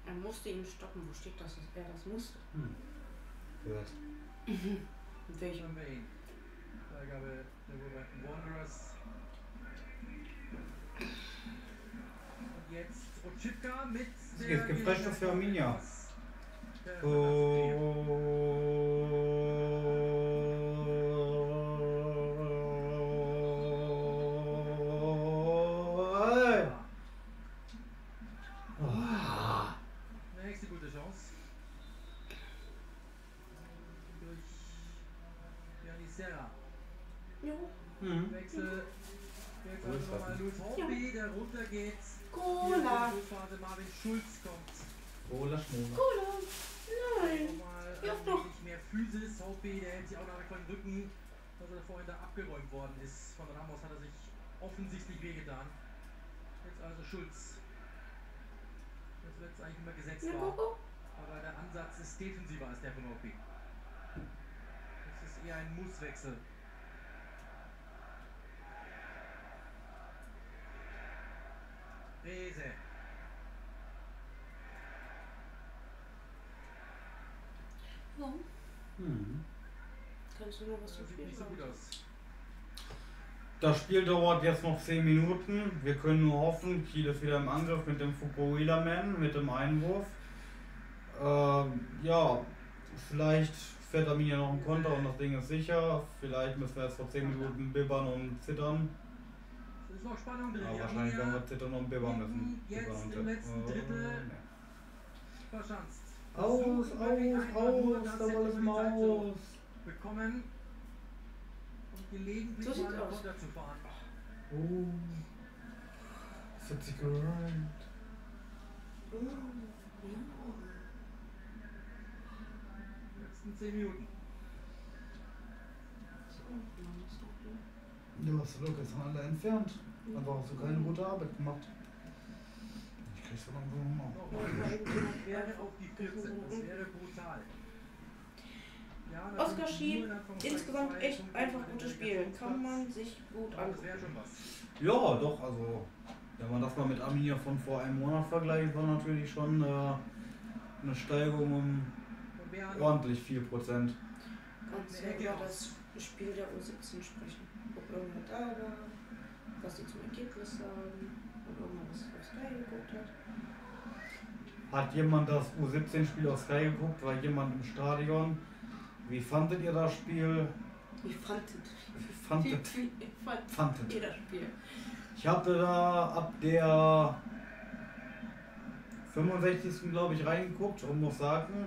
Er musste ihn stoppen. Wo steht das, dass er das musste? Hm. John *laughs* Wayne. Freigabe der Wolverhampton Wanderers. Und jetzt Otschipka mit der jetzt gefreshtes für Arminia. Oh. Ramos hat er sich offensichtlich wehgetan. Jetzt also Schulz. Jetzt wird es eigentlich immer gesetzt Ja, war. Aber der Ansatz ist defensiver als der von Holtby. Das ist eher ein Musswechsel. Rese. Ja. Hm. Kannst du mir was Das so gut sagen? Aus. Das Spiel dauert jetzt noch 10 Minuten. Wir können nur hoffen, Kiel ist wieder im Angriff mit dem Fukuhila Man, mit dem Einwurf. Ähm, ja, vielleicht fährt Arminia noch ein Konter und das Ding ist sicher. Vielleicht müssen wir jetzt vor 10 Minuten bibbern und zittern. Es ist noch Spannung drin. Aber wahrscheinlich werden wir zittern und bibbern müssen. Jetzt im letzten äh, Drittel. ne. verschanzt. Aus, aus, aus, das da das die Zeit zu Maus. bekommen gelegentlich So mal sieht's aus. Konter zu fahren. Oh. Das hat sich gereimt. Letzten 10 Minuten. Du hast du Lukas von alle entfernt. Aber hast du keine gute Arbeit gemacht. Ich krieg so langsam Hunger. Nochmal. Das wäre auf die 14. Das wäre brutal. Natürlich Schieb, insgesamt echt einfach gutes Spiel. Kann man sich gut Das angucken. Ja, doch, also wenn man das mal mit Arminia von vor einem Monat vergleicht, war natürlich schon äh, eine Steigerung um ordentlich 4%. Kannst du über das Spiel der U17 sprechen. Ob irgendwer da war, was die zum Ergebnis sagen, ob irgendwer was auf Sky geguckt hat. Hat jemand das U17-Spiel auf Sky geguckt? War jemand im Stadion? Wie fandet ihr das Spiel? Wie fandet fandet, wie fandet fandet. ihr das Spiel? Ich hatte da ab der 65. glaube ich reingeguckt und muss sagen,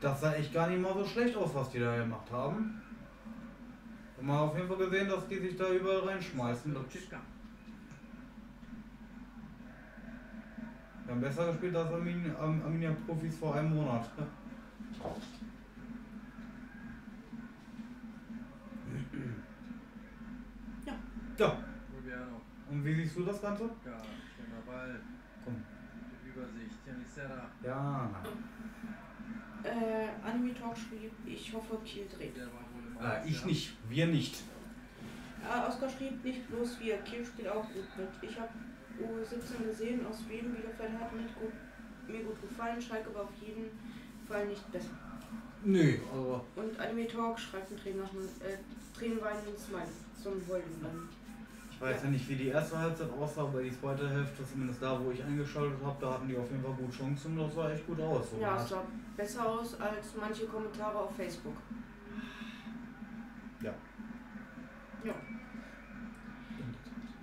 das sah echt gar nicht mal so schlecht aus, was die da gemacht haben. Und man hat auf jeden Fall gesehen, dass die sich da überall reinschmeißen. Chitka. Wir haben besser gespielt als Arminia, Arm- Arminia Profis vor einem Monat. Ja. Ja, Rubiano. und wie siehst du das Ganze? Ja, schöner Ball. Komm. Die Übersicht. Janisera. Ja. Äh, Anime Talk schrieb, ich hoffe Kiel dreht. Äh, ich ja. nicht, wir nicht. Ja, Oskar schrieb nicht bloß wir, Kiel spielt auch gut mit. Ich habe U17 gesehen, aus Wien, Bielefeld hat mit gut, mir gut gefallen, Schalke war auf jeden Fall nicht besser. Nö, also Und Anime Talk schreibt ein Tränen nach äh, Tränenweinen Smiley zum Wollen dann. ich weiß ja nicht, wie die erste Halbzeit aussah, aber die zweite Hälfte, zumindest da, wo ich eingeschaltet habe, da hatten die auf jeden Fall gut Chancen und das sah echt gut aus. So Ja, es sah besser aus als manche Kommentare auf Facebook. Ja. Ja.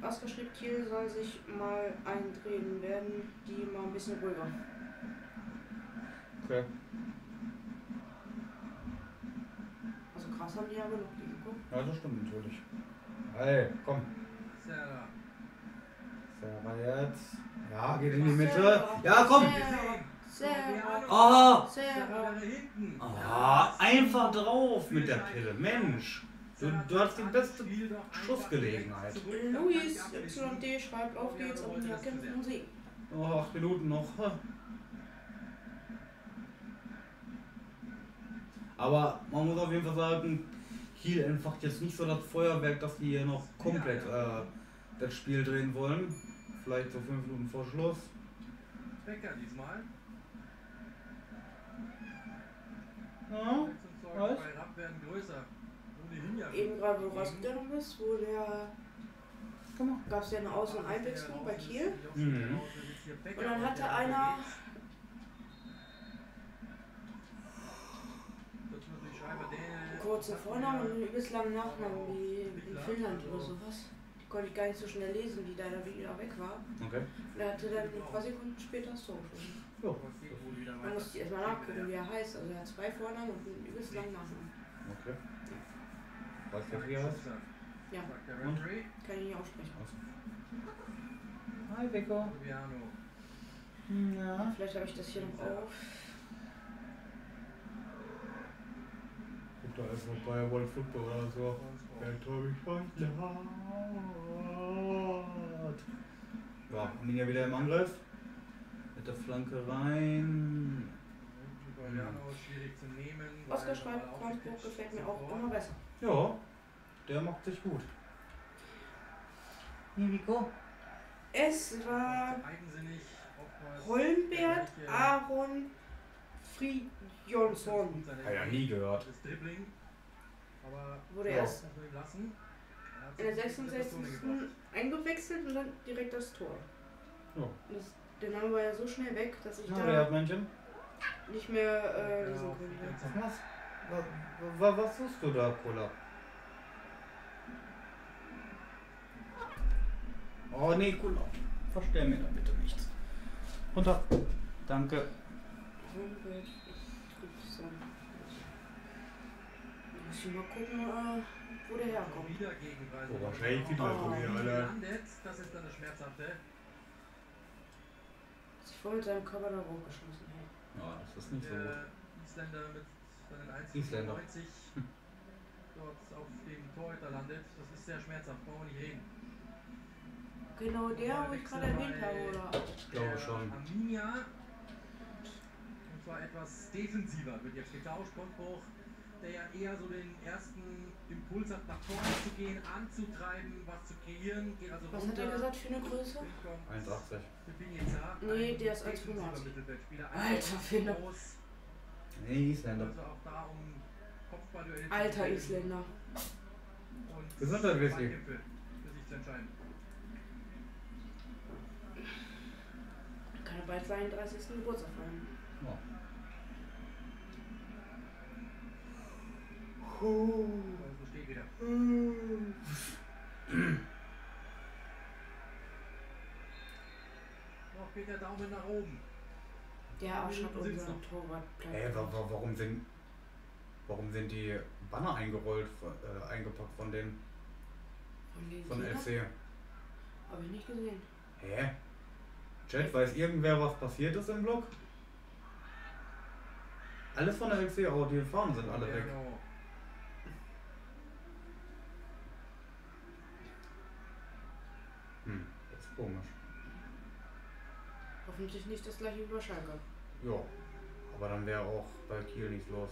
Oskar schrieb, Kiel soll sich mal eindrehen, werden die mal ein bisschen ruhiger. Okay. Krass haben die ja genug, die geguckt. Ja, das stimmt natürlich. Hey, komm. Serra. Serra jetzt. Ja, geht in die Mitte. Ja, komm. Ah! Hinten. Ah, einfach drauf mit der Pille. Mensch. Du, du hast die beste Schussgelegenheit. Luis YD schreibt, auf geht's, aber ja, kämpfen und siegen. Oh, acht Minuten noch. Aber man muss auf jeden Fall sagen, Kiel entfacht jetzt nicht so das Feuerwerk, dass die hier noch komplett äh, das Spiel drehen wollen. Vielleicht so fünf Minuten vor Schluss. Becker diesmal. Ja. Was? werden größer. Eben gerade, wo rausgegangen bist, wo der gab es ja eine Aus- und Einwechslung bei Kiel. Mhm. Und dann hatte einer kurze Vornamen und einen übelst langen Nachnamen, wie in Finnland oder sowas. Die konnte ich gar nicht so schnell lesen, wie der da wieder weg war. Okay. Und er hatte dann ein paar Sekunden später das Tor geschossen. Ja. Man muss erstmal nachgucken, wie er heißt. Also er hat zwei Vornamen und einen übelst langen Nachnamen. Okay. Weißt du, wie er heißt? Ja, Referee. kann ich nicht aussprechen. Hi, Vico. Rubiano. Ja. Vielleicht habe ich das hier noch auf. Da einfach bei World Football oder so. Wer Tobi Schäuble hat. Ja, wieder im Angriff. Mit der Flanke rein. Rubiano schwierig zu nehmen. weil Oskar schreibt, aufgepitcht gefällt mir ist auch immer besser. Ja, der macht sich gut. Nico? Es war Holmbert Aaron Fridjonsson. Hat ja nie gehört. Wurde Ja. erst. Er in der sich 66. in Situation gebracht. eingewechselt und dann direkt das Tor. Ja. Und Das, der Name war ja so schnell weg, dass ich Na, da nicht mehr äh, Ja, lesen die konnte. Was, was, was suchst du da, Cola? Oh nee, Cola. Verstell mir da bitte nichts. Runter. Danke. Holmbert Fridjonsson. Muss ich mal gucken, äh, wo der herkommt. Oh, wahrscheinlich wieder von mir, Alter. Das ist dann das Schmerzhafte. Sich voll mit seinem Körper da hochgeschmissen. Hey. Ja, das ist nicht so gut. Der Isländer mit seinen Isländer. 1,90 dort auf dem Torhüter landet. Das ist sehr schmerzhaft, brauchen wir nicht reden. Genau der, wo ich gerade erwähnt habe, oder? Ich glaube schon. Arminia. Und zwar etwas defensiver. Wird jetzt getauscht. Kontbruch der ja eher so den ersten Impuls hat, nach vorne zu gehen, anzutreiben, was zu kreieren. Geht also Was hat er runter. gesagt für eine Größe? 1,80. Nee, der ist 1,85. Alter, Finder. Nee, Isländer. Also auch da um Alter Isländer. und Gesundheit, Wissi. Zweikämpfe für sich zu entscheiden. Kann er bald seinen 30. Geburtstag feiern. Ja. Steht wieder. Noch geht der Daumen nach oben. Der Arsch hat unseren Torwart Ey, wa warum sind warum sind die Banner eingerollt, äh, eingepackt von den Von den von Sieger? LC? Hab ich nicht gesehen. Hä? Chat, weiß irgendwer, was passiert ist im Block? Alles von der LC, aber die Farben sind alle weg. Hm, das ist komisch. Hoffentlich nicht das gleiche wie bei Schalke. Ja, aber dann wäre auch bei Kiel nichts los.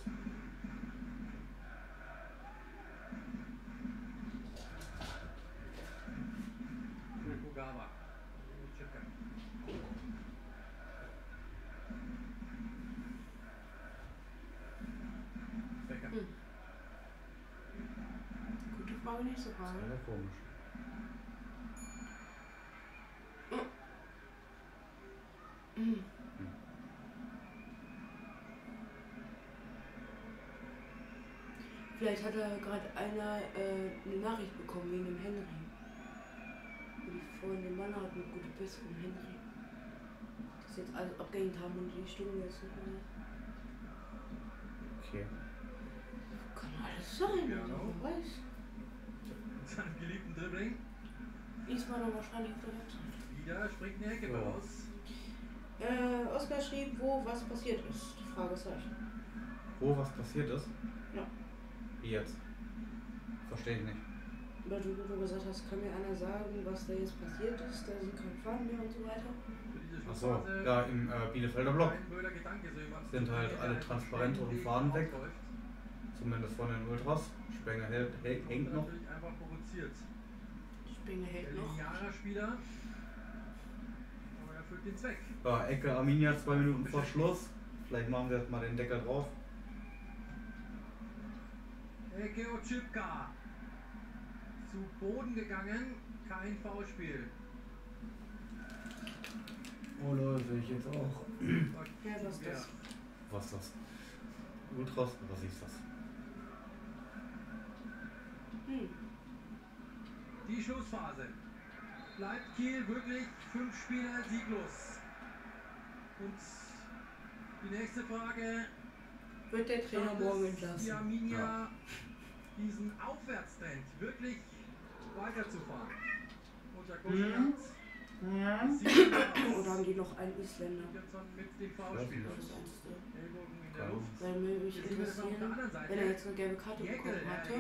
Fukugawa. Chipka. Becker. Hm. Gute Frage, Das Frage. wäre komisch. Mhm. Vielleicht hat da gerade einer äh, eine Nachricht bekommen wegen dem Henry. Wo die vorhin den Mann hatten, gute Pässe vom Henry. Das jetzt alles abgehängt haben und die Stimmung jetzt nicht mehr. Okay. Kann alles sein, Ja, also, wer weiß. Mit seinem geliebten Dribbling. Diesmal dann wahrscheinlich auf der Website. Wieder springt eine Ecke raus. Äh, Oskar schrieb, wo was passiert ist. Fragezeichen. Wo was passiert ist? Ja. Wie jetzt? Verstehe ich nicht. Weil du, du gesagt hast, kann mir einer sagen, was da jetzt passiert ist, da sind keine Farben mehr und so weiter. Achso, ja, im äh, Bielefelder Block. Sind halt alle Transparente und Fahnen weg. Zumindest von den Ultras. Spenge hält, hängt noch. natürlich einfach provoziert. Spenge hält noch. linearer Spieler. Aber er erfüllt den Zweck. Ja, Ecke Arminia, zwei Minuten vor Schluss. Vielleicht machen wir jetzt mal den Deckel drauf. Ecke Ochipka. Zu Boden gegangen. Kein Foulspiel. Oh Leute, sehe ich jetzt auch. Ja, was ist das? Was ist das? Ultras? Was ist das? Hm. Die Schlussphase. Bleibt Kiel wirklich fünf Spiele sieglos? Und die nächste Frage. Wird der Trainer morgen es Die entlassen? Arminia diesen Aufwärtstrend wirklich weiterzufahren. Und der Mhm. Coach sieht Oder haben die noch einen Isländer? mit dem Foulspiel. Weil mir mich interessieren, wenn er jetzt eine gelbe Karte bekommen hatte,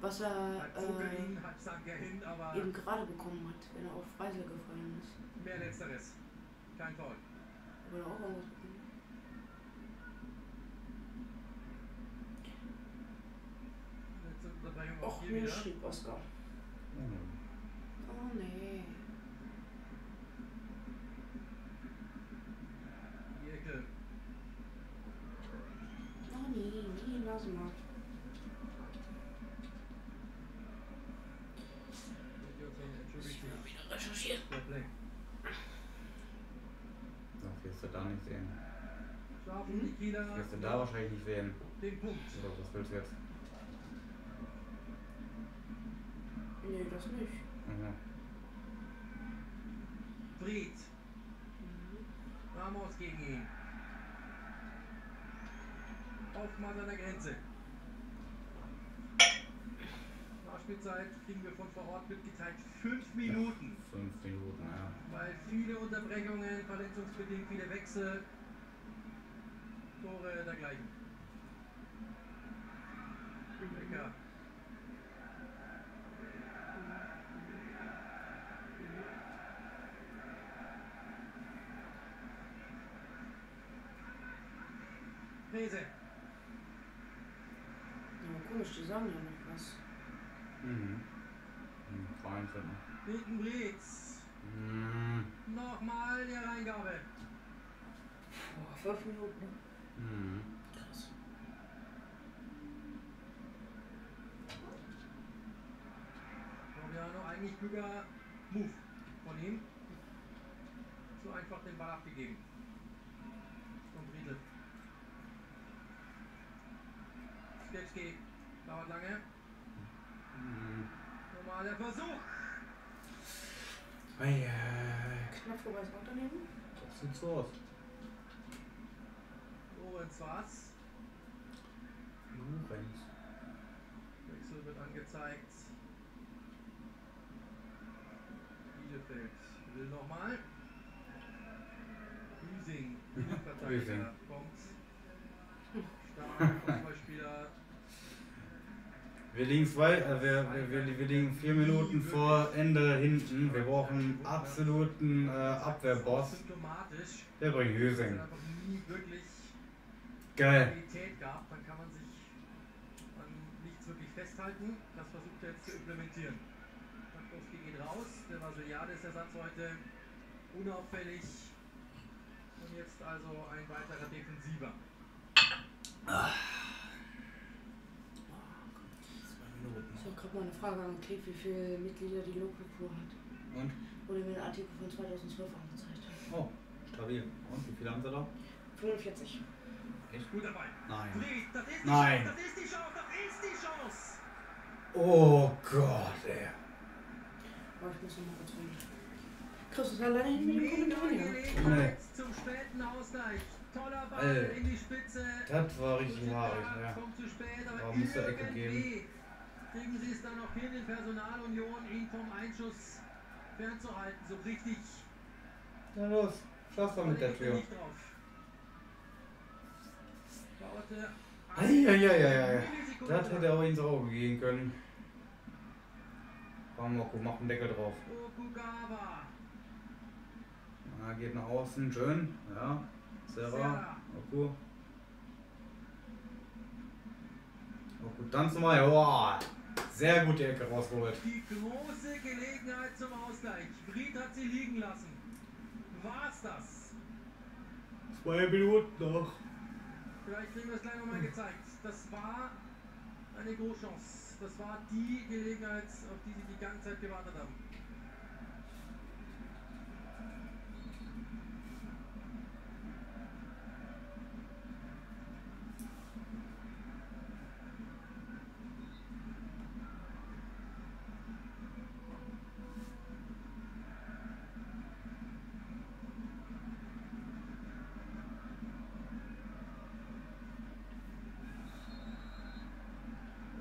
was er äh, eben gerade bekommen hat, wenn er auf Freisel gefallen ist. mehr letzteres. Kein Foul. Aber er auch irgendwas bekommen. Och, mir schrieb Oskar. Oh nee. Die Ecke. Oh nee, nee, lass mal. Entschuldigt mich. Wieder recherchieren. Das wirst du da nicht sehen. Die Kieler Das wirst du da wahrscheinlich nicht sehen. den Punkt. Oder was willst du jetzt? Nee, das nicht. Mhm. Fried. Ramos gegen ihn. Oftmals an der Grenze. Nachspielzeit kriegen wir von vor Ort mitgeteilt. Fünf Minuten. Fünf Minuten, ja. Weil viele Unterbrechungen, verletzungsbedingt, viele Wechsel, Tore dergleichen. Becker. Rese. Die sagen ja noch was. Mhm. Hm, Wahnsinn. Hinten Breetz. Mhm. Nochmal die Reingabe. Boah, fünf Minuten. Mhm. Krass. Floriano, eigentlich klüger Move von ihm. So einfach den Ball abgegeben. Und Riedel. Skepski dauert lange. Mhm. Nochmal der Versuch. Ei, ei, Knapp vorbei das Unternehmen. Das sieht so aus. Lorenz war's. Lorenz. Wechsel wird angezeigt. Bielefeld will nochmal. Hüsing. Innenverteidiger, kommt. Stark, Fußballspieler. Wir liegen zwei, äh, wir, wir, wir, liegen vier Minuten vor Ende hinten. Wir brauchen einen absoluten äh, Abwehrboss. Der bringt wirklich Geil. Gab, dann kann man sich an nichts wirklich festhalten. Das versucht er jetzt zu implementieren. Tarkowski geht raus, der Vasiliades-Ersatz heute unauffällig. Und jetzt also ein weiterer Defensiver. Zwei Minuten. Ich habe gerade mal eine Frage angeklickt, wie viele Mitglieder die Local Crew hat. Und? Wurde mir ein Artikel von 2012 angezeigt. Oh, stabil. Und wie viele haben sie da? 45. Echt? Gut dabei. Nein. Fliegt, das ist die Nein. Chance, das ist die Chance, das ist die Chance. Oh Gott, ey. Aber ich muss noch mal kurz rein. Chris ist alleine hin mit dem Mega Kommentar. Gelegenheit zum späten Ausgleich. Toller Ball Alter. in die Spitze. Das war richtig haarig, Ja, ja. Kommt zu spät, aber Da muss der Ecke irgendwie kriegen sie es dann noch hin in Personalunion, ihn vom Einschuss fernzuhalten. So richtig. Na los, schaff's doch mit der er Tür. Eieieiei. Das hätte auch ins Auge gehen können. Bamako, mach einen Deckel drauf. Ah, geht nach außen, schön. Ja. Serra. Serra. Oku. Oku, dann nochmal. Sehr gut die Ecke rausgeholt. Die große Gelegenheit zum Ausgleich. Fried hat sie liegen lassen. War's das? Zwei Minuten noch. Vielleicht kriegen wir es gleich nochmal gezeigt. Das war eine Großchance. Das war die Gelegenheit, auf die sie die ganze Zeit gewartet haben.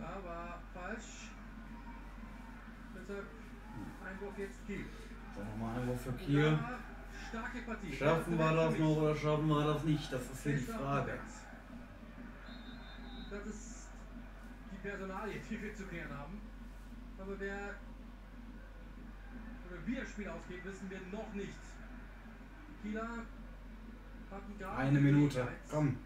Ja, war falsch. Deshalb So, nochmal Einwurf für Kiel. Schaffen wir das noch oder schaffen wir das nicht? Das ist hier die Frage. Das ist die Personalie, die wir zu klären haben. Aber wer oder wie das Spiel ausgeht, wissen wir noch nicht. Kieler hatten gerade Eine Minute. Komm.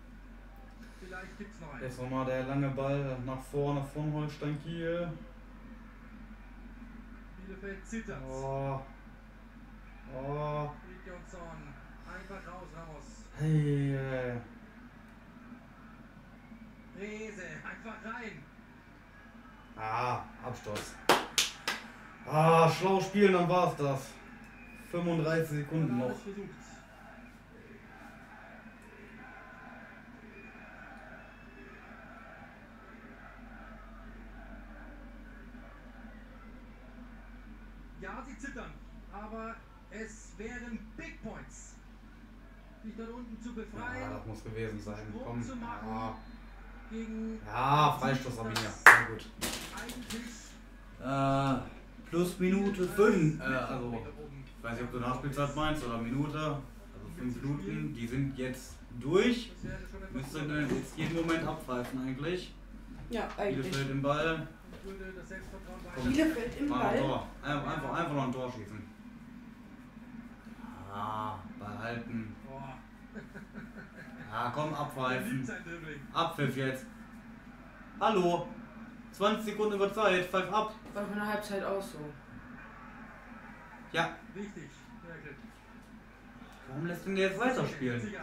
Vielleicht gibt's noch einen. Jetzt nochmal der lange Ball nach vorne von Holstein Kiel. Bielefeld zittert. Oh. Oh. Johnson. Einfach raus, Ramos. Hey. Rese, einfach rein. Ah, Abstoß. Ah, schlau spielen, dann war's das. 35 Sekunden Und noch. alles versucht. Ja, sie zittern, aber es wären Big Points, sich dort unten zu Ja, befreien, das muss gewesen sein. Komm. zu machen. Ja, gegen ja Freistoß Arminia. Sehr gut. eigentlich Äh, plus Minute 5. Äh, also, ich weiß nicht, ob du Nachspielzeit meinst oder Minute. Also 5 Minuten. Die sind jetzt durch. Müsste dann jetzt jeden Moment abpfeifen eigentlich. Ja, eigentlich. Bielefeld im Ball. Würde das Selbstvertrauen Komm. weiter. Bielefeld im Mal ein Ball. Tor. Einfach, einfach, einfach noch ein Tor schießen. Ah, behalten. Boah, Ja, komm, er liebt abpfeifen. Abpfiff jetzt. Hallo. 20 Sekunden über Zeit, pfeif ab. War von der Halbzeit auch so. Ja. Glück. Warum lässt du ihn jetzt weiterspielen?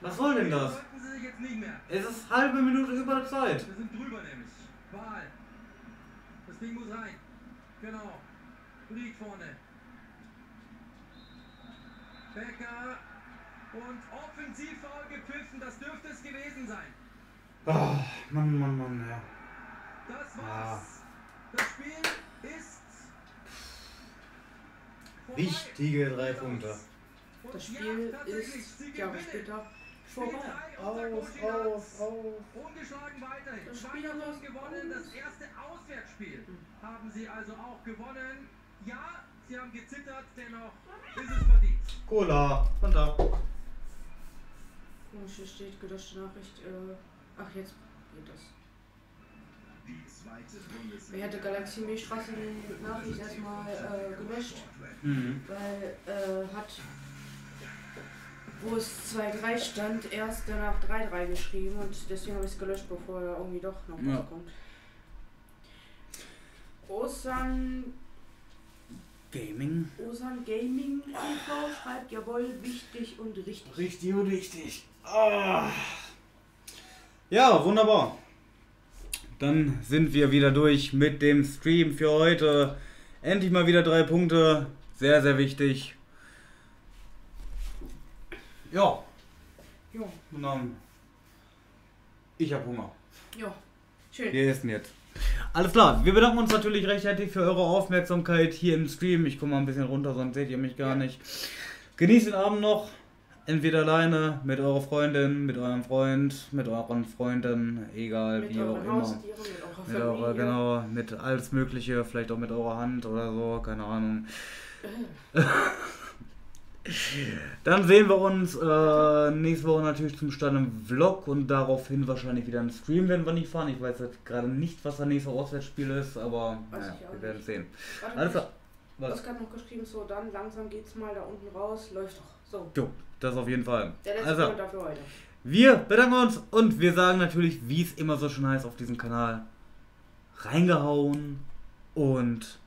Was soll denn das? Es ist halbe Minute über der Zeit. Wir sind drüber nämlich. Wahl. Das Ding muss rein. Genau. Liegt vorne. Becker. Und offensiv gepfiffen. Das dürfte es gewesen sein. Ah, Mann, Mann, Mann, ja. Das war's. Das Spiel ist. vorbei. Wichtige drei Punkte. Das ja, Spiel ist gewinnen. später vorbei. drei Auf, auf, auf. Ungeschlagen weiterhin. Das Spiel ist gewonnen. Das erste Auswärtsspiel haben sie also auch gewonnen. Ja, sie haben gezittert, dennoch ist es verdient. Cola. Und da. Oh, hier steht gelöschte Nachricht. Äh, ach, jetzt geht das. Die zweite Bundesliga. Mir hatte Galaxie Milchstraße die Nachricht erstmal äh, gelöscht, Mhm. weil äh, hat, wo es 2-3 stand, erst danach 3-3 geschrieben und deswegen habe ich es gelöscht, bevor da irgendwie doch noch Ja. was kommt. Osan, Gaming. Osan Gaming TV schreibt, jawohl, wichtig und richtig. Richtig und richtig. Ah. Ja, wunderbar. Dann sind wir wieder durch mit dem Stream für heute. Endlich mal wieder drei Punkte. Sehr, sehr wichtig. Ja, Ja, und dann- ich habe Hunger. ja, schön. Wir essen jetzt. Alles klar, wir bedanken uns natürlich recht herzlich für eure Aufmerksamkeit hier im Stream. Ich komme mal ein bisschen runter, sonst seht ihr mich gar nicht. Genießt den Abend noch. Entweder alleine, mit eurer Freundin, mit eurem Freund, mit euren Freunden, egal Mit wie auch immer. Haustieren, mit eurer Mit Familie. eurer, genau, mit alles Mögliche, vielleicht auch mit eurer Hand oder so, keine Ahnung. *laughs* Dann sehen wir uns äh, nächste Woche natürlich zum Start im Vlog und daraufhin wahrscheinlich wieder einen Stream werden wir nicht fahren. Ich weiß jetzt gerade nicht, was das nächste Auswärtsspiel ist, aber naja, wir werden nicht. sehen. Warte, Alles klar. Was? Oskar hat noch geschrieben, so dann langsam geht's mal da unten raus, läuft doch. So, Jo, das auf jeden Fall. der letzte Also, Kommentar für heute. wir bedanken uns und wir sagen natürlich, wie es immer so schön heißt auf diesem Kanal, reingehauen und